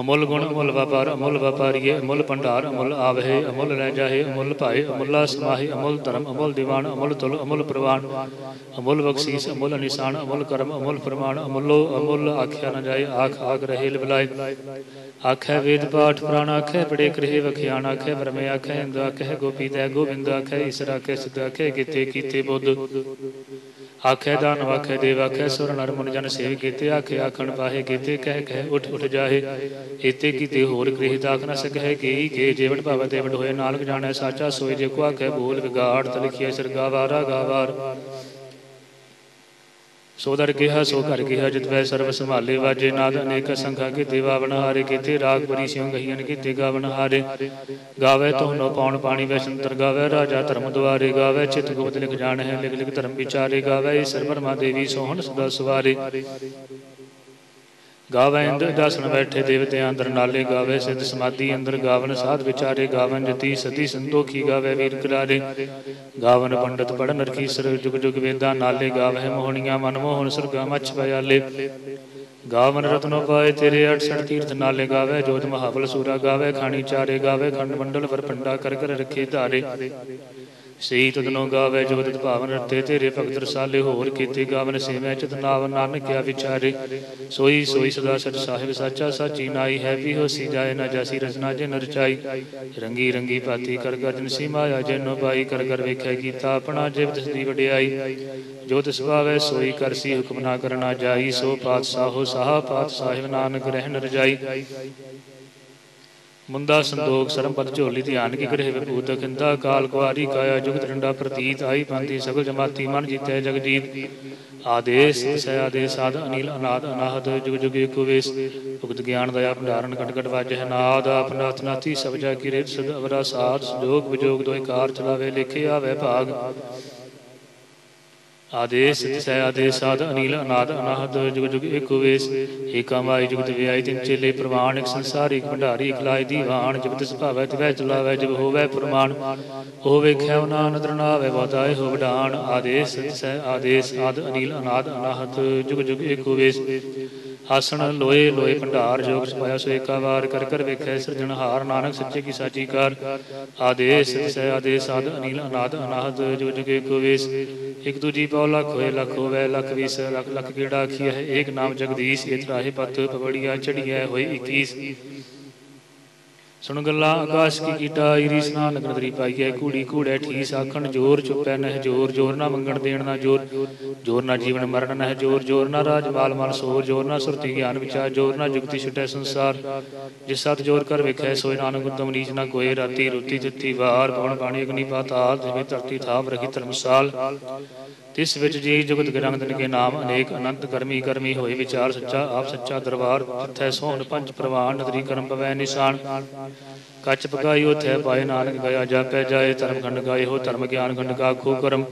ਅਮੁੱਲ ਗੁਣ, ਅਮੁੱਲ ਵਪਾਰ, ਅਮੁੱਲ ਵਪਾਰੀਏ, ਅਮੁੱਲ ਭੰਡਾਰ, ਅਮੁੱਲ ਆਵਹਿ, ਅਮੁੱਲ ਲੈ ਜਾਹੇ, ਅਮੁੱਲ ਭਾਏ, ਅਮੁੱਲਾ ਸਮਾਹੀ, ਅਮੁੱਲ ਧਰਮ, ਅਮੁੱਲ ਦੀਵਾਨ, ਅਮੁੱਲ ਤੁਲ, ਅਮੁੱਲ ਪ੍ਰਵਾਨ। ਅਮੁੱਲ ਬਖਸ਼ੀਸ, ਅਮੁੱਲ ਨਿਸ਼ਾਨ, ਅਮੁੱਲ ਕਰਮ, ਅਮੁੱਲ ਪ੍ਰਮਾਣ ਅਮੁੱਲੋ ਅਮੁੱਲ ਆਖਿਆ ਨ ਜਾਏ, ਆਖ ਆਖ ਰਹੇ ਲਿਵਲਾਏ। ਆਖੈ ਵੇਦ ਪਾਠ ਪ੍ਰਾਣ, ਆਖੈ ਬੜੇ ਕਰੇ ਵਖਿਆਣ, ਆਖੈ ਬ੍ਰਹਮੇ, ਆਖੈ ਇੰਦ ਆਖੈ ਗੋਪੀ, ਤੈ ਗੋਬਿੰਦ ਆਖੈ ਈਸ਼ਰ, ਆਖੈ ਸਿਧ, ਆਖੈ ਕੀਤੇ ਕੀਤੇ ਬੁੱਧ। ਆਖੈ ਦਾਨ, ਵਾਖੈ ਦੇਵ ਆਖੈ ਸੁਰ, ਨਰ ਮਨ ਜਨ ਸੇਵ ਕੀਤੇ, ਆਖੇ ਆਖਣ ਪਾਹੇ ਕੀਤੇ, ਕਹਿ ਕਹਿ, ਉਠ ਉਠ ਜਾਹੇ। ਇਤੇ ਕੀਤੇ ਹੋਰ ਗ੍ਰਹਿ ਤਾਖ ਨ ਸਕਹਿ, ਕੀ, ਕੇ ਜੀਵਨ ਭਾਵ ਤੇ ਹੋਏ, ਨਾਨਕ ਜਾਣੈ ਸਾਚਾ ਸੋਈ, ਜੇ ਕੋ ਆਖੈ ਬੋਲ, ਵਿਗਾੜ ਤਲਖੀਏ ਸਰਗਾਵਾਰਾ ਗਾਵਾਰ। ਸੋ ਦਰ ਕਿਹਾ, ਸੋ ਘਰ ਕਿਹਾ, ਜਿਤ ਵੈ ਸਰਬ ਸੰਭਾਲੇ, ਵਾਜੇ ਨਾਦ ਅਨੇਕ ਸੰਖਾ ਕੀ ਦੇਵਾ ਹਾਰੇ ਕੀਤੇ, ਰਾਗ ਬਰੀ ਸਿਉ ਗਹੀਨ ਕੀਤੇ ਗਾਵਨ ਹਾਰੇ। ਗਾਵੇ ਤੋਨੋ ਪਾਉਣ ਪਾਣੀ ਵੈ ਸੰਤਰ ਗਾਵੇ, ਰਾਜਾ ਧਰਮ ਦੁਆਰੇ ਗਾਵੇ, ਚਿਤ ਗੁਪਤ ਲਿਖ ਜਾਣ ਹੈ, ਲਿਖ ਲਿਖ ਧਰਮ ਵਿਚਾਰੇ, ਗਾਵੇ, ਈਸ਼ਰ ਬਰਮਾ ਦੇਵੀ ਸੋਹਣ ਸਦਾ ਸਵਾਰੇ। ਗਾਵੇ ਇੰਦਰ ਦਸਨ ਬੈਠੇ ਦੇਵਤਿਆਂ ਅੰਦਰ ਨਾਲੇ ਗਾਵੇ, ਸਿੱਧ ਸਮਾਧੀ ਅੰਦਰ ਗਾਵਨ, ਸਾਧ ਵਿਚਾਰੇ ਗਾਵਨ, ਜਤੀ ਸਤੀ ਸੰਦੋਖੀ ਗਾਵੇ, ਵੀਰ ਕਰਾਰੇ। ਗਾਵਨ ਪੰਡਤ ਪੜਨ ਰਖੀਸਰ ਜੁਗ ਜੁਗ ਵੇਦਾਂ, ਨਾਲੇ ਗਾਵੇ ਮੋਹਣੀਆਂ ਮਨ ਮੋਹਨ ਸੁਰਗਾ ਮਛ ਪਿਆਲੇ ਗਾਵਨ ਰਤਨੋ ਪਾਏ ਤੇਰੇ 68 ਤੀਰਥ, ਨਾਲੇ ਗਾਵੇ ਜੋਤ ਮਹਾਬਲ ਸੂਰਾ ਗਾਵੇ ਖਾਣੀ ਚਾਰੇ ਗਾਵੇ ਖੰਡ ਮੰਡਲ ਵਰ ਪੰਡਾ ਕਰ ਕਰ ਰੱਖੇ ਧਾਰੇ। ਸਹੀ ਤਦਨੋ ਗਾਵੇ ਜੋ ਤਤ ਭਾਵਨ ਰਤੇ ਤੇਰੇ ਭਗਤ ਰਸਾਲੇ ਹੋਰ ਕੀਤੇ ਗਾਵਨ ਸੇਵੈ, ਚਿਤ ਨਾਵ ਨਾਨਕਿਆ ਵਿਚਾਰੇ। ਸੋਈ ਸੋਈ ਸਦਾ ਸਚ ਸਾਹਿਬ ਸਾਚਾ, ਸਾਚੀ ਨਾਈ ਹੈ ਵੀ ਹੋਸੀ ਜਾਏ, ਨਾ ਜਾਸੀ ਰਚਨਾ ਜੇ ਨਰਚਾਈ ਰੰਗੀ ਰੰਗੀ ਪਾਤੀ ਕਰ ਗਰਜਨ ਸੀ ਮਾਇਆ, ਜਨੋ ਬਾਈ ਕਰ ਕਰ ਵੇਖੈ ਕੀਤਾ ਆਪਣਾ ਜਿਵ ਤਿਸਦੀ ਵਡਿਆਈ। ਜੋ ਤਿਸ ਭਾਵੈ, ਸੋਈ ਕਰਸੀ ਹੁਕਮ ਨਾ ਕਰਨਾ ਜਾਈ, ਸੋ ਪਾਤਸ਼ਾਹੋ ਸਾਹਾ ਪਾਤ ਸਾਹਿਬ ਨਾਨਕ ਰਹਿਣ ਰਜਾਈ। ਮੁੰਦਾ ਸੰਦੋਖ ਸਰਮਪਦ ਝੋਲੀ ਧਿਆਨ ਕੀ ਗ੍ਰਹਿ ਵਿਭੂਤ ਖਿੰਦਾ ਕਾਲ ਕੁਆਰੀ ਕਾਇਆ ਜੁਗਤ ਡੰਡਾ ਪ੍ਰਤੀਤ, ਆਈ ਪੰਤੀ ਸਗਲ ਜਮਾਤੀ ਮਨ ਜੀਤੈ ਜਗਜੀਤ। ਆਦੇਸ ਸੈ ਆਦੇਸ ਆਦ ਅਨੀਲ ਅਨਾਦ ਅਨਾਹਦ, ਜੁਗ ਜੁਗ ਏਕ ਵੇਸ। ਭੁਗਤ ਗਿਆਨ ਦਇਆ ਭੰਡਾਰਨ ਕਟ ਕਟ ਵਾਜਹਿ ਨਾਦ ਆਪਨਾਥ ਨਾਤੀ ਸਭ ਜਾ ਕੀ ਰੇਤ ਸਦ ਅਵਰਾ ਸਾਧ, ਸੰਜੋਗ ਵਿਜੋਗ ਦੋਇ ਕਾਰ ਚਲਾਵੇ, ਲਿਖੇ ਆਵੇ ਭਾਗ। ਆਦੇਸ ਤਿਸੈ ਆਦੇਸ ਅਨੀਲ ਅਨਾਦ, ਅਨਾਹਦ, ਜੁਗ ਜੁਗ ਏਕੋ ਵੇਸ ਏਕਾ ਜੁਗਤ ਵਿਆਈ ਤਿਨ ਚੇਲੇ ਪ੍ਰਮਾਣ ਇੱਕ ਸੰਸਾਰ, ਇੱਕ ਭੰਡਾਰੀ, ਇੱਕ ਲਾਇ ਦੀਵਾਨ। ਜਬ ਤਿਸ ਭਾਵੈ ਤਿਵੈ ਚਲਾਵੈ ਜਬ ਹੋਵੈ ਪ੍ਰਮਾਨ ਉਹ ਵੇਖਿਆ ਨਾ ਨਦਰ ਨਾਵੇ ਬਤਾਏ ਹੋ ਵਡਾਨ। ਆਦੇਸ ਤਿਸੈ ਆਦੇਸ ਆਦ ਅਨੀਲ ਅਨਾਦ, ਅਨਾਹਦ, ਜੁਗ ਜੁਗ ਏਕੋ ਵੇਸ ਆਸਣ ਲੋਏ ਲੋਏ ਭੰਡਾਰ ਜੋਗ ਸਪਾਇਆ ਸੋ ਏਕਾ ਵਾਰ ਕਰ ਕਰ ਵੇਖੈ ਸਿਰਜਣਹਾਰ ਨਾਨਕ ਸੱਚੇ ਕੀ ਸਾਚੀ ਕਾਰ। ਆਦੇਸ ਸਹਿ, ਆਦੇਸ ਆਦ ਅਨੀਲ ਅਨਾਦ, ਅਨਾਹਦ, ਜੋ ਜੁਗੇ ਕੋ ਵੇਸ ਇਕ ਦੂਜੀ ਪਉ ਲੱਖ ਹੋਏ, ਲੱਖ ਹੋਵੇ, ਲਖ ਵੀਸ, ਲਖ, ਲੱਖ ਕੀੜਾ ਆਖੀ ਹੈ ਏਕ ਨਾਮ ਜਗਦੀਸ਼ ਇਤਰਾਹੇ ਤਰਾਹੇ ਪਤ ਪਵੜੀਆ ਚੜੀਐ ਹੋਈ 21 ਸੁਣ ਗੱਲਾਂ, ਆਕਾਸ਼ ਕੀ ਕੀਟਾ ਈਰੀ ਸਨਾਨ ਨਗਰੀ ਪਾਈਐ ਕੂੜੀ ਕੂੜੈ ਠੀਸ ਆਖਣ, ਜੋਰ ਚੁੱਪੈ ਨਹਿ ਜੋਰ ਜੋਰ ਨਾ ਮੰਗਣ ਦੇਣ ਨਾ ਜੋਰ ਜੋਰ ਨਾ ਜੀਵਨ ਮਰਨ ਨਹਿ ਜੋਰ ਜੋਰ ਨਾ ਰਾਜ ਮਾਲ ਮਨ ਸੋਰ, ਜੋਰ ਨਾ ਸੁਰਤੀ ਗਿਆਨ ਵਿਚਾਰ, ਜੋਰ ਨਾ ਜੁਗਤੀ ਛਟੈ ਸੰਸਾਰ। ਜਿਸ ਸਤ ਜੋਰ ਕਰ ਵੇਖੈ ਸੋਇ ਨਾਨਕ ਉਤਮ ਨੀਚ ਨਾ ਕੋਏ, ਰਾਤੀ ਰੁਤੀ ਤਿੱਤੀ ਵਾਰ ਪਵਨ ਪਾਣੀ ਅਗਨੀ ਪਾਤਾਲ ਜਿਵੇਂ ਧਰਤੀ ਥਾਪ ਰਖੀ ਧਰਮਸਾਲ। ਤਿਸ ਵਿੱਚ ਜੀ ਜੁਗਤ ਗਰੰਗ ਕੇ ਨਾਮ, ਅਨੇਕ ਅਨੰਤ ਕਰਮੀ ਕਰਮੀ ਹੋਏ ਵਿਚਾਰ ਸੱਚਾ, ਆਪ ਸੱਚਾ ਦਰਬਾਰ ਤਿਥੈ ਸੋਹਣ ਪੰਜ ਪ੍ਰਵਾਨ, ਨਦਰੀ ਕਰਮ ਪਵੈ ਨਿਸ਼ਾਨ। ਕੱਚ ਪਕਾਈ ਉਥੈ ਪਾਏ ਨਾਨਕ ਗਿਆ ਜਾਪੈ ਜਾਏ ਧਰਮ ਖੰਡ ਗਾਏ ਹੋ ਧਰਮ ਗਿਆਨ ਖੰਡ ਕਾ ਖੋ ਕਰਮ।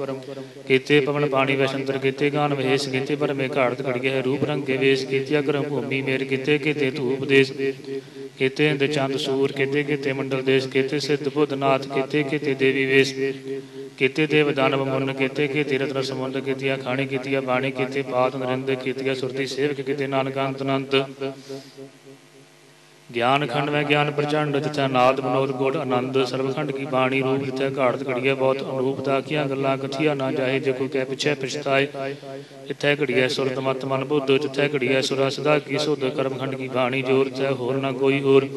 ਕੀਤੇ ਪਵਨ ਪਾਣੀ ਵੈਸ਼ੰਤਰ ਕੀਤੇ ਗਾਨ ਵੇਸ ਕੀਤੇ ਪਰਮੇ ਘਾੜਤ ਘੜ ਗਿਆ ਰੂਪ ਰੰਗ ਕੇ ਵੇਸ ਕੀਤਿਆ ਕਰਮ ਭੂਮੀ ਮੇਰ, ਕੀਤੇ ਕੀਤੇ ਧੂਪ ਦੇਸ਼। ਕੀਤੇ ਇੰਦ ਚੰਦ ਸੂਰ, ਕੀਤੇ ਕੀਤੇ ਮੰਡਲ ਦੇਸ਼, ਕੀਤੇ ਸਿੱਧ ਬੁੱਧ ਨਾਥ, ਕੀਤੇ ਕੀਤੇ ਦੇਵੀ ਵੇਸ। ਕੀਤੇ ਦੇਵ ਦਾਨਵ ਮੁੰਨ ਕੀਤੇ ਕੀਤੇ, ਰਤਨ ਸਮੁੰਦ ਕੀਤੀਆਂ ਖਾਣੀ ਕੀਤੀਆਂ ਬਾਣੀ ਕੀਤੇ, ਪਾਤ ਨਰਿੰਦ ਕੀਤੀਆਂ ਸੁਰਤੀ ਸੇਵਕ ਕੀਤੇ, ਨਾਨਕ ਅੰਤ ਅਨੰਤ। ਗਿਆਨ ਖੰਡ ਮੈਂ ਗਿਆਨ ਪ੍ਰਚੰਡ ਤਿਥੈ ਨਾਦ ਬਨੋਦ ਗੋੜ, ਆਨੰਦ ਸਰਬਖੰਡ ਕੀ ਬਾਣੀ, ਰੂਪ ਤਿਥੈ ਘਾੜਤ ਘੜੀਏ ਬਹੁਤ, ਅਨੂਪ ਦਾ ਕੀਆਂ ਗੱਲਾਂ ਕਥੀਆਂ ਨਾ ਜਾਏ, ਜੇ ਕੋਈ ਕਹਿ ਪਿਛੇ ਪਛਤਾਏ। ਇਥੈ ਘੜੀਏ ਸੁਰਤ ਮਤ ਮਨ ਬੁੱਧ, ਜਿੱਥੇ ਘੜੀਏ ਸੁਰਾ ਸਦਾ ਕੀ ਸੁਧ, ਕਰਮਖੰਡ ਕੀ ਬਾਣੀ, ਜੋਰ ਤੈ ਹੋਰ ਨਾ ਕੋਈ ਹੋਰ।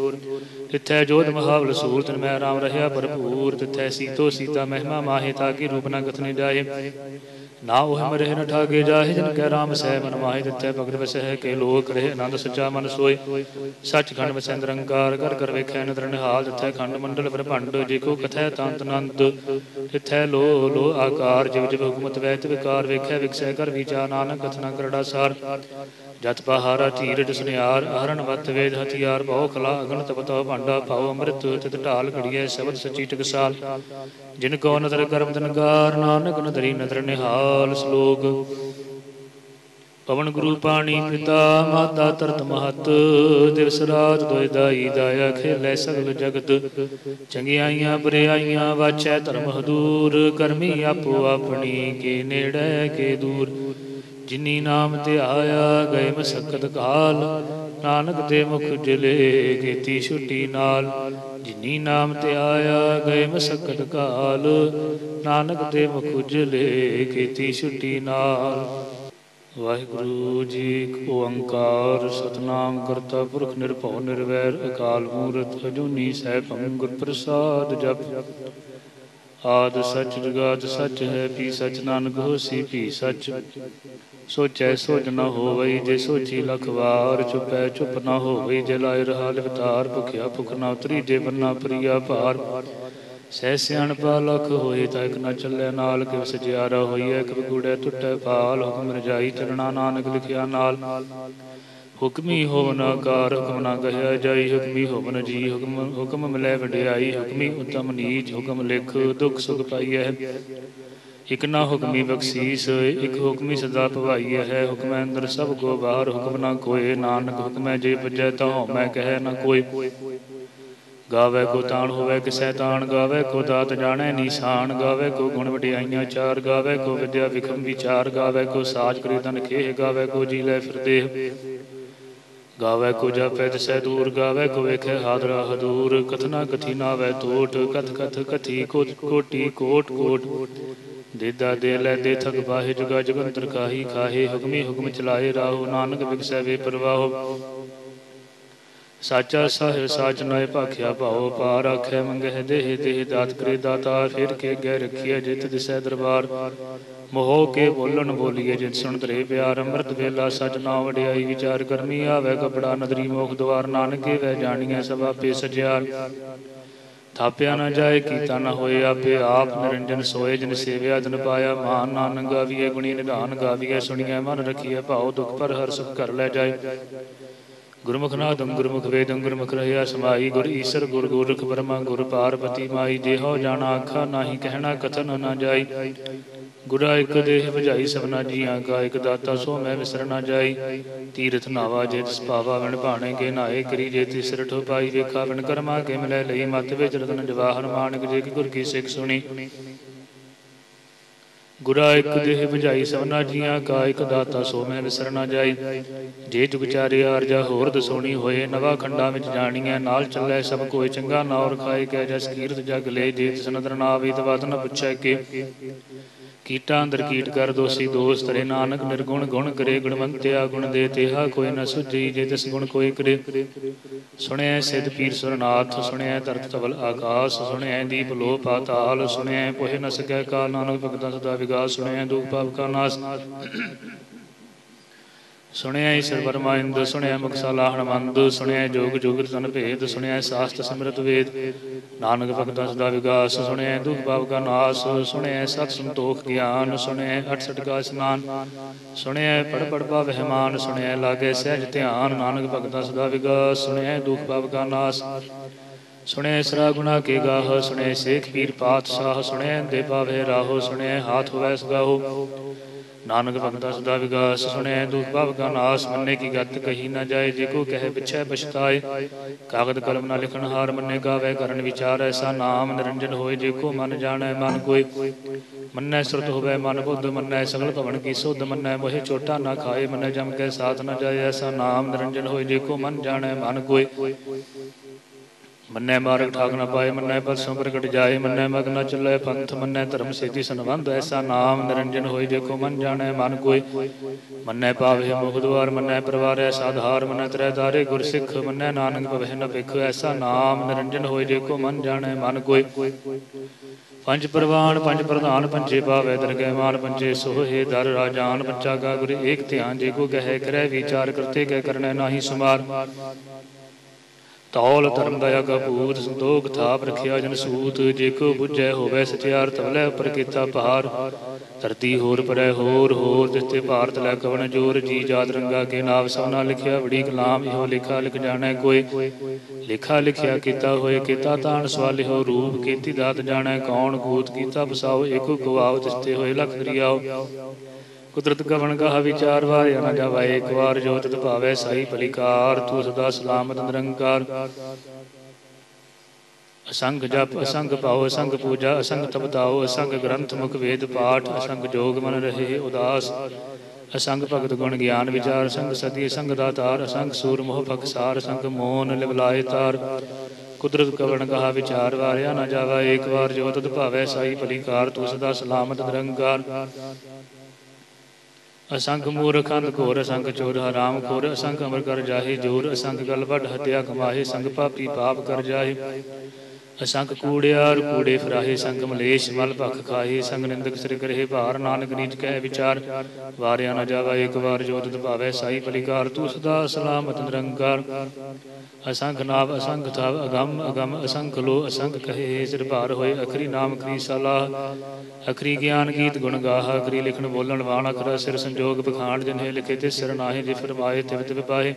ਤਿਥੈ ਜੋਧ ਮਹਾਵਲ ਸੂਰਤ ਮੈਂ ਰਾਮ ਰਹਿਆ ਭਰਪੂਰ, ਜਿੱਥੇ ਸੀਤੋ ਸੀਤਾ ਮਹਿਮਾ ਮਾਹੇ, ਤਾਂ ਕੀ ਰੂਪ ਨਾ ਕਥਨੇ ਜਾਏ। ਨਾ ਉਹ ਮਰੇ ਨ ਠਾਗੇ ਜਾਹਿ ਜਨ ਕੈ ਰਾਮ ਸਹਿ ਮਨ ਮਾਹਿ ਦਿੱਤੇ ਭਗਤ ਵਸਹਿ ਕੇ ਲੋਕ ਰਹੇ ਆਨੰਦ ਸੱਚਾ ਮਨ ਸੋਏ। ਸੱਚ ਖੰਡ ਵਸੈ ਨਿਰੰਕਾਰ ਕਰ ਕਰ ਵੇਖੈ ਨਦਰ ਨਿਹਾਲ ਦਿੱਤੇ ਖੰਡ ਮੰਡਲ ਬ੍ਰਹਮੰਡ ਜੇ ਕੋ ਕਥੈ ਤੰਤ ਅਨੰਦ ਤਿਥੈ ਲੋ ਲੋ ਆਕਾਰ ਜਿਵ ਜਿਵ ਹੁਕਮਤ ਵੈਤ ਵਿਕਾਰ ਵੇਖੈ ਵਿਕਸੈ ਕਰ ਵਿਚਾ ਨਾਨਕ ਕਥਨਾ ਕਰੜਾ ਸਾਰ। ਜਤ ਪਹਾਰਾ ਧੀਰਜ ਸੁਨਿਆਰ ਅਹਰਨ ਵਤ ਵੇਦ ਹਥਿਆਰ, ਬਹੁ ਕਲਾ ਅਗਨ ਤਪਤੋ ਭਾਂਡਾ, ਭਾਉ ਅੰਮ੍ਰਿਤ ਤਿਤ ਢਾਲ ਘੜੀਐ, ਸ਼ਬਦ ਸਚੀ ਟਕਸਾਲ ਜਿਨ ਕੋ ਨਦਰ ਕਰਮ ਦਨਗਾਰ ਨਾਨਕ ਨਦਰੀ ਨਦਰ ਨਿਹਾਲ ਸ਼ਲੋਕ ਪਵਨ ਗੁਰੂ ਪਾਣੀ ਪਿਤਾ, ਮਾਤਾ ਤਰਤ ਮਹਤ, ਦਿਵਸ ਰਾਤ ਦੋਇ ਦਾਈ ਦਾਇਆ ਖੇਲੇ ਸਗਲ ਜਗਤ। ਚੰਗਿਆਈਆਂ ਬਰਿਆਈਆਂ ਵਾਚੈ ਧਰਮ ਹਦੂਰ, ਕਰਮੀ ਆਪੋ ਆਪਣੀ ਕੇ ਨੇੜੇ ਕੇ ਦੂਰ। ਜਿਨੀ ਨਾਮ ਤੇ ਆਇਆ ਗਏ ਮਸਕਤ ਕਾਲ, ਨਾਨਕ ਦੇ ਮੁਖ ਜਲੇ ਕੀਤੀ ਛੁੱਟੀ ਨਾਲ। ਜਿਨੀ ਨਾਮ ਤੇ ਆਇਆ ਗਏ ਮਸਕਤ ਕਾਲ, ਨਾਨਕ ਦੇ ਮੁਖ ਜਲੇ ਕੀਤੀ ਛੁੱਟੀ ਨਾਲ। ਵਾਹਿਗੁਰੂ ਜੀ ਓੰਕਾਰ, ਸਤਨਾਮ ਕਰਤਾ ਪੁਰਖ ਨਿਰਭਉ ਨਿਰਵੈਰ, ਅਕਾਲ ਮੂਰਤ ਅਜੂਨੀ ਸੈਭੰ ਗੁਰ ਪ੍ਰਸਾਦ ਜਪ। ਆਦ ਸਚ ਜੁਗਾਦ ਸਚ ਹੈ ਪੀ ਸਚ ਨਾਨਕ ਹੋਸੀ ਪੀ ਸਚ? ਸੋਚੈ ਸੋਚ ਨ ਹੋਵਈ, ਜੇ ਸੋਚੀ ਲਖ ਵਾਰ ਚੁਪੈ ਚੁਪ ਨ ਹੋਵਈ, ਜੇ ਲਾਇ ਰਹਾ ਲਿਵਤਾਰ ਭੁਖਿਆ ਭੁਖ ਨ ਉਤਰੀ, ਜੇ ਬੰਨਾ ਪ੍ਰਿਆ ਭਾਰ। ਸਹਿ ਸਿਆਣਪਾ ਲਖ ਹੋਏ, ਤਾਂ ਇਕ ਨ ਚੱਲੇ ਨਾਲ, ਕਿਵ ਸਜਿਆਰਾ ਹੋਈਐ, ਕਿਵ ਗੂੜੈ ਟੁੱਟੈ ਪਾਲ ਹੁਕਮ ਰਜਾਈ ਚਰਣਾ ਨਾਨਕ ਲਿਖਿਆ ਨਾਲ। ਹੁਕਮੀ ਹੋਵਨ ਕਾਰ ਹੁਕਮ ਨਾ ਕਹਿਆ ਜਾਈ, ਹੁਕਮੀ ਹੋਵਨ ਜੀ, ਹੁਕਮ ਹੁਕਮ ਮਿਲੈ ਵਡਿਆਈ, ਹੁਕਮੀ ਉਤਮ ਨੀਚ, ਹੁਕਮ ਲਿਖ ਦੁਖ ਸੁਖ ਪਾਈਐ। ਇਕ ਨਾ ਹੁਕਮੀ ਬਖਸ਼ੀਸ, ਇਕ ਹੁਕਮੀ ਸਦਾ ਭਵਾਈਐ ਹੈ ਹੁਕਮੈ ਅੰਦਰ ਸਭ ਕੋ ਬਾਹਰ, ਹੁਕਮ ਨਾ ਕੋਏ ਨਾਨਕ, ਹੁਕਮੈ ਜੇ ਭਜੈ ਤਾਂ ਮੈਂ ਕਹਿ ਨਾ ਕੋਈ ਗਾਵੇ ਕੋ ਤਾਣ ਹੋਵੇ, ਕਿਸੈ ਤਾਣ ਗਾਵੇ, ਕੋ ਦਾਤ ਜਾਣੈ ਨੀਸਾਨ। ਗਾਵੇ ਕੋ ਗੁਣ ਵਡਿਆਈਆਂ ਚਾਰ, ਗਾਵੇ ਕੋ ਵਿਦਿਆ ਵਿਖਮ ਵਿਚਾਰ ਗਾਵੇ ਕੋ ਸਾਜ ਕਰੀ ਤਨ ਖੇਹ, ਗਾਵੇ ਕੋ ਜੀ ਲੈ ਫਿਰਦੇ ਗਾਵੇ ਕੋ ਜਾਪੈ ਤਿਸੈ ਦੂਰ, ਗਾਵੇ ਕੋ ਵੇਖੈ ਹਾਦਰਾ ਹਦੂਰ। ਕਥਨਾ ਕਥੀ ਨਾਵੇ ਟੋਟ ਕਥ ਕਥ ਕਥੀ ਕੋਟ, ਕੋਟੀ ਕੋਟ ਕੋਟ। ਦੇਦਾ ਦੇ ਲੈ ਦੇ ਥਕ ਬਾਹੇ ਜੁਗਾ ਜਗੰਤਰ ਕਾਹੀ ਖਾਹੇ ਹੁਕਮੀ ਹੁਕਮ ਚਲਾਏ ਰਾਹੋ। ਨਾਨਕ ਵਿਗਸੈ ਵੇ ਪਰਵਾਹੋ। ਸਾਚਾ ਸਾਹਿਬ, ਸਾਚ ਨਾਏ ਭਾਖਿਆ ਭਾਉ ਪਾਰ ਆਖੇ ਮੰਗਹਿ ਦੇਹ ਦੇਹ ਦਾਤ ਕਰੇ ਦਾਤਾ ਫਿਰ ਕੇ ਗਹਿ ਰਖੀਐ ਜਿਤ ਦਿਸੈ ਦਰਬਾਰ। ਮੋਹ ਕੇ ਬੋਲਣ ਬੋਲੀਏ ਜਿਤ ਸੁਣ ਤਰੇ ਪਿਆਰ, ਅੰਮ੍ਰਿਤ ਵੇਲਾ ਸਚ ਨਾ ਵਡਿਆਈ ਵਿਚਾਰ ਕਰਮੀ ਆਵੇ ਕਪੜਾ ਨਦਰੀ ਮੋਖ ਦਵਾਰ ਨਾਨਕੇ ਵੈ ਜਾਣੀਐ ਸਭਾ ਪੇ ਸਜਿਆਰ। ਥਾਪਿਆ ਨਾ ਜਾਏ, ਕੀਤਾ ਨਾ ਹੋਏ ਆਪੇ ਆਪ, ਨਿਰੰਜਨ ਸੋਏ ਜਿਨ ਸੇਵਿਆ ਦਿਨ ਪਾਇਆ ਮਾਨ ਨਾਨਕ ਗਾਵੀਏ ਗੁਣੀ ਨਿਧਾਨ ਗਾਵੀਏ ਸੁਣੀਐ ਮਨ ਰਖੀਐ ਭਾਉ, ਦੁਖ ਪਰ ਹਰ ਸੁਖ ਕਰ ਲੈ ਜਾਏ। ਗੁਰਮੁਖ ਨਾਦੰ ਗੁਰਮੁਖ ਵੇਦੰ ਗੁਰਮੁਖ ਰਹਿਆ ਸਮਾਈ ਗੁਰ ਈਸਰ, ਗੁਰ ਗੋਰਖ ਬ੍ਰਹਮਾ ਗੁਰ ਪਾਰਬਤੀ ਮਾਈ ਦੇਹੋ ਜਾਣਾ ਆਖਾ ਨਾਹੀ ਕਹਿਣਾ ਕਥਨ ਨਾ ਜਾਈ। ਗੁਰਾ ਇਕ ਦੇਹ ਭਜਾਈ ਸਭਨਾ ਜੀਆਂ ਕਾ, ਇਕ ਦਾਤਾ ਸੋ ਮੈਂ ਵਿਸਰਨਾ ਜਾਈ। ਤੀਰਥ ਨਾਵਾ ਜੇ ਤਿਸ ਪਾਵਾ ਵਿਣ ਭਾਣੇ ਕੇ ਨਾਏ ਕਰੀ ਜੇ ਤਿਸ ਰਠੋ ਪਾਈ, ਵੇਖਾ ਵਿਣ ਕਰਮਾ ਕੇ ਮਿਲੇ ਲਈ ਮਤ ਵਿੱਚ ਰਤਨ ਜਵਾਹਰ ਮਾਨਕ ਜੇ ਕਿ ਗੁਰ ਕੀ ਸਿੱਖ ਸੁਣੀ। ਗੁਰਾ ਇੱਕ ਦੇਹ 부ਝਾਈ ਸਭਨਾ ਜੀਆਂ, ਕਾ ਇੱਕ ਦਾਤਾ ਸੋ ਮੈਂ ਵਿਸਰ ਨਾ ਜਾਈ। ਜੇ ਜੁਗ ਚਾਰੇ ਆਰਜਾ ਹੋਰ ਦਸੋਣੀ ਹੋਏ, ਨਵਾ ਖੰਡਾ ਵਿੱਚ ਜਾਣੀਆਂ ਨਾਲ ਚੱਲੇ ਸਭ ਕੋਈ ਚੰਗਾ ਨਾਉਰ ਖਾਏ ਕੈ ਜਸ ਕੀਰਤ ਜਗ ਲੈ ਜੇ ਤਿਸ ਨਦਰ ਨਾ ਆਵੇ ਤਵਤ ਨ ਪੁੱਛੈ ਕੇ। ਕੀਟਾਂ ਅੰਦਰ ਕੀਟ ਕਰ ਦੋਸੀ ਦੋਸ ਤਰੇ ਨਾਨਕ ਨਿਰਗੁਣ ਗੁਣ ਕਰੇ, ਗੁਣਵੰਤਿਆ ਗੁਣ ਦੇ ਤੇਹਾ ਕੋਈ ਨ ਸੁਝੀ, ਜੇ ਤਿਸ ਗੁਣ ਕੋਈ ਕਰੇ। ਸੁਣਿਆ ਸਿਧ ਪੀਰ ਸੁਰਨਾਥ ਸੁਣਿਆ ਧਰਤ ਤਵਲ ਆਕਾਸ ਸੁਣਿਆ ਦੀਪ ਲੋ ਪਾਤਾਲ ਸੁਣਿਆ ਪੋਹਿ ਨ ਸਕੈ ਕਾਲ ਨਾਨਕ ਭਗਤਾਂ ਸਦਾ ਵਿਗਾਸ ਸੁਣਿਆ ਦੁਖ ਪਾਪ ਕਾ ਨਾਸ। ਸੁਣਿਆ ਈਸ਼ਰ ਪਰਮਾਇੰਦ ਸੁਣਿਆ ਮੁਖ ਹਨਮੰਦ ਸੁਣਿਆ ਜੋਗ ਜੋਗ ਤਨ ਭੇਦ, ਸੁਣਿਆ ਸਾਸਤ ਸਿਮਰਤ ਵੇਦ। ਨਾਨਕ ਭਗਤਾਂ ਸਦਾ ਵਿਗਾਸ, ਸੁਣਿਆ ਦੁਖ ਪਾਪ ਕਾ ਨਾਸ, ਸੁਣਿਆ ਸਤ ਸੰਤੋਖ ਗਿਆਨ, ਸੁਣਿਆ 68 ਕਾ ਇਸਨਾਨ। ਸੁਣਿਆ ਪੜ ਪੜ ਪਾਵਹਿ ਮਾਨ ਸੁਣਿਆ ਲਾਗੇ ਸਹਿਜ ਧਿਆਨ, ਨਾਨਕ ਭਗਤਾਂ ਸਦਾ ਵਿਗਾਸ, ਸੁਣਿਆ ਦੁਖ ਪਾਪ ਕਾ ਨਾਸ। ਸੁਣਿਆ ਸਰਾ ਗੁਣਾ ਕੇ ਗਾਹ, ਸੁਣਿਆ ਸੇਖ ਪੀਰ ਪਾਤਸ਼ਾਹ, ਸੁਣਿਆ ਦੇ ਪਾਵੇ ਰਾਹੋ, ਸੁਣਿਆ ਹਾਥ ਹੋਵੈ ਸਗਾਹੋ। ਨਾਨਕ ਭਗਤਾ ਸਦਾ ਵਿਗਾਸ ਸੁਣਿਆ ਦੁਖ ਭਵ ਕਾ ਨਾਸ, ਮੰਨੇ ਕੀ ਗੱਤ ਕਹੀ ਨਾ ਜਾਏ, ਜੇ ਕੋ ਕਹੇ ਪਿਛੈ ਪਛਤਾਏ। ਕਾਗਦ ਕਲਮ ਨਾ ਲਿਖਣ ਹਾਰ ਮੰਨੇ ਗਾਵੇ, ਕਰਨ ਵਿਚਾਰ ਐਸਾ ਨਾਮ ਨਿਰੰਜਨ ਹੋਏ, ਜੇ ਕੋ ਮਨ ਜਾਣੈ ਮਨ ਕੋਈ ਮੰਨੈ ਸੁਰਤ ਹੋਵੇ ਮਨ ਬੁੱਧ, ਮੰਨੈ ਸਗਲ ਭਵਨ ਕੀ ਸੁਧ, ਮੰਨੈ ਮੋਹਿ ਛੋਟਾ ਨਾ ਖਾਏ, ਮੰਨੈ ਜਮ ਕੇ ਸਾਥ ਨਾ ਜਾਏ, ਐਸਾ ਨਾਮ ਨਿਰੰਜਨ ਹੋਏ, ਜੇ ਕੋ ਮਨ ਜਾਣੈ ਮਨ ਕੋਈ ਮੰਨੈ ਮਾਰਗ ਠਾਕ ਨਾ ਪਾਏ, ਮੰਨੈ ਪਰਸੋਂ ਪ੍ਰਗਟ ਜਾਏ, ਮੰਨੈ ਮਗ ਨ ਚੱਲੇ ਪੰਥ, ਮੰਨੈ ਧਰਮ ਸੇਤੀ ਸੰਬੰਧ, ਐਸਾ ਨਾਮ ਨਿਰੰਜਨ ਹੋਈ ਦੇਖੋ ਮਨ ਜਾਣੈ ਮਨ ਕੋਈ। ਮੰਨੈ ਪਾਵੇ ਮੁਖ ਦੁਆਰ, ਮੰਨੈ ਪਰਵਾਰ ਐਸਾ ਧਾਰ ਮੰਨੈ ਤਰੇ ਧਾਰੇ ਗੁਰ ਸਿੱਖ, ਮੰਨੈ ਨਾਨਕ ਭਵਹਿ ਨ ਭਿਖ, ਐਸਾ ਨਾਮ ਨਿਰੰਜਨ ਹੋਈ ਦੇਖੋ ਮਨ ਜਾਣੈ ਮਨ ਕੋਈ। ਪੰਜ ਪ੍ਰਵਾਨ, ਪੰਜ ਪ੍ਰਧਾਨ, ਪੰਜੇ ਪਾਵੇ ਦਰਗਹਿ ਮਾਨ ਪੰਜੇ ਸੋਹੇ ਦਰ ਰਾਜਾਨ, ਪੰਚਾ ਕਾ ਗੁਰ ਏਕ ਧਿਆਨ, ਜੇ ਕੋ ਕਹੈ ਕਰੈ, ਵਿਚਾਰ ਕਰਤੇ ਕਹਿ ਕਰਨੈ ਨਾਹੀ ਸੁਮਾਰ। ਤੌਲ ਧਰਮ ਦਇਆ ਕਾ ਭੂਤ ਸੰਤੋਖ ਥਾਪ ਰਖਿਆ ਜਨ ਸੂਤ, ਜੇ ਕੋ ਬੁਝੈ ਹੋਵੇ ਸਚਿਆਰ ਤਵਲੇ ਉਪਰ ਕੀਤਾ ਭਾਰ ਧਰਤੀ ਹੋਰ ਪਰੈ ਹੋਰ ਹੋਰ ਦਿੱਤੇ ਭਾਰਤ ਲੈ ਕਵਨ ਜੋਰ, ਜੀ ਜਾਤ ਰੰਗਾ ਕੇ ਨਾਮ ਸੋਨਾ ਲਿਖਿਆ, ਬੜੀ ਕਲਾਮ ਇਹੋ ਲਿਖਾ ਲਿਖ ਜਾਣੈ ਕੋਈ। ਲਿਖਾ ਲਿਖਿਆ ਕੀਤਾ ਹੋਏ ਕੀਤਾ ਤਾਣ ਸਵਾਲਿਓ ਰੂਪ ਕੀਤੀ ਦਾਤ ਜਾਣੈ ਕੌਣ ਕੂਤ ਕੀਤਾ ਬਸਾਓ ਏਕੋ ਗਵਾਵ ਤਿਸਤੇ ਹੋਏ ਲਖ ਦਰਿਆਓ। ਕੁਦਰਤ ਗਵਨ ਕਹਾ ਵਿਚਾਰ ਵਾਰਿਆ ਨਾ ਜਾਵੇ ਇੱਕ ਵਾਰ ਜੋ ਤਤ ਭਾਵੇ ਸਹੀ ਭਲੀਕਾਰ, ਤੂੰ ਸਦਾ ਸਲਾਮਤ ਨਿਰੰਕਾਰ। ਅਸੰਗ ਜਪ, ਅਸੰਗ ਭਾਉ, ਅਸੰਗ ਪੂਜਾ, ਅਸੰਗ ਤਪਤਾਉ ਅਸੰਗ ਗ੍ਰੰਥ ਮੁਖ ਵੇਦ ਪਾਠ, ਅਸੰਗ ਜੋਗ ਮਨ ਰਹੇ ਉਦਾਸ। ਅਸੰਗ ਭਗਤ ਗੁਣ ਗਿਆਨ ਵਿਚਾਰ ਸੰਗ ਸਦੀ ਸੰਗ ਦਾਤਾਰ, ਅਸੰਗ ਸੂਰ ਮੋਹ ਭਖਸਾਰ ਸੰਗ ਮੋਨ ਲਿਵਲਾਏ ਤਾਰ। ਕੁਦਰਤ ਕਵਣ ਕਹਾ ਵਿਚਾਰ ਵਾਰਿਆ ਨਾ ਜਾਵਾ ਏਕ ਵਾਰ ਜੋਤ ਤਤ ਭਾਵੇ ਸਾਈ ਭਲੀਕਾਰ, ਤੂੰ ਸਦਾ ਸਲਾਮਤ ਨਿਰੰਕਾਰ। ਅਸੰਖ ਮੂਰਖ ਅੰਧ ਘੋਰ, ਅਸੰਖ ਚੋਰ, ਹਰਾਮ ਖੋਰ, ਅਸੰਖ ਅਮਰ ਕਰ ਜਾਹੇ, ਜੋਰ, ਅਸੰਖ ਗਲ ਵੱਡ ਹਤਿਆ ਕਮਾਹੇ, ਸੰਗ ਪਾਪੀ ਪਾਪ ਕਰ ਜਾਹੇ। ਅਸੰਖ ਕੂੜਿਆਰ ਕੂੜੇ ਫਰਾਹੇ ਸੰਗ ਮਲੇਸ਼ ਮਲ ਭਖ ਖਾਹੇ, ਸੰਗ ਨਿੰਦਕ ਸਿਰ ਕਰਹਿ ਭਾਰ, ਨਾਨਕ ਨੀਚ ਕਹਿ ਵਿਚਾਰ। ਵਾਰਿਆ ਨਾ ਜਾਵਾ ਇੱਕ ਵਾਰ ਜੋਤ ਭਾਵੇ ਸਾਈ ਪਲਿਕਾਰ ਤੂੰ ਸਦਾ ਸਲਾਮਤ ਨਿਰੰਕਾਰ। ਅਸੰਖ ਨਾਮ ਅਸੰਖ ਥਾਵ ਅਗੰਮ ਅਗੰਮ ਅਸੰਖ ਲੋ ਅਸੰਖ ਕਹੇ, ਸਿਰ ਭਾਰ ਹੋਏ ਅਖਰੀ ਨਾਮ ਕਰੀ ਸਲਾਹ ਅਖਰੀ ਗਿਆਨ ਗੀਤ ਗੁਣ ਗਾਹ, ਅਖਰੀ ਲਿਖਣ ਬੋਲਣ ਵਾਣ ਅਖਰਾ, ਸਿਰ ਸੰਜੋਗ ਬਖਾਣ ਜਿਨਹੇ ਲਿਖੇ ਤੇ ਸਿਰ ਨਾਹੀ, ਜੇ ਫਰਮਾਏ ਤਿਵ ਤਿਵ ਪਾਏ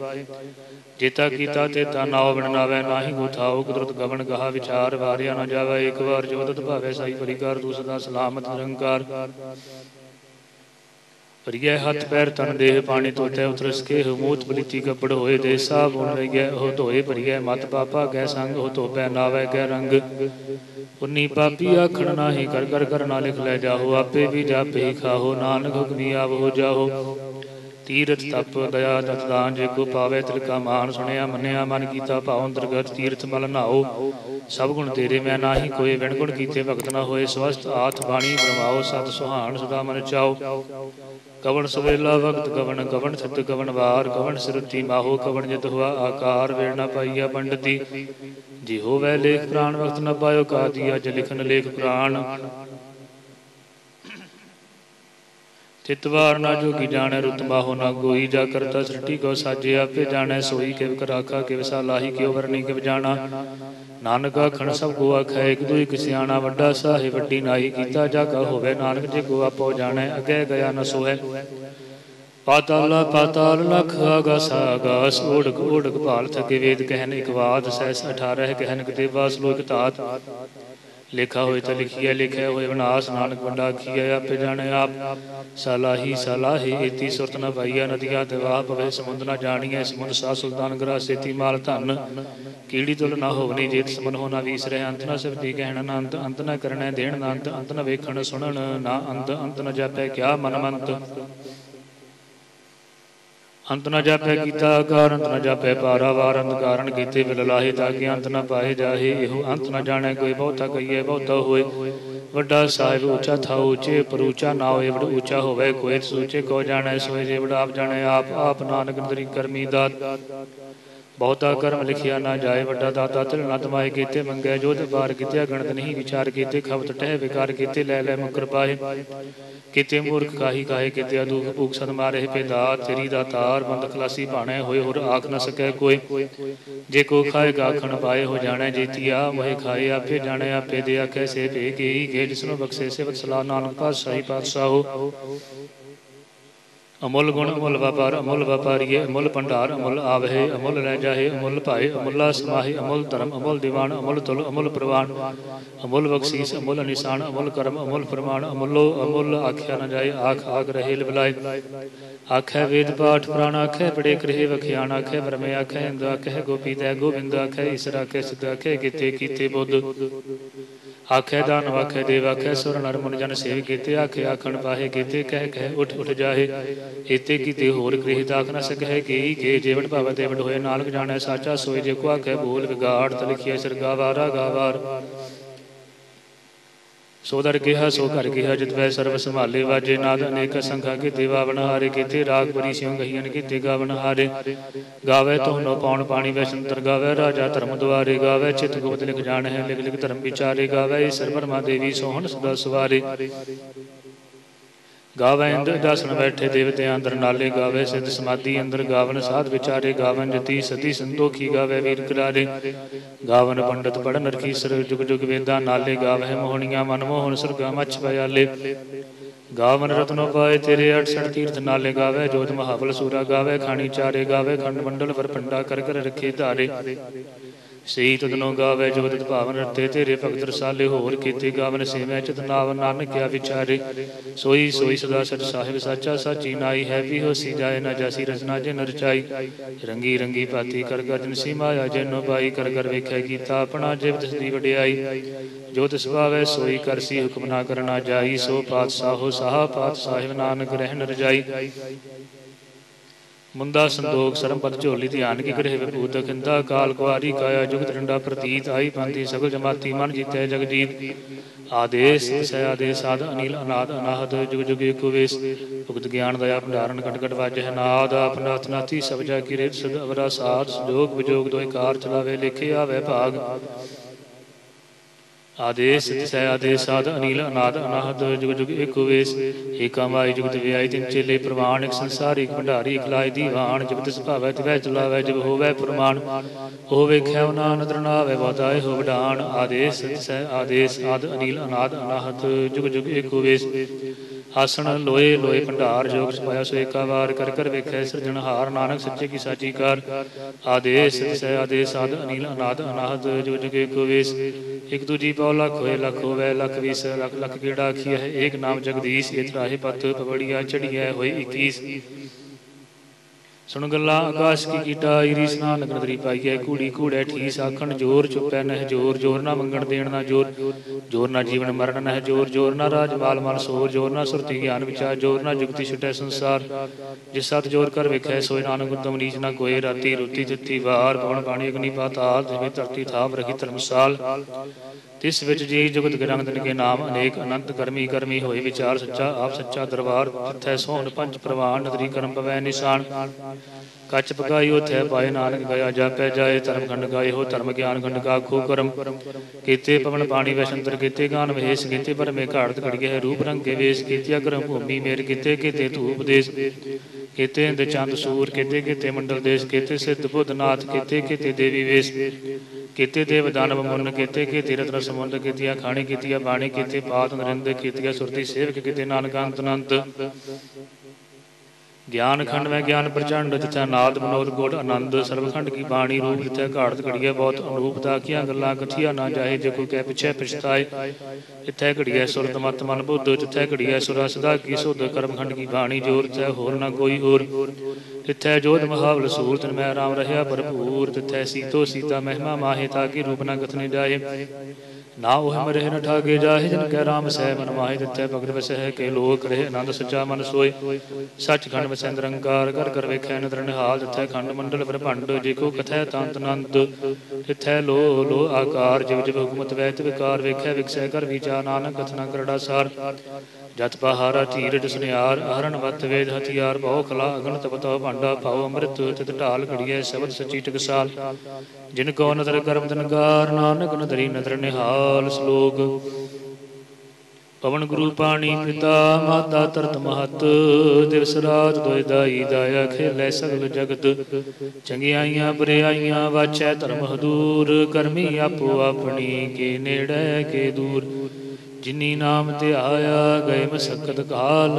ਜੇਤਾ ਕੀਤਾ ਤੇ ਤਾ ਨਾਉ ਨਾਹੀ ਗੁਥਾਉ ਕੁਦਰਤ ਗਵਨ ਗਾਹ ਵਿਚਾਰ ਵਾਰਿਆ ਨਾ ਜਾਵੇ। ਇੱਕ ਵਾਰ ਜੋਤਤ ਭਾਵੇ ਸਾਈ ਪਰਿਕਾਰ ਤੂੰ ਸਲਾਮਤ ਨਿਰੰਕਾਰ। ਪਰਿਐ ਹੱਥ ਪੈਰ ਤਨ ਦੇਹ ਪਾਣੀ ਤੋਤੇ ਉਤਰਸ ਕੇ ਹਮੂਤ ਬਲਿਤੀ ਕਪੜ ਹੋਏ ਦੇ ਸਾਬ ਬੁਣ ਲਈਐ। ਉਹ ਧੋਏ ਪਰਿਐ ਮਤ ਪਾਪਾ ਗੈ ਸੰਗ ਉਹ ਧੋਪੈ, ਨਾਵੇ ਗੈ ਰੰਗ। ਉਨੀ ਪਾਪੀ ਆਖਣ ਨਾਹੀ ਕਰ ਕਰ ਕਰ ਨਾ ਲਿਖ ਲੈ ਜਾਹੋ, ਆਪੇ ਵੀ ਜਾਪੇ ਖਾਹੋ। ਨਾਨਕ ਹੁਕਮੀ ਆਵ ਹੋ ਜਾਹੋ। ਤੀਰਥ ਤਪ, ਦਇਆ ਦਤਦਾਨ ਜੇ ਕੋ ਪਾਵੇ ਤਿਲ ਕਾ ਮਾਨ, ਸੁਣਿਆ, ਮੰਨਿਆ, ਮਨ ਕੀਤਾ ਭਾਉ, ਅੰਤਰਗਤ ਤੀਰਥ ਮਲ ਨਾਓ ਸਭ ਗੁਣ ਤੇਰੇ, ਮੈਂ ਨਾਹੀ ਕੋਈ ਵਿਣ ਗੁਣ ਕੀਤੇ ਭਗਤ ਨਾ ਹੋਏ ਸਵਸਤ ਆਥ ਬਾਣੀ ਬਰਮਾਓ ਸਤ ਸੁਹਾਣ ਸਦਾ ਮਨ ਚਾਓ ਕਵਣ ਸੁਵੇਲਾ ਵਕਤ ਕਵਣ ਕਵਣ ਸਤ, ਕਵਣ ਵਾਰ, ਕਵਣ ਸਿਰਤੀ ਮਾਹੋ, ਕਵਣ ਜਿਤ ਹੋਆ ਆਕਾਰ, ਵੇੜ ਨਾ ਪਾਈਆ ਪੰਡਤੀ। ਜੀ ਹੋਵੇ ਲੇਖ ਪ੍ਰਾਣ ਵਕਤ ਨ ਪਾਇਓ ਕਾਦੀਆ ਜ ਲਿਖਨ ਲੇਖ ਪ੍ਰਾਣ। ਚਿਤਵਾਰ ਨਾ ਜੋਗੀ ਜਾਣੈ ਰੁਤ ਮਾਹੋ ਨਾ ਗੋਈ, ਜਾ ਕਰਤਾ ਸ੍ਰਿਟੀ ਕੋ ਸਾਜੇ, ਆਪੇ ਜਾਣੈ ਸੋਈ ਕਿਵ ਕਰਾਖਾ ਕਿਵ ਸਾਲਾਹੀ ਕਿਉ ਵਰਨੀ ਕਿਵ ਜਾਣਾ। ਨਾਨਕ ਆਖਣ ਸਭ ਕੋ ਆਖੈ, ਇਕ ਦੁਇ ਕਿਸਿਆਣਾ ਵੱਡਾ ਸਾਹਿਬ, ਵੱਡੀ ਨਾਹੀ, ਕੀਤਾ ਜਾ ਕਾ ਹੋਵੇ ਨਾਨਕ, ਜੇ ਕੋ ਆਪੋ ਜਾਣੈ, ਅਗੇ ਗਿਆ ਨ ਸੋਹੈ। ਪਾਤਾਲ ਪਾਤਾਲ ਲਖ ਆਗਾਸ ਆਗਾਸ, ਓੜਕ ਓੜਕ ਭਾਲ, ਥਕੇ ਵੇਦ, ਕਹਿਨ ਇਕ ਬਾਤ ਸਹਿਸ 18 ਕਹਿਨ ਕਿਤੇ ਬਾਸ ਲੋਕ ਤਾਤ ਲਿਖਾ ਹੋਏ ਤਾਂ ਲਿਖਿਆ ਲਿਖਿਆ ਹੋਏ ਵਿਨਾਸ਼ ਨਾਨਕ ਵੱਡਾ ਕੀਆ ਆਪੇ ਜਾਣੇ ਆਪ। ਸਲਾਹੀ ਸਲਾਹੀ ਇਤੀ ਸੁਰਤ ਨ ਪਾਈਆ ਨਦੀਆਂ ਤੇ ਵਾਹ ਪਵੇ, ਸਮੁੰਦ ਨ ਜਾਣੀਐ, ਸਮੁੰਦ ਸਾ ਸੁਲਤਾਨ ਗਰਾ ਸੇਤੀ ਮਾਲ ਧਨ। ਕੀੜੀ ਤੁਲ ਨਾ ਹੋਵਨੀ ਜੇਤ ਸਮਨ ਹੋ ਨਾ ਵੀਸਰੇ ਅੰਤ ਨ ਸਬਦੀ ਕਹਿਣ, ਨਾ ਅੰਤ ਅੰਤ ਨ ਕਰਨੈ ਦੇਣ, ਨਾ ਅੰਤ ਅੰਤ ਨ ਵੇਖਣ ਸੁਣਨ, ਨਾ ਅੰਤ ਅੰਤ ਨ ਜਾਪੈ ਕਿਆ ਮਨ ਮੰਤ ਅੰਤ ਨ ਜਾਪੈ ਕੀਤਾ ਆਕਾਰ ਅੰਤ ਨ ਜਾਪੈ ਪਾਰਾਵਾਰ ਅੰਤ ਕਾਰਨ ਕੀਤੇ ਵਿਲ ਲਾਹੇ, ਤਾਂ ਕਿ ਅੰਤ ਨ ਪਾਏ ਜਾਹੇ। ਇਹੋ ਅੰਤ ਨ ਜਾਣੈ ਕੋਈ, ਬਹੁਤਾ ਕਹੀਏ ਬਹੁਤਾ ਹੋਏ। ਵੱਡਾ ਸਾਹਿਬ ਉੱਚਾ ਥਾ ਉੱਚੇ, ਪਰ ਉੱਚਾ ਨਾ ਹੋਏ, ਵੱਡ ਉੱਚਾ ਹੋਵੇ ਕੋਈ। ਸੋਚੇ ਕੋ ਜਾਣੈ, ਸੋਏ ਜੇ, ਵੱਡਾ ਆਪ ਜਾਣੈ ਆਪ। ਆਪ ਨਾਨਕ ਨਦਰੀ ਕਰਮੀ ਦਾਤ। ਬਹੁਤਾ ਕਰਮ ਲਿਖਿਆ ਨਾ ਜਾਏ, ਵੱਡਾ ਦਾਤਾ ਤਿਲ ਨਤ ਮਾਏ ਕੀਤੇ, ਮੰਗੈ ਜੋਤ ਬਾਰ ਕੀਤੇ ਗਣਤ ਨਹੀਂ ਵਿਚਾਰ ਕੀਤੇ ਖਬਤ ਟਹਿ ਵਿਕਾਰ ਕੀਤੇ, ਲੈ ਲੈ ਮੁਕਰ ਪਾਏ। ਕੀਤੇ ਮੂਰਖ ਕਾਹੀ ਕਾਹੇ, ਕੀਤੇ ਅਦੂਖ ਭੂਖ ਸਦ ਮਾਰੇ ਪੇਦਾ ਤੇਰੀ ਦਾ ਤਾਰ ਬੰਦ ਖਲਾਸੀ ਭਾਣੇ, ਹੋਏ ਹੋਰ ਆਖ ਨਾ ਸਕੈ ਕੋਈ। ਜੇ ਕੋ ਖਾਏ ਗਾਖਣ ਪਾਏ, ਹੋ ਜਾਣੈ ਜੀਤੀਆ ਮੋਹਿ ਖਾਏ, ਆਪੇ ਜਾਣੈ, ਆਪੇ ਦੇ ਆਖੇ, ਸੇ ਭੇ ਗਈ ਗੇ ਜਿਸਨੂੰ ਬਖਸ਼ੇ ਸੇ ਵਤਸਲਾ ਨਾਨਕ ਪਾਤਸ਼ਾਹੀ ਪਾਤਸ਼ਾਹੋ। ਅਮੁੱਲ ਗੁਣ, ਅਮੁੱਲ ਵਪਾਰ, ਅਮੁੱਲ ਵਪਾਰੀਏ, ਅਮੁੱਲ ਭੰਡਾਰ, ਅਮੁੱਲ ਆਵਹਿ, ਅਮੁੱਲ ਰਹਿ ਜਾਹੇ, ਅਮੁੱਲ ਭਾਏ, ਅਮੁੱਲਾ ਸਮਾਹੇ, ਅਮੁੱਲ ਧਰਮ, ਅਮੁੱਲ ਦੀਵਾਨ, ਅਮੁੱਲ ਤੁਲ, ਅਮੁੱਲ ਪ੍ਰਵਾਨ। ਅਮੁੱਲ ਬਖਸ਼ੀਸ, ਅਮੁੱਲ ਨਿਸ਼ਾਨ, ਅਮੁੱਲ ਕਰਮ, ਅਮੁੱਲ ਪ੍ਰਮਾਣ ਅਮੁੱਲੋ, ਅਮੁੱਲ ਆਖਿਆ ਨ ਜਾਏ, ਆਖ ਆਖ ਰਹੇ ਲਿਵਲਾਏ ਆਖੈ ਵੇਦ ਪਾਠ ਪ੍ਰਾਣ, ਆਖੈ ਬੜੇ ਕਰੇ ਵਖਿਆਣ, ਆਖੈ ਬ੍ਰਹਮੇ, ਆਖੈ ਇੰਦ ਆਖੈ ਗੋਪੀ ਤੈ ਗੋਬਿੰਦ, ਆਖੈ ਈਸ਼ਰ ਆਖੈ ਸਿਧ ਆਖੈ ਕੀਤੇ ਕੀਤੇ ਬੁੱਧ। ਆਖੇ ਦਾਨ ਆਖੇ ਦੇਵ ਆਖੇ ਸੁਰ, ਨਰ ਮਨ ਜਨ ਸੇਵ ਕੀਤੇ, ਆਖੇ ਆਖਣ ਪਾਹੇ ਕੀਤੇ, ਕਹਿ ਕਹਿ, ਉਠ ਉਠ ਜਾਹੇ। ਇਤੇ ਕੀਤੇ ਹੋਰ ਗ੍ਰਹਿ ਤਾਖ ਨ ਸਕਹਿ, ਕੀ, ਕੇ ਜੀਵਨ ਭਵ ਤੇ ਹੋਏ, ਨਾਨਕ ਜਾਣੈ ਸਾਚਾ ਸੋਈ, ਜੇ ਕੋ ਆਖੇ ਬੋਲ ਵਿਗਾੜ ਤਲਖੀਏ ਸਰਗਾਵਾਰਾ ਗਾਵਾਰ। ਸੋ ਦਰ ਕਿਹਾ, ਸੋ ਘਰ ਕਿਹਾ, ਜਿਤ ਵੈ ਸਰਬ ਸੰਭਾਲੇ ਵਾਜੇ ਨਾਦ, ਅਨੇਕ ਸੰਖਾ ਕੇ ਦੇਵਾ ਬਨਹਾਰੇ ਕੀਤੇ ਰਾਗ ਬਰੀ ਸਿਉ ਗਹੀਨ ਕੀਤੇ ਗਾਵਨ ਹਾਰੇ। ਗਾਵੇ ਤੋਨੋ ਪਾਉਣ ਪਾਣੀ, ਵੈ ਸੰਤਰ ਗਾਵੇ ਰਾਜਾ ਧਰਮ ਦੁਆਰੇ। ਗਾਵੇ ਚਿਤ ਗੁਪਤ ਲਿਖ ਜਾਣ ਹੈ ਲਿਖ ਲਿਖ ਧਰਮ ਵਿਚਾਰੇ। ਗਾਵੇ ਈਸ਼ਰ ਬਰਮਾ ਦੇਵੀ, ਸੋਹਣ ਸਦਾ ਸਵਾਰੇ। ਗਾਵੇ ਇੰਦਰ ਦਾਸਨ ਬੈਠੇ ਦੇਵਤਿਆਂ ਅੰਦਰ ਨਾਲੇ ਗਾਵੇ, ਸਿੱਧ ਸਮਾਧੀ ਅੰਦਰ ਗਾਵਨ, ਸਾਧ ਵਿਚਾਰੇ ਗਾਵਨ, ਜਤੀ ਸਤੀ ਸੰਤੋਖੀ ਗਾਵੇ, ਵੀਰ ਕਰਾਰੇ। ਗਾਵਨ ਪੰਡਤ ਪੜਨ ਰਖੀਸਰ, ਜੁਗ ਜੁਗ ਵੇਦਾਂ ਨਾਲੇ ਗਾਵੇ ਮੋਹਣੀਆਂ ਮਨ ਮੋਹਨ ਸੁਰਗਾ ਮਛ ਪਿਆਲੇ ਗਾਵਨ ਰਤਨੋ ਪਾਏ ਤੇਰੇ 68 ਤੀਰਥ ਨਾਲੇ ਗਾਵੇ ਜੋਤ ਮਹਾਬਲ ਸੂਰਾ ਗਾਵੇ ਖਾਣੀ ਚਾਰੇ ਗਾਵੇ ਖੰਡ ਮੰਡਲ ਵਰ ਪੰਡਾ ਕਰ ਕਰ ਰੱਖੇ ਧਾਰੇ। ਸਈ ਤਦਨੋ ਗਾਵੇ ਜੋਤ ਭਾਵਨ ਰਤੇ ਤੇਰੇ ਭਗਤ ਰਸਾਲੇ ਹੋਰ ਕੀਤੇ ਗਾਵਨ ਸੇਵੈ ਚਿਤ ਨਾਵ ਨਾਨਕਿਆ ਵਿਚਾਰੇ। ਸੋਈ ਸੋਈ ਸਦਾ ਸਚ ਸਾਹਿਬ ਸਾਚਾ, ਸਾਚੀ ਨਾਈ ਹੈ ਵੀ ਹੋਸੀ ਜਾਏ ਨਾ ਜਾਸੀ ਰਚਨਾ ਜੇ ਨਰਚਾਈ ਰੰਗੀ ਰੰਗੀ ਪਾਤੀ ਕਰ ਗਰਜਨ ਸੀ ਮਾਇਆ ਨੋ ਪਾਈ ਕਰ ਕਰ ਵੇਖੈ ਕੀਤਾ ਆਪਣਾ ਜਿਵ ਦੀ ਵਡਿਆਈ। ਜੋ ਤਿਸ ਭਾਵੈ ਸੋਈ ਕਰਸੀ ਹੁਕਮ ਨਾ ਕਰਨਾ ਜਾਈ, ਸੋ ਪਾਤਸ਼ਾਹੋ ਸਾਹਾ ਪਾਤ ਸਾਹਿਬ ਨਾਨਕ ਰਹਿਣ ਰਜਾਈ। ਮੁੰਦਾ ਸੰਦੋਖ ਸਰਮਪਦ ਝੋਲੀ ਧਿਆਨ ਕੀ ਗ੍ਰਹਿ ਵਿਭੂਤ ਖਿੰਦਾ ਕਾਲ ਕੁਆਰੀ ਕਾਇਆ ਜੁਗਤ ਡੰਡਾ ਪ੍ਰਤੀਤ, ਆਈ ਪੰਥੀ ਸਗਲ ਜਮਾਤੀ, ਮਨ ਜੀਤੈ ਜਗਜੀਤ। ਆਦੇਸ ਸੈ ਆਦੇਸ ਆਦ ਅਨੀਲ, ਅਨਾਦ, ਅਨਾਹਦ, ਜੁਗ ਜੁਗ ਏਕ ਵੇਸ। ਉਗਤ ਗਿਆਨ, ਦਇਆ, ਭੰਡਾਰਨ ਕਟ ਕਟ ਵਾਜਹਿ, ਨਾਦ ਆਪਨਾਥ ਨਾਥੀ ਸਭ ਜਾ ਕੀ ਰੇਤ, ਸਦ ਅਵਰਾ ਸਾਧ, ਸੰਜੋਗ ਵਿਜੋਗ ਦੋਇ ਕਾਰ ਚਲਾਵੇ, ਲਿਖੇ ਆਵੇ ਭਾਗ। ਆਦੇਸ ਸੈ ਆਦੇਸ ਆਦ ਅਨੀਲ ਅਨਾਦ ਅਨਾਹਦ ਜੁਗ ਜੁਗ ਏਕੋ ਵੇਸ। ਏਕਾ ਮਾਈ ਜੁਗਤ ਵਿਆਈ ਤਿਨ ਚੇਲੇ ਪ੍ਰਵਾਨ ਇਕ ਸੰਸਾਰ ਇਕ ਭੰਡਾਰੀ ਇਕ ਲਾਇ ਦੀਵਾਨ ਜੁਗਤ ਸੁਭਾਵੈ ਤਿਵੈ ਚਲਾਵੈ ਜਬ ਹੋਵੈ ਪ੍ਰਮਾਣ। ਉਹ ਵੇਖਿਆ ਨਾ ਨਦਰ ਨਾਵੇ ਬਤਾਏ ਹੋ ਵਡਾਨ ਆਦੇਸ ਸੈ ਆਦੇਸ ਆਦ ਅਨੀਲ ਅਨਾਦ ਅਨਾਹਦ ਜੁਗ ਜੁਗ ਏਕੋ ਵੇਸ। ਆਸਣ ਲੋਏ ਲੋਏ ਭੰਡਾਰ, ਜੋਗ ਸਪਾਇਆ ਸੋ ਏਕਾ ਵਾਰ ਕਰ ਕਰ ਵੇਖੈ ਸਿਰਜਣਹਾਰ ਨਾਨਕ ਸੱਚੇ ਕੀ ਸਾਚੀ ਕਾਰ। ਆਦੇਸ ਸੈ ਆਦੇਸ ਆਦ ਅਨੀਲ ਅਨਾਦ, ਅਨਾਹਦ, ਜੋ ਜੁਗ ਏਕੋ ਵੇਸ ਇਕ ਦੂਜੀ ਪਉ ਲੱਖ ਹੋਏ, ਲੱਖ ਹੋਵੇ, ਲਖ ਵੀਸ, ਲਖ ਲਖ ਕੀੜਾ ਆਖੀ ਹੈ ਏਕ ਨਾਮ ਜਗਦੀਸ਼ ਇਤ ਰਾਹੇ ਪਤ ਪਵੜੀਆ ਚੜੀਐ ਹੋਏ 21 ਸੁਣ ਗੱਲਾਂ, ਆਕਾਸ਼ ਕੀ ਕੀਟਾ ਈਰੀ ਸਨਾਨ ਨਗਰੀ ਪਾਈਐ ਕੂੜੀ ਕੂੜੈ ਠੀਸ ਆਖਣ, ਜੋਰ ਚੁੱਪੈ ਨਹਿ ਜੋਰ ਜੋਰ ਨਾ ਮੰਗਣ ਦੇਣ ਨਾ ਜੋਰ ਜੋਰ ਨਾ ਜੀਵਨ ਮਰਨ ਨਹਿ ਜੋਰ ਜੋਰ ਨਾ ਰਾਜ ਮਾਲ ਮਨ ਸੋਰ, ਜੋਰ ਨਾ ਸੁਰਤੀ ਗਿਆਨ ਵਿਚਾਰ, ਜੋਰ ਨਾ ਜੁਗਤੀ ਛੁਟੈ ਸੰਸਾਰ। ਜਿਸ ਸਤ ਜੋਰ ਕਰ ਵੇਖੈ, ਸੋਇ ਨਾਨਕ ਉਤਮ ਨੀਚ ਨਾ ਕੋਏ ਰਾਤੀ ਰੁਤੀ ਦਿੱਤੀ ਵਾਰ ਪਵਨ ਪਾਣੀ ਅਗਨੀ ਪਾਤਾਲ ਜਿਵੇਂ ਧਰਤੀ ਥਾਪ ਰਖੀ ਧਰਮਸਾਲ। ਤਿਸ ਵਿੱਚ ਜੀ ਜੁਗਤ ਗਰੰਗ ਕੇ ਨਾਮ, ਅਨੇਕ ਅਨੰਤ ਕਰਮੀ ਕਰਮੀ ਹੋਏ ਵਿਚਾਰ, ਸੱਚਾ ਆਪ ਸੱਚਾ ਦਰਬਾਰ ਤਿਥੈ ਸੋਹਣ ਪੰਜ ਪ੍ਰਵਾਨ, ਨਦਰੀ ਕਰਮ ਪਵੈ ਨਿਸ਼ਾਨ। ਕੱਚ ਪਕਾਈ ਉਥੈ ਪਾਏ, ਨਾਨਕ ਗਿਆ ਜਾਪੈ ਜਾਏ ਧਰਮ ਖੰਡ ਗਾਏ, ਹੋ ਧਰਮ ਗਿਆਨ ਖੰਡ ਕਾ ਖੂ ਕਰਮ। ਕੀਤੇ ਪਵਨ ਪਾਣੀ ਵੈਸ਼ੰਤਰ ਕੀਤੇ, ਗਾਨ ਵੇਸ ਕੀਤੇ ਪਰਮੇ ਘਾੜਤ ਘੜਗੇ ਰੂਪ ਰੰਗ ਕੇ ਵੇਸ ਕੀਤਿਆ ਕਰਮ ਭੂਮੀ ਮੇਰ ਕੀਤੇ ਕੀਤੇ ਧੂਪ ਦੇਸ। ਕੀਤੇ ਇੰਦ ਚੰਦ ਸੂਰ ਕੀਤੇ ਕੀਤੇ ਮੰਡਲ ਦੇਸ਼ ਕੀਤੇ, ਸਿੱਧ ਬੁੱਧ ਨਾਥ ਕੀਤੇ ਕੀਤੇ ਦੇਵੀ ਵੇਸ। ਕੀਤੇ ਦੇਵ ਦਾਨਵ ਮੁੰਨ ਕੀਤੇ ਕੀਤੇ ਰਤਨ ਸਮੁੰਦ ਕੀਤੀਆਂ, ਖਾਣੀ ਕੀਤੀਆਂ, ਬਾਣੀ ਕੀਤੇ, ਪਾਤ ਨਰਿੰਦ ਕੀਤੀਆਂ, ਸੁਰਤੀ ਸੇਵਕ ਕੀਤੇ, ਨਾਨਕ ਅੰਤ ਅਨੰਤ। ਗਿਆਨ ਖੰਡ ਮੈਂ ਗਿਆਨ ਪ੍ਰਚੰਡ ਜਿਥੈ ਨਾਦ ਬਨੋਦ ਗੋੜ ਆਨੰਦ ਸਰਬਖੰਡ ਕੀ ਬਾਣੀ ਰੂਪ ਜਿਥੈ ਘਾੜਤ ਘੜੀਏ, ਬਹੁਤ ਅਨੂਪ ਦਾ ਕੀਆਂ ਗੱਲਾਂ ਕਥੀਆਂ ਨਾ ਜਾਏ ਜੇ ਕੋਈ ਕਹਿ ਪਿਛੇ ਪਛਤਾਏ। ਇਥੈ ਘੜੀਏ ਸੁਰਤ ਮਤ ਮਨ ਬੁੱਧ, ਜਿੱਥੇ ਘੜੀਏ ਸੁਰਾ ਸਦਾ ਕੀ ਸੁਧ ਕਰਮ ਖੰਡ ਕੀ ਬਾਣੀ ਜੋਰ ਤੈ ਹੋਰ ਨਾ ਕੋਈ ਹੋਰ। ਤਿਥੈ ਜੋਧ ਮਹਾਵਲ ਸੂਰਤ ਮੈਂ ਰਾਮ ਰਹਿਆ ਭਰਪੂਰ ਤਿਥੈ ਸੀਤੋ ਸੀਤਾ ਮਹਿਮਾ ਮਾਹੇ, ਤਾਂ ਕੀ ਰੂਪ ਨਾ ਕਥਨੇ ਜਾਏ ਨਾ ਉਹ ਮਰੇ ਨ ਠਾਗੇ ਜਾਹੇ ਜਨ ਕੈ ਰਾਮ ਸਹਿ ਮਨ ਮਾਹਿ ਦਿੱਤੇ ਭਗਤ ਵਸਹਿ ਕੇ ਲੋਕ ਰਹੇ ਆਨੰਦ ਸੱਚਾ ਮਨ ਸੋਏ। ਸੱਚ ਖੰਡ ਵਸੈ ਨਿਰੰਕਾਰ ਕਰ ਕਰ ਵੇਖੈ ਨਦਰ ਨਿਹਾਲ ਦਿੱਤੇ ਖੰਡ ਮੰਡਲ ਬ੍ਰਹਮੰਡ ਜੇ ਕੋ ਕਥੈ ਤਾਂਤ ਆਨੰਦ। ਤਿਥੈ ਲੋ ਲੋ ਆਕਾਰ ਜਿਵ ਜਿਵ ਹੁਕਮਤ ਵੈਤ ਵਿਕਾਰ ਵੇਖੈ ਵਿਕਸੈ ਕਰ ਵਿਚਾਰ ਨਾਨਕ ਕਥਨਾ ਕਰੜਾ ਸਾਰ। ਜਤ ਪਹਾਰਾ ਧੀਰਜ ਸੁਨਿਆਰ ਅਹਰਨ ਵਤ ਵੇਦ ਹਥਿਆਰ, ਬਹੁ ਕਲਾ ਅਗਨ ਤਪਤੋ ਭਾਂਡਾ, ਭਾਉ ਅੰਮ੍ਰਿਤ ਤਿਤ ਢਾਲ ਘੜੀਐ, ਸ਼ਬਦ ਸਚੀ ਟਕਸਾਲ। ਜਿਨ ਕੋ ਨਦਰ ਕਰਮ ਤਨਗਾਰ ਨਾਨਕ ਨਦਰੀ ਨਦਰ ਨਿਹਾਲ ਸ਼ਲੋਕ ਪਵਨ ਗੁਰੂ ਪਾਣੀ ਪਿਤਾ, ਮਾਤਾ ਤਰਤ ਮਹਤ, ਦਿਵਸ ਰਾਤ ਦੋਇ ਦਾਈ ਦਾਇਆ ਖੇਲੇ ਸਗਲ ਜਗਤ। ਚੰਗਿਆਈਆਂ ਬਰਿਆਈਆਂ ਵਾਚੈ ਧਰਮ ਹਦੂਰ, ਕਰਮੀ ਆਪੋ ਆਪਣੀ, ਕੇ ਨੇੜੇ ਕੇ ਦੂਰ। ਜਿਨੀ ਨਾਮ ਤੇ ਆਇਆ ਗਏ ਮਸਕਤ ਕਾਲ।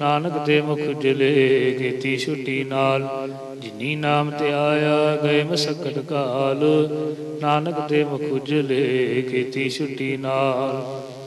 ਨਾਨਕ ਦੇ ਮੁਖ ਜਲੇ ਕੀਤੀ ਛੁੱਟੀ ਨਾਲ। ਜਿਨੀ ਨਾਮ ਤੇ ਆਇਆ ਗਏ ਮਸਕਤ ਕਾਲ। ਨਾਨਕ ਦੇ ਮੁਖ ਜਲੇ ਕੀਤੀ ਛੁੱਟੀ ਨਾਲ।